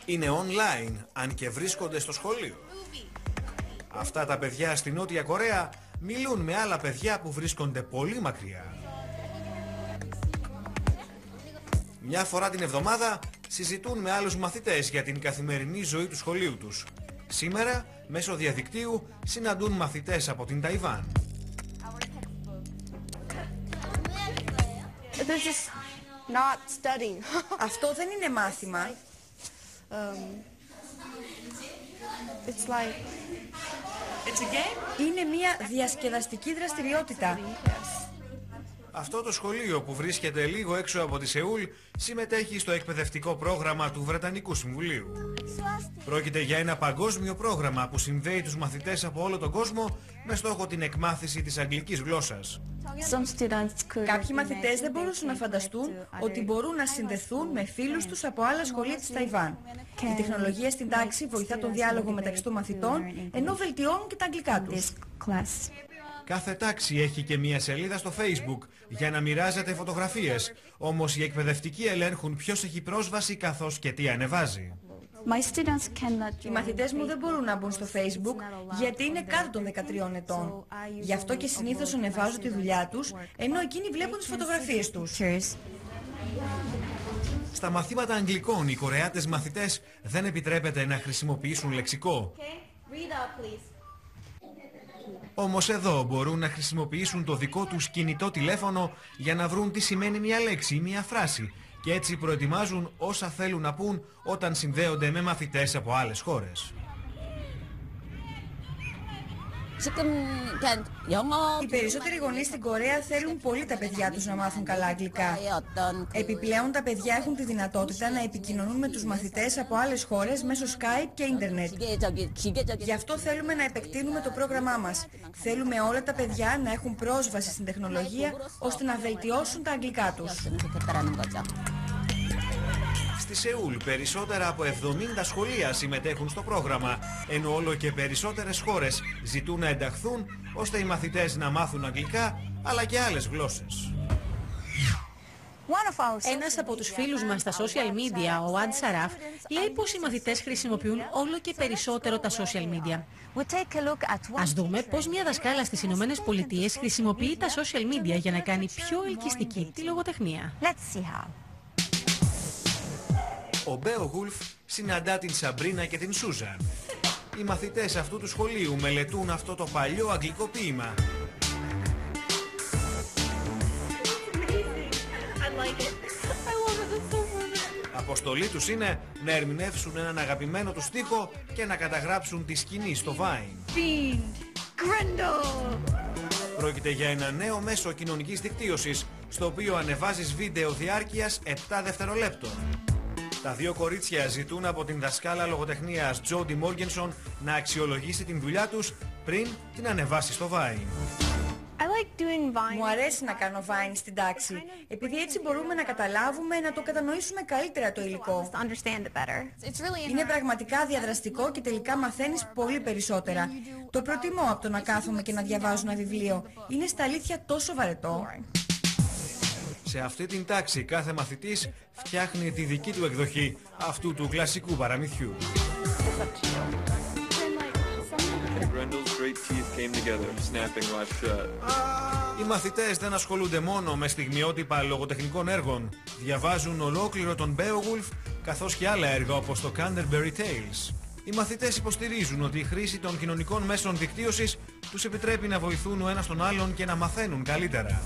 Είναι online, αν και βρίσκονται στο σχολείο. Αυτά τα παιδιά στη Νότια Κορέα μιλούν με άλλα παιδιά που βρίσκονται πολύ μακριά. Μια φορά την εβδομάδα συζητούν με άλλους μαθητές για την καθημερινή ζωή του σχολείου τους. Σήμερα, μέσω διαδικτύου, συναντούν μαθητές από την Ταϊβάν. This is not studying. Αυτό δεν είναι μάθημα. Um, it's like... It's a game? Είναι μια διασκεδαστική δραστηριότητα. Αυτό το σχολείο που βρίσκεται λίγο έξω από τη Σεούλ συμμετέχει στο εκπαιδευτικό πρόγραμμα του Βρετανικού Συμβουλίου. Πρόκειται για ένα παγκόσμιο πρόγραμμα που συνδέει τους μαθητές από όλο τον κόσμο με στόχο την εκμάθηση της αγγλικής γλώσσας. Κάποιοι μαθητές δεν μπορούσαν να φανταστούν ότι μπορούν να συνδεθούν με φίλους τους από άλλα σχολεία της Ταϊβάν. Η τεχνολογία στην τάξη βοηθά τον διάλογο μεταξύ των μαθητών, ενώ βελτιώνουν και τα αγγλικά τους. Κάθε τάξη έχει και μία σελίδα στο Facebook για να μοιράζεται φωτογραφίες. Όμως οι εκπαιδευτικοί ελέγχουν ποιος έχει πρόσβαση καθώς και τι ανεβάζει. Οι μαθητές μου δεν μπορούν να μπουν στο Facebook γιατί είναι κάτω των 13 ετών. Γι' αυτό και συνήθως ανεβάζω τη δουλειά τους, ενώ εκείνοι βλέπουν τις φωτογραφίες τους. Στα μαθήματα αγγλικών οι Κορεάτες μαθητές δεν επιτρέπεται να χρησιμοποιήσουν λεξικό. Όμως εδώ μπορούν να χρησιμοποιήσουν το δικό τους κινητό τηλέφωνο για να βρουν τι σημαίνει μια λέξη ή μια φράση και έτσι προετοιμάζουν όσα θέλουν να πούν όταν συνδέονται με μαθητές από άλλες χώρες. Οι περισσότεροι γονείς στην Κορέα θέλουν πολύ τα παιδιά τους να μάθουν καλά αγγλικά. Επιπλέον τα παιδιά έχουν τη δυνατότητα να επικοινωνούν με τους μαθητές από άλλες χώρες μέσω Skype και Ίντερνετ. Γι' αυτό θέλουμε να επεκτείνουμε το πρόγραμμά μας. Θέλουμε όλα τα παιδιά να έχουν πρόσβαση στην τεχνολογία ώστε να βελτιώσουν τα αγγλικά τους. Στη Σεούλ περισσότερα από 70 σχολεία συμμετέχουν στο πρόγραμμα, ενώ όλο και περισσότερες χώρες ζητούν να ενταχθούν ώστε οι μαθητές να μάθουν αγγλικά αλλά και άλλες γλώσσες. Ένας από τους φίλους μας στα social media, ο Αντ Σαράφ, λέει πως οι μαθητές χρησιμοποιούν όλο και περισσότερο τα social media. Ας δούμε πως μια δασκάλα στις Ηνωμένες Πολιτείες χρησιμοποιεί τα social media για να κάνει πιο ελκυστική τη λογοτεχνία. Ο Μπέο Γουλφ συναντά την Σαμπρίνα και την Σούζαν. Οι μαθητές αυτού του σχολείου μελετούν αυτό το παλιό αγγλικό ποίημα. Αποστολή τους είναι να ερμηνεύσουν έναν αγαπημένο τους τύπο και να καταγράψουν τη σκηνή στο Vine. Πρόκειται για ένα νέο μέσο κοινωνικής δικτύωσης, στο οποίο ανεβάζεις βίντεο διάρκειας 7 δευτερολέπτων. Τα δύο κορίτσια ζητούν από την δασκάλα λογοτεχνίας Τζόντι Μόργενσον να αξιολογήσει την δουλειά τους πριν την ανεβάσει στο Vine. Μου αρέσει να κάνω Vine στην τάξη, επειδή έτσι μπορούμε να καταλάβουμε, να το κατανοήσουμε καλύτερα το υλικό. Είναι πραγματικά διαδραστικό και τελικά μαθαίνεις πολύ περισσότερα. Το προτιμώ από το να κάθομαι και να διαβάζω ένα βιβλίο. Είναι στα αλήθεια τόσο βαρετό. Σε αυτή την τάξη κάθε μαθητής φτιάχνει τη δική του εκδοχή αυτού του κλασικού παραμυθιού. Οι μαθητές δεν ασχολούνται μόνο με στιγμιότυπα λογοτεχνικών έργων. Διαβάζουν ολόκληρο τον Beowulf καθώς και άλλα έργα όπως το Canterbury Tales. Οι μαθητές υποστηρίζουν ότι η χρήση των κοινωνικών μέσων δικτύωσης τους επιτρέπει να βοηθούν ο ένας τον άλλον και να μαθαίνουν καλύτερα.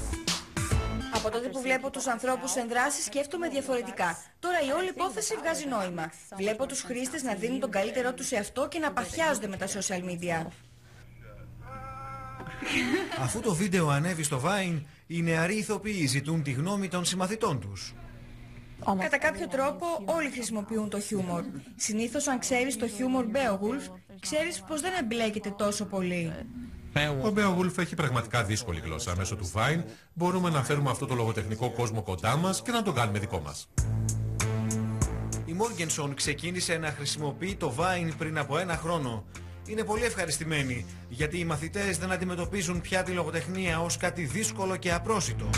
Από τότε που βλέπω τους ανθρώπους σε δράση σκέφτομαι διαφορετικά. Τώρα η όλη υπόθεση βγάζει νόημα. Βλέπω τους χρήστες να δίνουν τον καλύτερό τους σε αυτό και να παθιάζονται με τα social media. Αφού το βίντεο ανέβει στο Vine, οι νεαροί ηθοποιοί ζητούν τη γνώμη των συμμαθητών τους. Κατά κάποιο τρόπο όλοι χρησιμοποιούν το χιούμορ. Συνήθως αν ξέρεις το χιούμορ Beowulf, ξέρεις πως δεν εμπλέκεται τόσο πολύ. Ο Beowulf έχει πραγματικά δύσκολη γλώσσα. Μέσω του Vine μπορούμε να φέρουμε αυτό το λογοτεχνικό κόσμο κοντά μας και να τον κάνουμε δικό μας. Η Μόργενσον ξεκίνησε να χρησιμοποιεί το Vine πριν από ένα χρόνο. Είναι πολύ ευχαριστημένη γιατί οι μαθητές δεν αντιμετωπίζουν πια τη λογοτεχνία ως κάτι δύσκολο και απρόσιτο.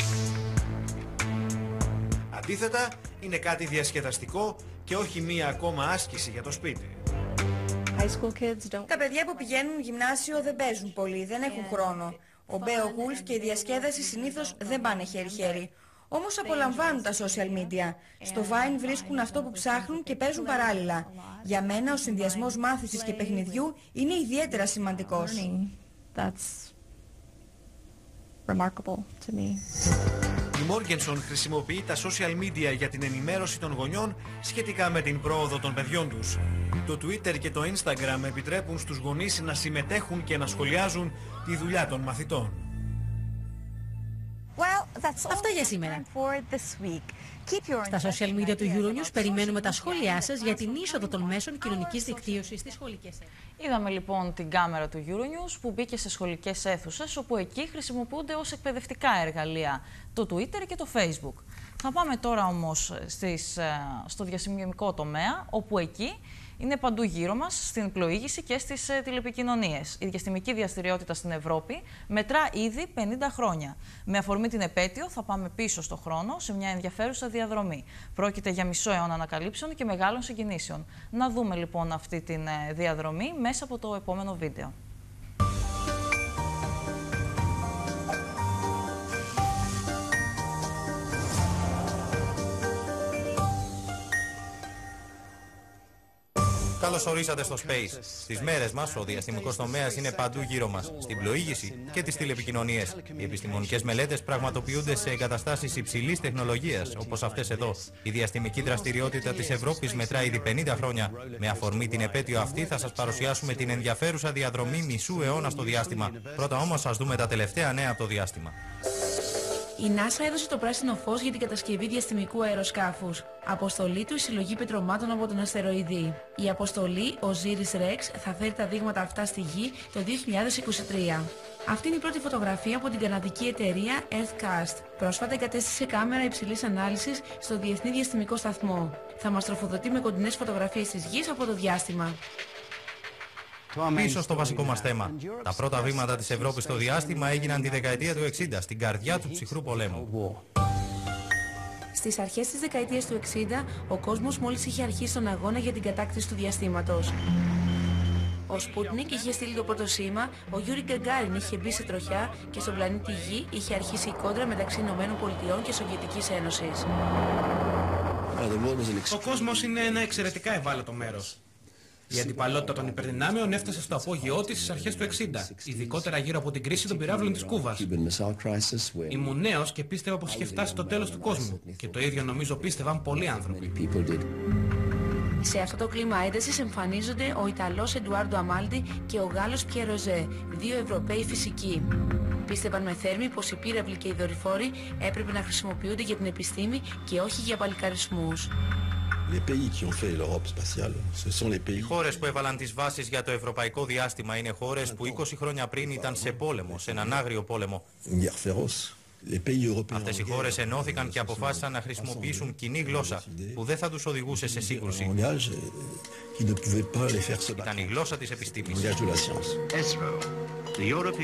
Αντίθετα, είναι κάτι διασκεδαστικό και όχι μία ακόμα άσκηση για το σπίτι. Τα παιδιά που πηγαίνουν γυμνάσιο δεν παίζουν πολύ, δεν έχουν χρόνο. Ο Μπέο Γουλφ και η διασκέδαση συνήθως δεν πάνε χέρι-χέρι. Όμως απολαμβάνουν τα social media. Στο Vine βρίσκουν αυτό που ψάχνουν και παίζουν παράλληλα. Για μένα ο συνδυασμός μάθησης και παιχνιδιού είναι ιδιαίτερα σημαντικός. Η Μόργενσον χρησιμοποιεί τα social media για την ενημέρωση των γονιών σχετικά με την πρόοδο των παιδιών τους. Το Twitter και το Instagram επιτρέπουν στους γονείς να συμμετέχουν και να σχολιάζουν τη δουλειά των μαθητών. Αυτά για σήμερα. Στα social media του Euronews περιμένουμε τα σχόλιά σας για την είσοδο των μέσων κοινωνικής δικτύωσης στις σχολικές Είδαμε λοιπόν την κάμερα του Euronews που μπήκε σε σχολικές αίθουσες όπου εκεί χρησιμοποιούνται ως εκπαιδευτικά εργαλεία το Twitter και το Facebook. Θα πάμε τώρα όμως στις, ε, στο διασημικό τομέα όπου εκεί είναι παντού γύρω μας, στην πλοήγηση και στις ε, τηλεπικοινωνίες. Η διαστημική διαστηριότητα στην Ευρώπη μετρά ήδη 50 χρόνια. Με αφορμή την επέτειο, θα πάμε πίσω στο χρόνο σε μια ενδιαφέρουσα διαδρομή. Πρόκειται για μισό αιώνα ανακαλύψεων και μεγάλων συγκινήσεων. Να δούμε λοιπόν αυτή τη ε, διαδρομή μέσα από το επόμενο βίντεο. Καλώς ορίσατε στο Space. Στις μέρες μας, ο διαστημικός τομέας είναι παντού γύρω μας, στην πλοήγηση και τις τηλεπικοινωνίες. Οι επιστημονικές μελέτες πραγματοποιούνται σε εγκαταστάσεις υψηλής τεχνολογίας, όπως αυτές εδώ. Η διαστημική δραστηριότητα της Ευρώπης μετρά ήδη 50 χρόνια. Με αφορμή την επέτειο αυτή, θα σας παρουσιάσουμε την ενδιαφέρουσα διαδρομή μισού αιώνα στο διάστημα. Πρώτα όμως, ας δούμε τα τελευταία νέα από το διάστημα. Η NASA έδωσε το πράσινο φως για την κατασκευή διαστημικού αεροσκάφους. Αποστολή του η συλλογή πετρωμάτων από τον αστεροειδή. Η αποστολή, ο Osiris Rex, θα φέρει τα δείγματα αυτά στη Γη το 2023. Αυτή είναι η πρώτη φωτογραφία από την καναδική εταιρεία Earthcast. Πρόσφατα εγκατέστησε κάμερα υψηλής ανάλυσης στο Διεθνή Διαστημικό Σταθμό. Θα μας τροφοδοτεί με κοντινές φωτογραφίες της Γης από το διάστημα. Πίσω στο βασικό μας θέμα. Τα πρώτα βήματα της Ευρώπης στο διάστημα έγιναν τη δεκαετία του 60, στην καρδιά του ψυχρού πολέμου. Στις αρχές της δεκαετίας του 60, ο κόσμος μόλις είχε αρχίσει τον αγώνα για την κατάκτηση του διαστήματος. Ο Σπούτνικ είχε στείλει το πρώτο σήμα, ο Γιούρι Γκαγκάριν είχε μπει σε τροχιά και στον πλανήτη Γη είχε αρχίσει η κόντρα μεταξύ Ηνωμένων Πολιτειών και Σοβιετικής Ένωσης. Ο κόσμος είναι ένα εξαιρετικά ευάλωτο μέρος. Η αντιπαλότητα των υπερδυνάμεων έφτασε στο απόγειό της στις αρχές του 60, ειδικότερα γύρω από την κρίση των πυράβλων της Κούβας. Ήμουν νέος και πίστευα πως είχε φτάσει το τέλος του κόσμου και το ίδιο νομίζω πίστευαν πολλοί άνθρωποι. Σε αυτό το κλίμα έντασης εμφανίζονται ο Ιταλός Εντουάρντο Αμάλντι και ο Γάλλος Πιεροζέ, δύο Ευρωπαίοι φυσικοί. Πίστευαν με θέρμη πως οι πύραυλοι και οι δορυφόροι έπρεπε να χρησιμοποιούνται για την επιστήμη και όχι για παλικαρισμούς. Οι χώρες που έβαλαν τις βάσεις για το ευρωπαϊκό διάστημα είναι χώρες που 20 χρόνια πριν ήταν σε πόλεμο, σε έναν άγριο πόλεμο. Αυτές οι χώρες ενώθηκαν και αποφάσισαν να χρησιμοποιήσουν κοινή γλώσσα που δεν θα τους οδηγούσε σε σύγκρουση. Ήταν η γλώσσα της επιστήμης.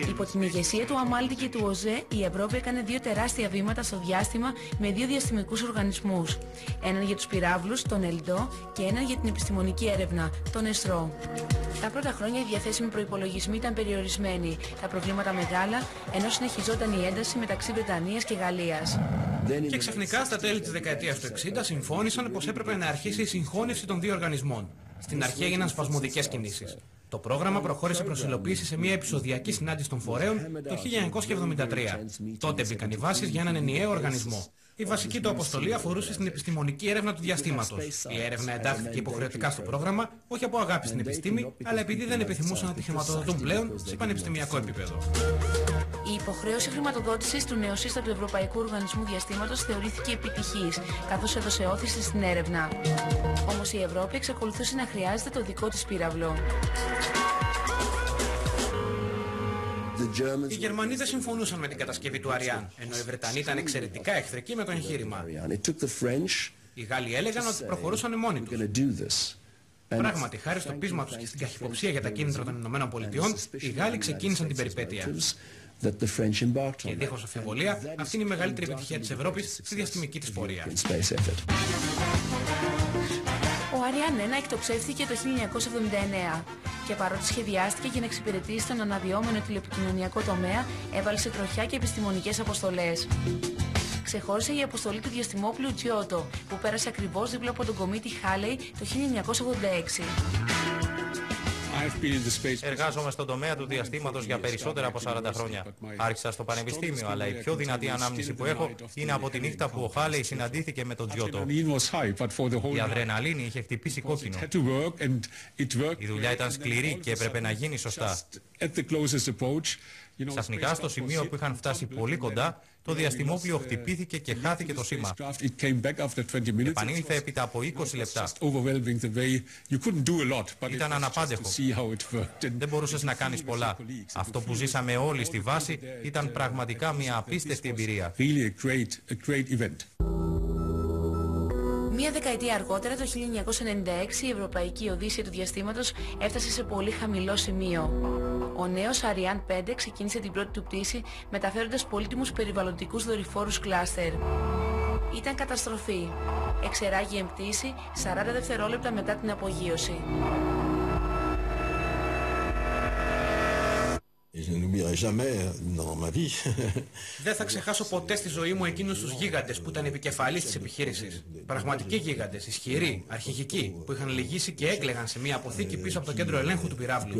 Υπό την ηγεσία του Αμάλτη και του ΟΖΕ, η Ευρώπη έκανε δύο τεράστια βήματα στο διάστημα με δύο διαστημικούς οργανισμούς. Έναν για τους πυράβλους, τον ΕΛΔΟ, και έναν για την επιστημονική έρευνα, τον ΕΣΡΟ. Τα πρώτα χρόνια οι διαθέσιμοι προϋπολογισμοί ήταν περιορισμένοι, τα προβλήματα μεγάλα, ενώ συνεχιζόταν η ένταση μεταξύ Βρετανίας και Γαλλίας. Και ξαφνικά στα τέλη της δεκαετίας του 60 συμφώνησαν πως έπρεπε να αρχίσει η συγχώνευση των δύο οργανισμών. Στην αρχή έγιναν σπασμωδικές κινήσεις. Το πρόγραμμα προχώρησε προς υλοποίηση σε μια επεισοδιακή συνάντηση των φορέων το 1973. Τότε μπήκαν οι βάσεις για έναν ενιαίο οργανισμό. Η βασική του αποστολή αφορούσε στην επιστημονική έρευνα του διαστήματος. Η έρευνα εντάχθηκε υποχρεωτικά στο πρόγραμμα, όχι από αγάπη στην επιστήμη, αλλά επειδή δεν επιθυμούσαν να τη χρηματοδοτούν πλέον σε πανεπιστημιακό επίπεδο. Η υποχρέωση χρηματοδότησης του νεοσύστατου Ευρωπαϊκού Οργανισμού Διαστήματος θεωρήθηκε επιτυχής, καθώς έδωσε όθηση στην έρευνα. Όμως η Ευρώπη εξακολουθούσε να χρειάζεται το δικό της πύραυλο. Οι Γερμανοί δεν συμφωνούσαν με την κατασκευή του Αριάν, ενώ οι Βρετανοί ήταν εξαιρετικά εχθρικοί με το εγχείρημα. Οι Γάλλοι έλεγαν ότι προχωρούσαν μόνοι τους. Πράγματι, χάρη στο πείσμα τους και στην καχυποψία για τα κίνητρα των Ηνωμένων Πολιτειών, οι Γάλλοι ξεκίνησαν την περιπέτεια. Και δίχως αφιβολία, αυτή είναι η μεγαλύτερη επιτυχία της Ευρώπης στη διαστημική της πορεία. Ο Ariane 1 εκτοξεύθηκε το 1979 και παρότι σχεδιάστηκε για να εξυπηρετήσει τον αναδυόμενο τηλεπικοινωνιακό τομέα, έβαλε σε τροχιά και επιστημονικές αποστολές. Ξεχώρισε η αποστολή του διαστημόπλου Giotto, που πέρασε ακριβώς δίπλα από τον κομίτη Halley το 1986. Εργάζομαι στον τομέα του διαστήματος για περισσότερα από 40 χρόνια. Άρχισα στο πανεπιστήμιο, αλλά η πιο δυνατή ανάμνηση που έχω είναι από τη νύχτα που ο Χάλεϊ συναντήθηκε με τον Τζιώτο. Η αδρεναλίνη είχε χτυπήσει κόκκινο. Η δουλειά ήταν σκληρή και έπρεπε να γίνει σωστά. Ξαφνικά στο σημείο που είχαν φτάσει πολύ κοντά, το διαστημόπλιο χτυπήθηκε και χάθηκε το σήμα. Επανήλθε έπειτα από 20 λεπτά. Ήταν αναπάντεχο. Δεν μπορούσες να κάνεις πολλά. Αυτό που ζήσαμε όλοι στη βάση ήταν πραγματικά μια απίστευτη εμπειρία. Μία δεκαετία αργότερα, το 1996, η Ευρωπαϊκή Οδύσσια του Διαστήματος έφτασε σε πολύ χαμηλό σημείο. Ο νέος Αριάν 5 ξεκίνησε την πρώτη του πτήση μεταφέροντας πολύτιμους περιβαλλοντικούς δορυφόρους κλάστερ. Ήταν καταστροφή. Εξεράγει εμπτήση 40 δευτερόλεπτα μετά την απογείωση. Δεν θα ξεχάσω ποτέ στη ζωή μου εκείνους τους γίγαντες που ήταν επικεφαλής της επιχείρησης. Πραγματικοί γίγαντες, ισχυροί, αρχηγικοί, που είχαν λυγίσει και έκλεγαν σε μια αποθήκη πίσω από το κέντρο ελέγχου του πυράβλου.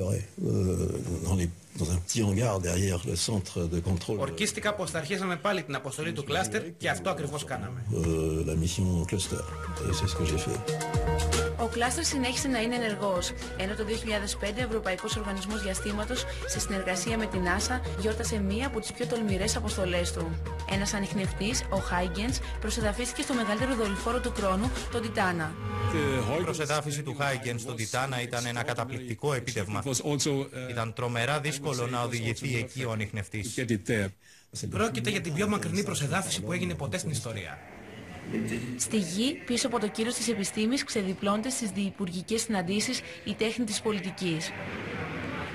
Ορκίστηκα πως θα αρχίσαμε πάλι την αποστολή του κλάστερ και αυτό ακριβώς κάναμε. Ο κλάστερ συνέχισε να είναι ενεργός, ενώ το 2005 ο Ευρωπαϊκός Οργανισμός Διαστήματος, σε συνεργασία με την NASA, γιόρτασε μία από τις πιο τολμηρές αποστολές του. Ένας ανιχνευτής, ο Huygens, προσεδαφίστηκε στο μεγαλύτερο δορυφόρο του χρόνου, τον Τιτάνα. Η προσεδάφιση του Huygens στον Τιτάνα ήταν ένα καταπληκτικό επίτευγμα. Ήταν τρομερά δύσκολο να οδηγηθεί εκεί ο ανιχνευτής. Πρόκειται για την πιο μακρινή προσεδάφιση που έγινε ποτέ στην ιστορία. Στη γη, πίσω από το κύρος της επιστήμης, ξεδιπλώνεται στις διυπουργικές συναντήσεις η τέχνη της πολιτικής.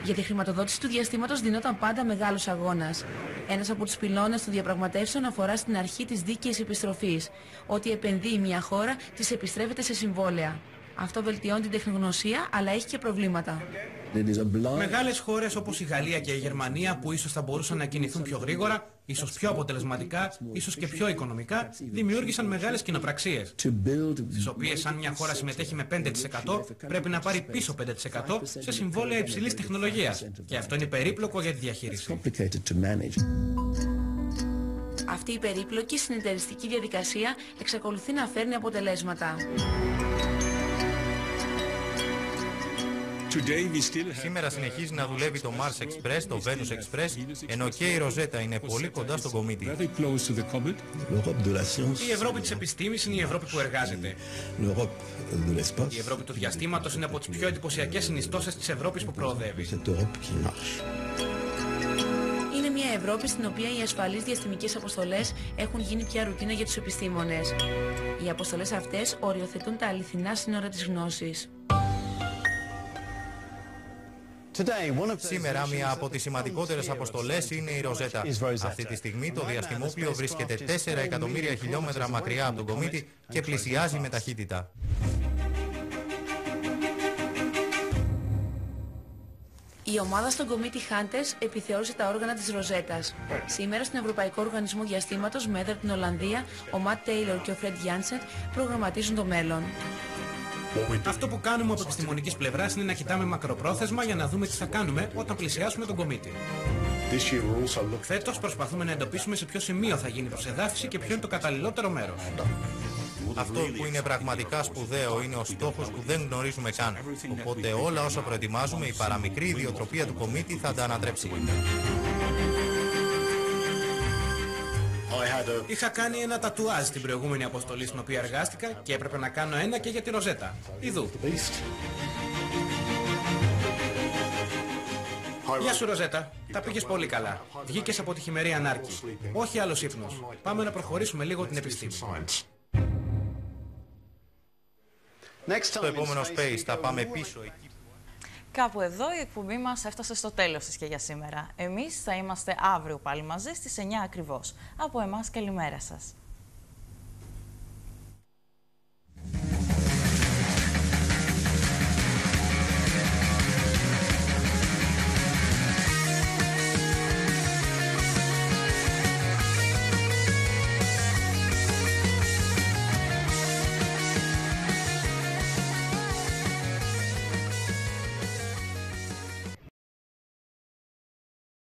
Για τη χρηματοδότηση του διαστήματος δινόταν πάντα μεγάλος αγώνας. Ένας από τους πυλώνες των διαπραγματεύσεων αφορά στην αρχή της δίκαιης επιστροφής. Ότι επενδύει μια χώρα, της επιστρέφεται σε συμβόλαια. Αυτό βελτιώνει την τεχνογνωσία, αλλά έχει και προβλήματα. Μεγάλες χώρες όπως η Γαλλία και η Γερμανία που ίσως θα μπορούσαν να κινηθούν πιο γρήγορα, ίσως πιο αποτελεσματικά, ίσως και πιο οικονομικά, δημιούργησαν μεγάλες κοινοπραξίες, στις οποίες αν μια χώρα συμμετέχει με 5% πρέπει να πάρει πίσω 5% σε συμβόλαια υψηλής τεχνολογίας. Και αυτό είναι περίπλοκο για τη διαχείριση. Αυτή η περίπλοκη συνεταιριστική διαδικασία εξακολουθεί να φέρνει αποτελέσματα. Σήμερα συνεχίζει να δουλεύει το Mars Express, το Venus Express, ενώ και η Ροζέτα είναι πολύ κοντά στον κομίτη. Η Ευρώπη της επιστήμης είναι η Ευρώπη που εργάζεται. Η Ευρώπη του διαστήματος είναι από τις πιο εντυπωσιακές συνιστώσεις της Ευρώπης που προοδεύει. Είναι μια Ευρώπη στην οποία οι ασφαλείς διαστημικές αποστολές έχουν γίνει πια ρουτίνα για τους επιστήμονες. Οι αποστολές αυτές οριοθετούν τα αληθινά σύνορα της γνώσης. Σήμερα μία από τις σημαντικότερες αποστολές είναι η Ροζέτα. Αυτή τη στιγμή το διαστημόπλιο βρίσκεται 4 εκατομμύρια χιλιόμετρα μακριά από τον κομίτη και πλησιάζει με ταχύτητα. Η ομάδα στον κομίτη Hunters επιθεώρησε τα όργανα της Ροζέτας. Σήμερα στον Ευρωπαϊκό Οργανισμό Διαστήματος με έδρα την Ολλανδία, ο Ματ Τέιλορ και ο Φρεντ Γιάνσετ προγραμματίζουν το μέλλον. Αυτό που κάνουμε από επιστημονικής πλευράς είναι να κοιτάμε μακροπρόθεσμα για να δούμε τι θα κάνουμε όταν πλησιάσουμε τον κομίτη. Φέτος προσπαθούμε να εντοπίσουμε σε ποιο σημείο θα γίνει η προσεδάφιση και ποιο είναι το καταλληλότερο μέρος. Αυτό που είναι πραγματικά σπουδαίο είναι ο στόχος που δεν γνωρίζουμε καν. Οπότε όλα όσα προετοιμάζουμε η παραμικρή ιδιοτροπία του κομίτη θα τα ανατρέψει. Είχα κάνει ένα τατουάζ στην προηγούμενη αποστολή στην οποία εργάστηκα και έπρεπε να κάνω ένα και για τη Ροζέτα. Ιδού. Γεια σου Ροζέτα. Τα πήγες πολύ καλά. Βγήκες από τη χειμερή ανάρκη. Όχι άλλος ύπνος. Πάμε να προχωρήσουμε λίγο την επιστήμη. Στο επόμενο Space θα πάμε πίσω εκεί. Κάπου εδώ η εκπομπή μας έφτασε στο τέλος της και για σήμερα. Εμείς θα είμαστε αύριο πάλι μαζί στις 9 ακριβώς. Από εμάς καλημέρα σας.